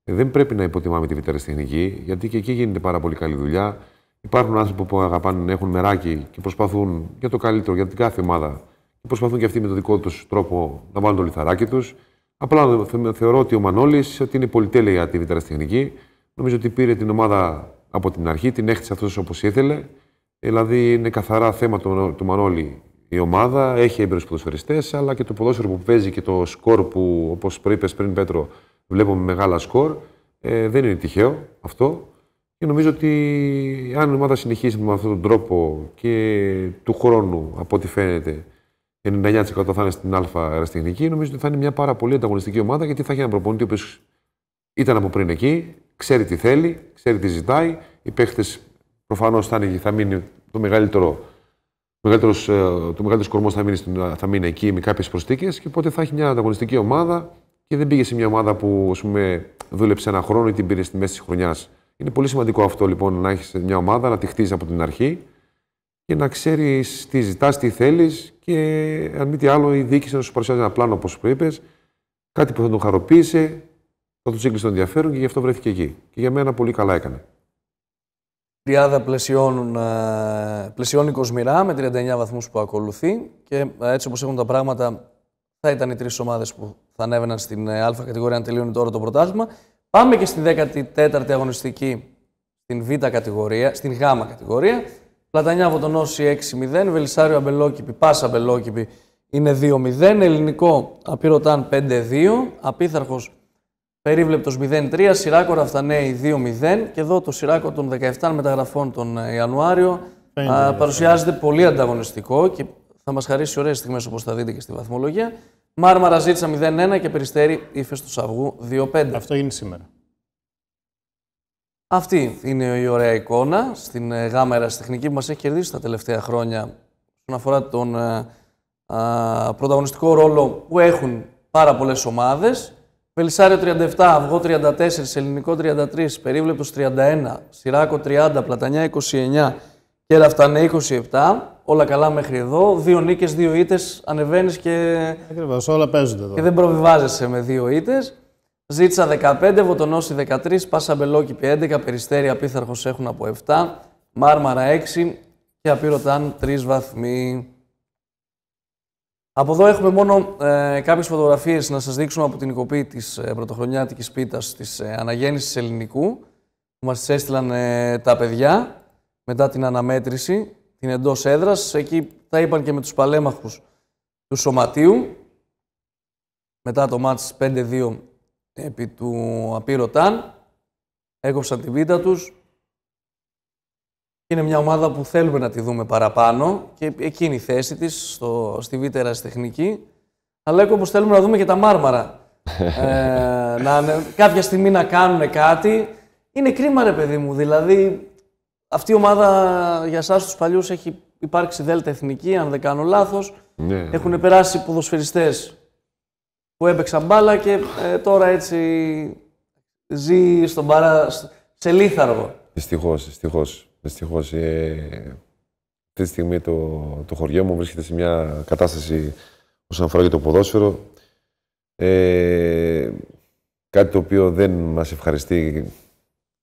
δεν πρέπει να υποτιμάμε τη Β' Τεχνική, γιατί και εκεί γίνεται πάρα πολύ καλή δουλειά. Υπάρχουν άνθρωποι που αγαπάνε, έχουν μεράκι και προσπαθούν για το καλύτερο, για την κάθε ομάδα και προσπαθούν και αυτοί με τον δικό τους τρόπο να βάλουν το λιθαράκι τους. Απλά θεωρώ ότι ο Μανώλης ότι είναι πολυτέλεια για τη Β' Τεχνική. Νομίζω ότι πήρε την ομάδα από την αρχή, την έχτισε αυτός όπως ήθελε. Δηλαδή είναι καθαρά θέμα του, του Μανώλη η ομάδα. Έχει έμπειρους ποδοσφαιριστές, αλλά και το ποδόσφαιρο που παίζει και το σκορ που, όπως προείπες πριν, Πέτρο, βλέπουμε μεγάλα σκορ. Ε, δεν είναι τυχαίο αυτό. Και νομίζω ότι αν η ομάδα συνεχίσει με αυτόν τον τρόπο και του χρόνου, από ό,τι φαίνεται, 99% θα είναι στην Α αεραστεχνική, νομίζω ότι θα είναι μια πάρα πολύ ανταγωνιστική ομάδα γιατί θα έχει έναν προπονητή ο οποίος ήταν από πριν εκεί, ξέρει τι θέλει, ξέρει τι ζητάει. Οι παίχτε προφανώς θα, θα μείνει το μεγαλύτερο. Μεγαλύτερος, ε, το μεγαλύτερος κορμός θα μείνει, θα μείνει εκεί με κάποιες προστίκε και οπότε θα έχει μια ανταγωνιστική ομάδα και δεν πήγε σε μια ομάδα που ας πούμε, δούλεψε ένα χρόνο ή την πήρε στη μέση της χρονιάς. Είναι πολύ σημαντικό αυτό λοιπόν να έχεις μια ομάδα, να τη χτίζεις από την αρχή και να ξέρεις τι ζητάς, τι θέλεις και αν μη τι άλλο, η διοίκηση να σου παρουσιάζει ένα πλάνο, όπως είπε, κάτι που θα τον χαροποίησε, θα τους έκλεισε τον ενδιαφέρον και γι' αυτό βρέθηκε εκεί. Και για μένα πολύ καλά έκανε. Τριάδα πλαισιώνουν, ε, πλαισιώνει κοσμηρά με 39 βαθμούς που ακολουθεί και ε, έτσι όπως έχουν τα πράγματα θα ήταν οι τρεις ομάδες που θα ανέβαιναν στην ε, α κατηγορία αν τελειώνει τώρα το πρωτάθλημα. Πάμε και στην 14η αγωνιστική στην β κατηγορία, στην γ κατηγορία Πλατανιά Βοτονόση 6-0, Βελισάριο Αμπελόκηπη, Πάσα Αμπελόκηπη είναι 2-0, Ελληνικό Απίρωτάν 5-2, Απίθαρχος Περίβλεπτος 0-3, Σιράκο Ραφτανέη 2-0 και εδώ το Σιράκο των 17 μεταγραφών τον ε, Ιανουάριο α, παρουσιάζεται πολύ ανταγωνιστικό και θα μας χαρίσει ωραίες στιγμές όπως θα δείτε και στη βαθμολογία. Μάρμαρα Ζήτσα 0-1 και Περιστέρη Ήφες του Σαυγού 2-5. Αυτό είναι σήμερα. Αυτή είναι η ωραία εικόνα στην ε, γάμα αεραστεχνική που μας έχει κερδίσει τα τελευταία χρόνια όσον αφορά τον ε, πρωταγωνιστικό ρόλο που έχουν πάρα πολλές ομάδες. Πελισάριο 37, Αυγό 34, Ελληνικό 33, Περίβλεπτος 31, Σιράκο 30, Πλατανιά 29 Και φτάνε 27. Όλα καλά μέχρι εδώ. Δύο νίκες, δύο ήττες. Ανεβαίνεις και. Ακριβώς, όλα παίζονται εδώ. Και δεν προβιβάζεσαι με δύο ήττες. Ζήτσα 15, Βοτονόση 13, Πάσα Μπελόκηπη 11, Περιστέρια Πίθαρχο έχουν από 7, Μάρμαρα 6 και Απίρωταν 3 βαθμοί. Από εδώ έχουμε μόνο ε, κάποιες φωτογραφίες να σας δείξουμε από την οικοπή της ε, πρωτοχρονιάτικης πίτας της ε, αναγέννησης ελληνικού που μας τις έστειλαν ε, τα παιδιά μετά την αναμέτρηση, την εντός έδρας. Εκεί τα είπαν και με τους παλέμαχους του Σωματείου μετά το μάτς 5-2 επί του Απίρωταν. Έκοψαν την πίτα τους. Είναι μια ομάδα που θέλουμε να τη δούμε παραπάνω και εκείνη η θέση της στο, στη Β' τεχνική. Αλλά όπως θέλουμε να δούμε και τα Μάρμαρα. ε, να, κάποια στιγμή να κάνουν κάτι. Είναι κρίμα ρε παιδί μου. Δηλαδή αυτή η ομάδα για εσάς τους παλιούς έχει υπάρξει Δέλτα Εθνική, αν δεν κάνω λάθος. Ναι. Έχουν περάσει ποδοσφαιριστές που έπαιξαν μπάλα και ε, τώρα έτσι ζει στον παρά, σε λίθαργο. Δυστυχώς, δυστυχώς. Δυστυχώς, ε, αυτή τη στιγμή το, το χωριό μου βρίσκεται σε μια κατάσταση όσον αφορά και το ποδόσφαιρο. Ε, κάτι το οποίο δεν μας ευχαριστεί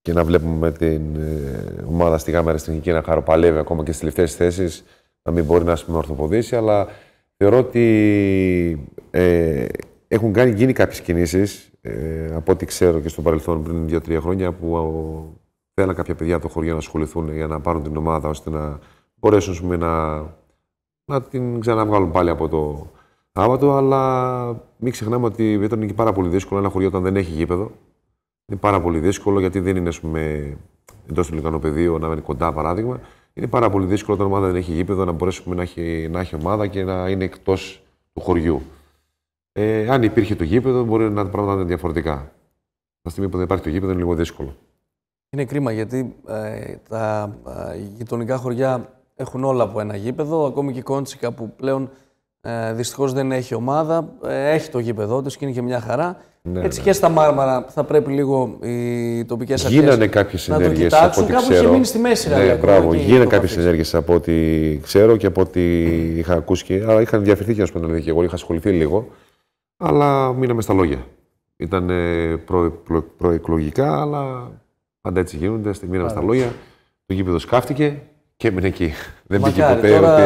και να βλέπουμε την ε, ομάδα στη Γάμερα Εθνική να χαροπαλεύει ακόμα και στις τελευταίες θέσεις, να μην μπορεί να πούμε ορθοποδήσει, αλλά θεωρώ ότι ε, έχουν κάνει, γίνει κάποιες κινήσεις, ε, από ό,τι ξέρω και στο παρελθόν πριν δύο-τρία χρόνια, που θέλαν κάποια παιδιά από το χωριό να ασχοληθούν για να πάρουν την ομάδα ώστε να μπορέσουν πούμε, να, να την ξαναβγάλουν πάλι από το άβατο. Αλλά μην ξεχνάμε ότι ήταν και πάρα πολύ δύσκολο ένα χωριό όταν δεν έχει γήπεδο. Είναι πάρα πολύ δύσκολο γιατί δεν είναι εντός του λικανοπεδίου να είναι κοντά παράδειγμα. Είναι πάρα πολύ δύσκολο όταν η ομάδα δεν έχει γήπεδο να μπορέσει να έχει, να έχει ομάδα και να είναι εκτός του χωριού. Ε, αν υπήρχε το γήπεδο, μπορεί να τα πράγματα να είναι διαφορετικά. Στα στιγμή που δεν υπάρχει το γήπεδο είναι λίγο δύσκολο. Είναι κρίμα γιατί ε, τα ε, γειτονικά χωριά έχουν όλα από ένα γήπεδο. Ακόμη και η Κόντσικα που πλέον ε, δυστυχώς δεν έχει ομάδα, ε, έχει το γήπεδο της και είναι και μια χαρά. Ναι, Έτσι ναι. και στα Μάρμαρα θα πρέπει λίγο οι τοπικές αρχές. Γίνανε κάποιες ενέργειες από ό,τι ξέρω. Είχε μείνει στη μέση, ναι, μπράβο. Γίνανε κάποιες ενέργειες από ό,τι ξέρω και από ό,τι είχα ακούσει. Και, αλλά είχαν διαφερθεί και να σου πω και εγώ είχα ασχοληθεί λίγο. Αλλά μείναμε στα λόγια. Ήταν προ, προ, προεκλογικά, αλλά Πάντα έτσι γίνονται. Στη μοίρα στα λόγια. Το γήπεδο σκάφτηκε και έμεινε εκεί. Δεν πήγε ποτέ. Τώρα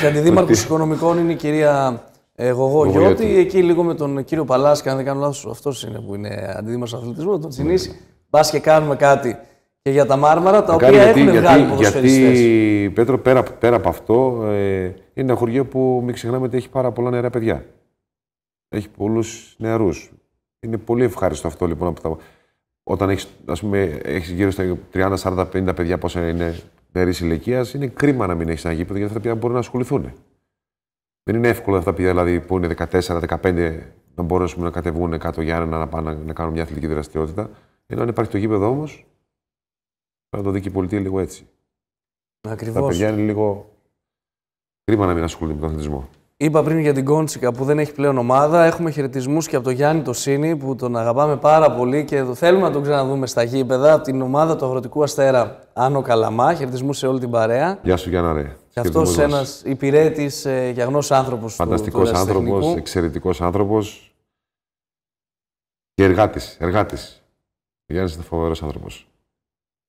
και αντιδήμαρχο οικονομικών είναι η κυρία ε, Γογό Γιώτη. Εκεί λίγο με τον κύριο Παλάσκα, αν δεν κάνω λάθος, αυτός είναι που είναι αντιδήμαρχο αθλητισμού, τον Τσινίση. Μπα και κάνουμε κάτι και για τα μάρμαρα, τα οποία έχουν γιατί, βγάλει Γιατί, Πέτρο, πέρα, πέρα από αυτό, ε, είναι ένα χωριό που μην ξεχνάμε ότι έχει πάρα πολλά νεαρά παιδιά. Έχει πολλούς νεαρούς. Είναι πολύ ευχάριστο αυτό λοιπόν από τα όταν έχεις ας πούμε, έχεις γύρω στα 30, 40, 50 παιδιά πόσα είναι περί ηλικίας, είναι κρίμα να μην έχεις ένα γήπεδο γιατί αυτά τα παιδιά μπορούν να ασχοληθούν. Δεν είναι εύκολο αυτά τα παιδιά δηλαδή, που είναι 14, 15 να μπορούν να κατεβούν κάτω για να, να, να κάνουν μια αθλητική δραστηριότητα. Ενώ αν υπάρχει το γήπεδο όμως, πρέπει να το δει και η πολιτεία λίγο έτσι. Ακριβώς. Τα παιδιά είναι λίγο κρίμα να μην ασχολούνται με τον αθλητισμό. Είπα πριν για την Κόντσικα που δεν έχει πλέον ομάδα. Έχουμε χαιρετισμούς και από τον Γιάννη το Σίνη που τον αγαπάμε πάρα πολύ και θέλουμε να τον ξαναδούμε στα γήπεδα. Από την ομάδα του Αγροτικού Αστέρα Άνω Καλαμά. Χαιρετισμούς σε όλη την παρέα. Γεια σου, Γιάννα, ρε. Και αυτός ένας υπηρέτης ε, και αγνό άνθρωπος. Φανταστικός άνθρωπος, εξαιρετικός άνθρωπος. Και εργάτης. Εργάτης. Ο Γιάννης είναι φοβερός άνθρωπος.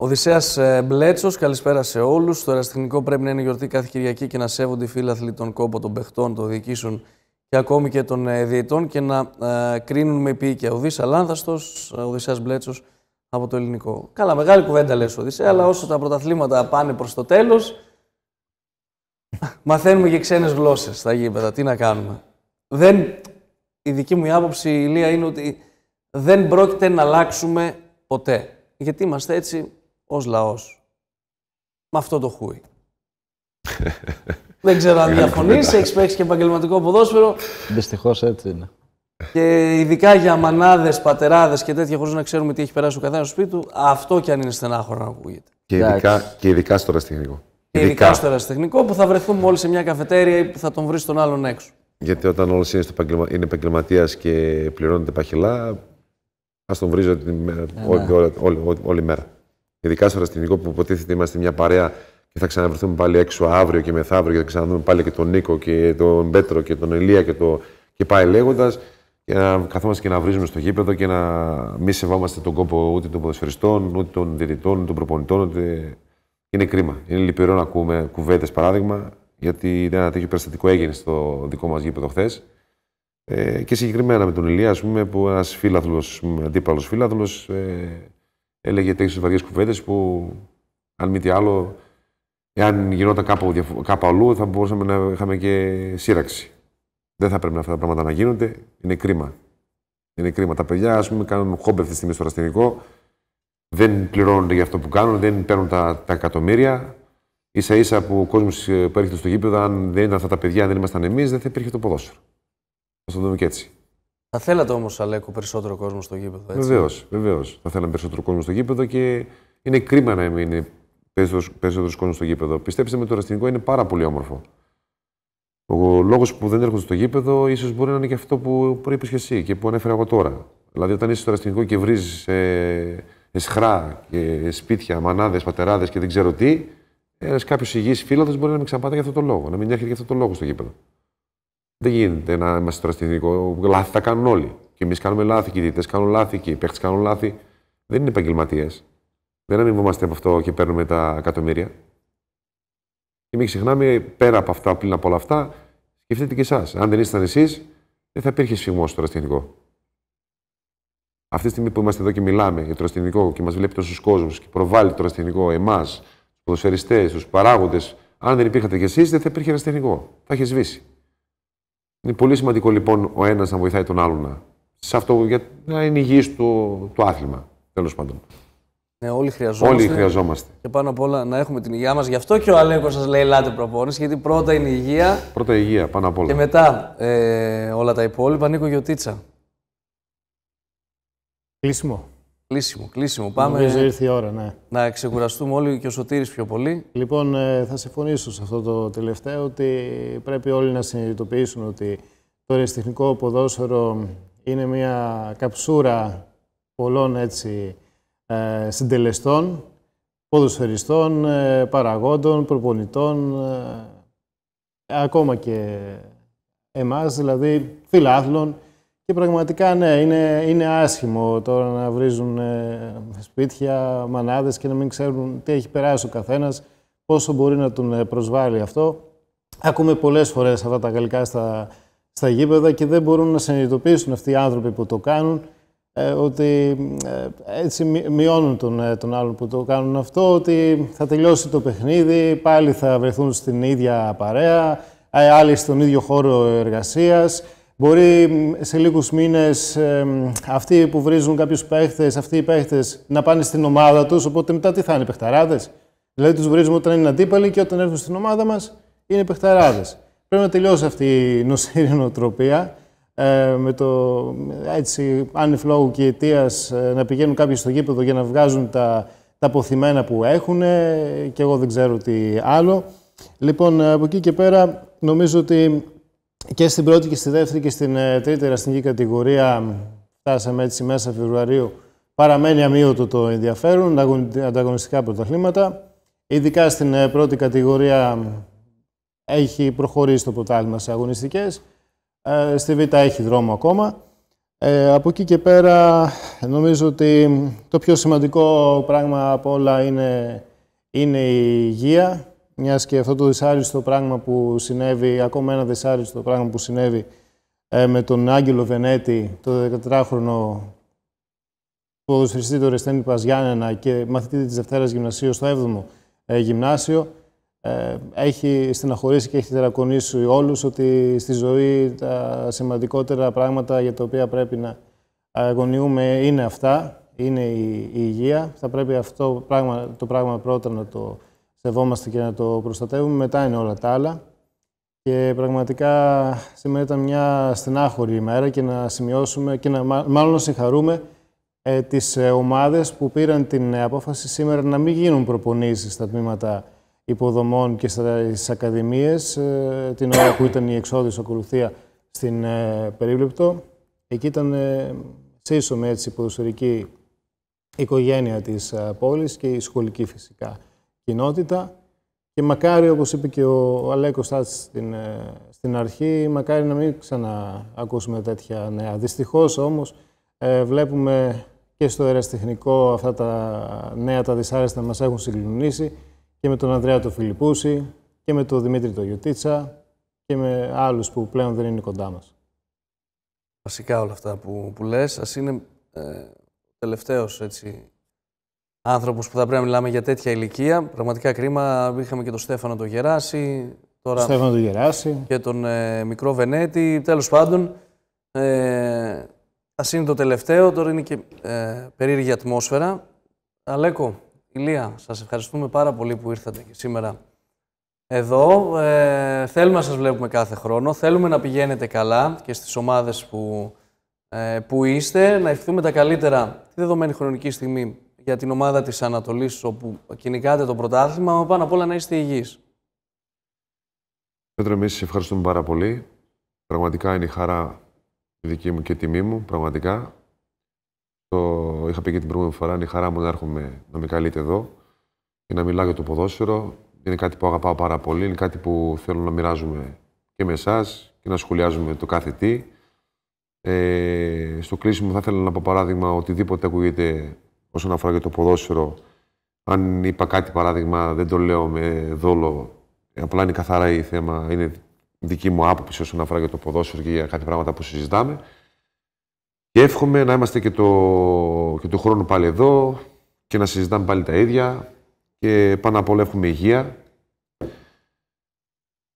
Οδυσσέας ε, Μπλέτσος, καλησπέρα σε όλους. Το εραστεχνικό πρέπει να είναι γιορτή κάθε Κυριακή και να σέβονται οι φίλαθλοι των κόπο των παιχτών, των διοικήσεων και ακόμη και των ε, διαιτών και να ε, κρίνουν με επίοικια. Οδύσσας Λάνθαστος, ε, Οδυσσέας Μπλέτσος από το ελληνικό. Καλά, μεγάλη κουβέντα λες, Οδυσσέα, αλλά όσο τα πρωταθλήματα πάνε προς το τέλος, μαθαίνουμε και ξένες γλώσσες στα γήπεδα. Τι να κάνουμε. Δεν, η δική μου άποψη, η Λία, είναι ότι δεν πρόκειται να αλλάξουμε ποτέ. Γιατί είμαστε έτσι ως λαός. Με αυτό το χούι. Δεν ξέρω αν διαφωνείς, έχεις παίξει και επαγγελματικό ποδόσφαιρο. Δυστυχώς έτσι είναι. Και ειδικά για μανάδες, πατεράδες και τέτοια, χωρίς να ξέρουμε τι έχει περάσει ο καθένας στο σπίτι του, αυτό κι αν είναι στενάχωρο να ακούγεται. Και ειδικά, και ειδικά στο ραστεχνικό. Και ειδικά στο ραστεχνικό που θα βρεθούμε όλοι σε μια καφετέρια ή που θα τον βρεις τον άλλον έξω. Γιατί όταν όλος είναι, είναι επαγγελματίας και πληρώνεται παχυλά, ας τον βρίζω όλη, όλη, όλη, όλη μέρα. Ειδικά στο ραστινικό που υποτίθεται είμαστε μια παρέα και θα ξαναβρεθούμε πάλι έξω αύριο και μεθαύριο και θα ξαναδούμε πάλι και τον Νίκο και τον Πέτρο και τον Ελία και, το... και πάει λέγοντας. Και να καθόμαστε και να βρίζουμε στο γήπεδο και να μη σεβόμαστε τον κόπο ούτε των ποδοσφαιριστών, ούτε των διαιτητών, ούτε των προπονητών. Ούτε... Είναι κρίμα. Είναι λυπηρό να ακούμε κουβέντες παράδειγμα, γιατί ένα τέτοιο περιστατικό έγινε στο δικό μας γήπεδο χθες. Ε, και συγκεκριμένα με τον Ηλία, ας πούμε, που ένας φίλαθλος, αντίπαλος φίλαθλος, ε, έλεγε τέτοιε βαριές κουβέντες που, αν μη τι άλλο, εάν γινόταν κάπου, κάπου αλλού, θα μπορούσαμε να είχαμε και σύραξη. Δεν θα πρέπει αυτά τα πράγματα να γίνονται. Είναι κρίμα. Είναι κρίμα. Τα παιδιά, ας πούμε, κάνουν χόμπε αυτή τη στιγμή στο ραστινικό. Δεν πληρώνονται για αυτό που κάνουν, δεν παίρνουν τα, τα εκατομμύρια. σα ίσα που ο κόσμος που έρχεται στο γήπεδο, αν δεν ήταν αυτά τα παιδιά, αν δεν ήμασταν εμείς, δεν θα υπήρχε το ποδόσφαιρο. Α το δούμε και έτσι. Θα θέλατε όμως, Αλέκο, περισσότερο κόσμο στο γήπεδο. Βεβαίως, βεβαίως. Θα θέλαμε περισσότερο κόσμο στο γήπεδο και είναι κρίμα να μην περισσότερος κόσμος στο γήπεδο. Πιστέψτε με, το ραστινικό είναι πάρα πολύ όμορφο. Ο λόγος που δεν έρχονται στο γήπεδο ίσως μπορεί να είναι και αυτό που προείπε και εσύ και που ανέφερα εγώ τώρα. Δηλαδή, όταν είσαι στο ραστινικό και βρίζεις ε, εσχρά και σπίτια, μανάδες, πατεράδες και δεν ξέρω τι, ένας κάποιος υγιής φίλο μπορεί να μην ξαναπάται για αυτό το λόγο, να μην έρχεται για αυτό το λόγο στο γήπεδο. Δεν γίνεται να είμαστε στο ραστινικό. Λάθη θα κάνουν όλοι. Και εμείς κάνουμε λάθη, και οι διαιτητές κάνουν λάθη, και οι παίχτε κάνουν λάθη. Δεν είναι επαγγελματίες. Δεν αμοιβόμαστε από αυτό και παίρνουμε τα εκατομμύρια. Και μην ξεχνάμε, πέρα από αυτά, πριν από όλα αυτά, σκεφτείτε και εσάς. Αν δεν ήσασταν εσείς, δεν θα υπήρχε σφιγμός στο ραστινικό. Αυτή τη στιγμή που είμαστε εδώ και μιλάμε για το ραστινικό και μας βλέπει τόσους κόσμους και προβάλλει το ραστινικό εμάς, τους ποδοσφαιριστές, τους παράγοντες, αν δεν υπήρχατε κι εσείς, δεν θα υπήρχε ραστινικό. Θα είχε σβήσει. Είναι πολύ σημαντικό λοιπόν ο ένας να βοηθάει τον άλλον σε αυτό για να είναι υγιής το, το άθλημα. Τέλος πάντων. Ναι, όλοι χρειαζόμαστε. Όλοι χρειαζόμαστε. Και πάνω απ' όλα να έχουμε την υγεία μας. Γι' αυτό και ο Αλέκος σας λέει: Ελάτε προπόνηση, γιατί πρώτα είναι η υγεία. Πρώτα η υγεία, πάνω απ' όλα. Και μετά ε, όλα τα υπόλοιπα. Νίκο Γιωτίτσα. Κλείσιμο. Κλείσιμο, κλείσιμο. Πάμε Νομίζω ήρθε η ώρα, ναι. να ξεκουραστούμε όλοι και ο Σωτήρης πιο πολύ. Λοιπόν, ε, θα συμφωνήσω σε αυτό το τελευταίο ότι πρέπει όλοι να συνειδητοποιήσουν ότι το αριστεχνικό ποδόσφαιρο είναι μια καψούρα πολλών έτσι, ε, συντελεστών, ποδοσφαιριστών, ε, παραγόντων, προπονητών, ακόμα και εμάς, δηλαδή φιλάθλων, και πραγματικά ναι, είναι, είναι άσχημο τώρα να βρίζουν ε, σπίτια, μανάδες και να μην ξέρουν τι έχει περάσει ο καθένας, πόσο μπορεί να τον ε, προσβάλλει αυτό. Ακούμε πολλές φορές αυτά τα γαλλικά στα, στα γήπεδα και δεν μπορούν να συνειδητοποιήσουν αυτοί οι άνθρωποι που το κάνουν ε, ότι έτσι μειώνουν τον, τον άλλον που το κάνουν αυτό, ότι θα τελειώσει το παιχνίδι, πάλι θα βρεθούν στην ίδια παρέα, άλλοι στον ίδιο χώρο εργασίας, Μπορεί σε λίγους μήνες αυτοί που βρίζουν κάποιους παίχτες, αυτοί οι παίχτες να πάνε στην ομάδα τους, οπότε μετά τι θα είναι, παιχταράδες; Δηλαδή τους βρίζουμε όταν είναι αντίπαλοι και όταν έρθουν στην ομάδα μας είναι παιχταράδες. Πρέπει να τελειώσει αυτή η νοσήρη νοοτροπία ε, με το έτσι άνευ λόγου και αιτίας ε, να πηγαίνουν κάποιοι στο γήπεδο για να βγάζουν τα, τα αποθυμένα που έχουν και εγώ δεν ξέρω τι άλλο. Λοιπόν, από εκεί και πέρα νομίζω ότι και στην πρώτη και στη δεύτερη και στην ε, τρίτη εραστική κατηγορία φτάσαμε έτσι μέσα Φεβρουαρίου. Παραμένει αμύωτο το ενδιαφέρον, ανταγωνιστικά πρωταθλήματα. Ειδικά στην ε, πρώτη κατηγορία έχει προχωρήσει το πρωτάθλημα σε αγωνιστικές. Ε, στη Β' έχει δρόμο ακόμα. από εκεί και πέρα νομίζω ότι το πιο σημαντικό πράγμα από όλα είναι, είναι η υγεία μιας και αυτό το δυσάριστο πράγμα που συνέβη, ακόμα ένα δυσάριστο πράγμα που συνέβη ε, με τον Άγγελο Βενέτη, το 14χρονο ποδοσφαιριστή του Ρεστένη Παζιάννενα και μαθητή της Δευτέρας Γυμνασίου στο 7ο ε, Γυμνάσιο, ε, έχει στεναχωρήσει και έχει τερακονίσει όλους ότι στη ζωή τα σημαντικότερα πράγματα για τα οποία πρέπει να αγωνιούμε είναι αυτά, είναι η, η υγεία. Θα πρέπει αυτό πράγμα, το πράγμα πρώτα να το σεβόμαστε και να το προστατεύουμε. Μετά είναι όλα τα άλλα. Και πραγματικά σήμερα ήταν μια στενάχωρη ημέρα και να σημειώσουμε και να, μάλλον να συγχαρούμε ε, τις ε, ομάδες που πήραν την ε, απόφαση σήμερα να μην γίνουν προπονήσεις στα τμήματα υποδομών και στις ακαδημίες ε, την ώρα που ήταν η εξόδιος ακολουθία στην ε, περίβλεπτο. Εκεί ήταν ε, σύσσωμη έτσι, η ποδοσφαιρική οικογένεια της πόλης και η σχολική φυσικά κοινότητα. Και μακάρι, όπως είπε και ο Αλέκος Στάτς στην, ε, στην αρχή, μακάρι να μην ξαναακούσουμε τέτοια νέα. Δυστυχώς όμως ε, βλέπουμε και στο αεραστεχνικό αυτά τα νέα, τα δυσάρεστα μας έχουν συγκλονίσει και με τον Ανδρέα το Φιλιππούση και με τον Δημήτρη το Γιουτίτσα και με άλλους που πλέον δεν είναι κοντά μας. Βασικά όλα αυτά που, που λες, ας είναι ε, τελευταίος έτσι, άνθρωπος που θα πρέπει να μιλάμε για τέτοια ηλικία. Πραγματικά κρίμα. Είχαμε και τον Στέφανο το Γεράση. Τώρα Στέφανο το Γεράση. Και τον ε, μικρό Βενέτη. Τέλος πάντων, ε, ας είναι το τελευταίο. Τώρα είναι και ε, περίεργη ατμόσφαιρα. Αλέκο, Ηλία, σας ευχαριστούμε πάρα πολύ που ήρθατε και σήμερα εδώ. Ε, θέλουμε να σας βλέπουμε κάθε χρόνο. Θέλουμε να πηγαίνετε καλά και στις ομάδες που, ε, που είστε. Να ευχηθούμε τα καλύτερα τη δεδομένη χρονική στιγμή για την ομάδα της Ανατολής όπου κυνηγάτε το πρωτάθλημα, αλλά πάνω απ' όλα να είστε υγιείς. Πέτρο, εμείς ευχαριστούμε πάρα πολύ. Πραγματικά είναι η χαρά η δική μου και η τιμή μου, πραγματικά. Το είχα πει και την προηγούμενη φορά, είναι η χαρά μου να έρχομαι να με καλείτε εδώ και να μιλάω για το ποδόσφαιρο. Είναι κάτι που αγαπάω πάρα πολύ, είναι κάτι που θέλω να μοιράζουμε και με εσάς και να σχολιάζουμε το κάθε τι. Ε, στο κλείσιμο θα ήθελα να πω παράδειγμα οτιδήποτε ακούγεται όσον αφορά για το ποδόσφαιρο. Αν είπα κάτι παράδειγμα, δεν το λέω με δόλο. Απλά είναι καθαρά η θέμα, είναι δική μου άποψη όσον αφορά για το ποδόσφαιρο και για κάτι πράγματα που συζητάμε. Και εύχομαι να είμαστε και το, και το χρόνο πάλι εδώ και να συζητάμε πάλι τα ίδια και πάνω απ' όλα έχουμε υγεία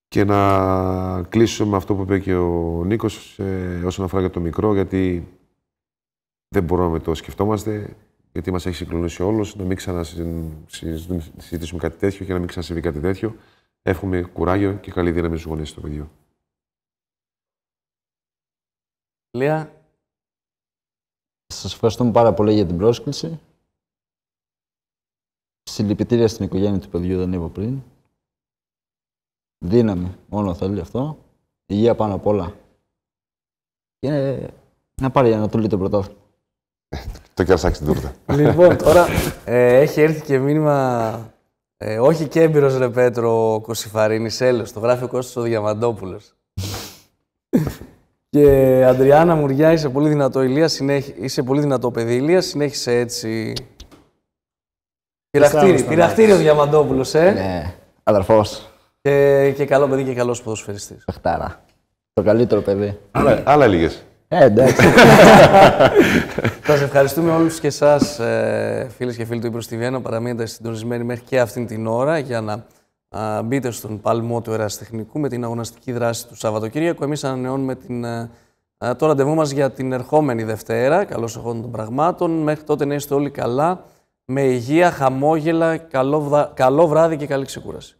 και να κλείσω με αυτό που είπε και ο Νίκος ε, όσον αφορά για το μικρό γιατί δεν μπορούμε να το σκεφτόμαστε γιατί μας έχει συγκλονίσει όλου, να μην ξανασυζητήσουμε κάτι τέτοιο και να μην ξανασυμβεί κάτι τέτοιο. Εύχομαι κουράγιο και καλή δύναμη στους γονείς του παιδιού. Λία. Σας ευχαριστούμε πάρα πολύ για την πρόσκληση. Συλληπιτήρια στην οικογένεια του παιδιού, δεν είπα πριν. Δύναμη, μόνο θέλει αυτό. Υγεία πάνω απ' όλα. Και να πάρει για να του το πρωτάθλημα. Το κερασάκι στην τούρτα. Λοιπόν, τώρα ε, έχει έρθει και μήνυμα. Ε, όχι και έμπειρος ρε Πέτρο Κωσιφαρίνη, έλεος. Το γράφει ο Κώστας ο Διαμαντόπουλος. και Αντριάννα Μουριά, είσαι πολύ δυνατό Ηλίας, συνέχ... είσαι πολύ δυνατό παιδί Ηλίας, συνέχισε έτσι. Πειραχτήρι, πειραχτήρι ο Διαμαντόπουλος, ε. Ναι, αδερφός. Και, και καλό παιδί και καλός ποδοσφαιριστής. Πεχτάρα. Το καλύτερο παιδί. άλλα, άλλα λίγες. Ε, εντάξει. Σας ευχαριστούμε όλους και εσάς, ε, φίλες και φίλοι του Ήπρου στη Βιέννα. Παραμείνετε συντονισμένοι μέχρι και αυτήν την ώρα για να α, μπείτε στον παλμό του ερασιτεχνικού με την αγωνιστική δράση του Σαββατοκύριακου. Εμείς ανανεώνουμε την, α, το ραντεβού μας για την ερχόμενη Δευτέρα. Καλώς εχόντων των πραγμάτων. Μέχρι τότε να είστε όλοι καλά, με υγεία, χαμόγελα, καλό, καλό βράδυ και καλή ξεκούραση.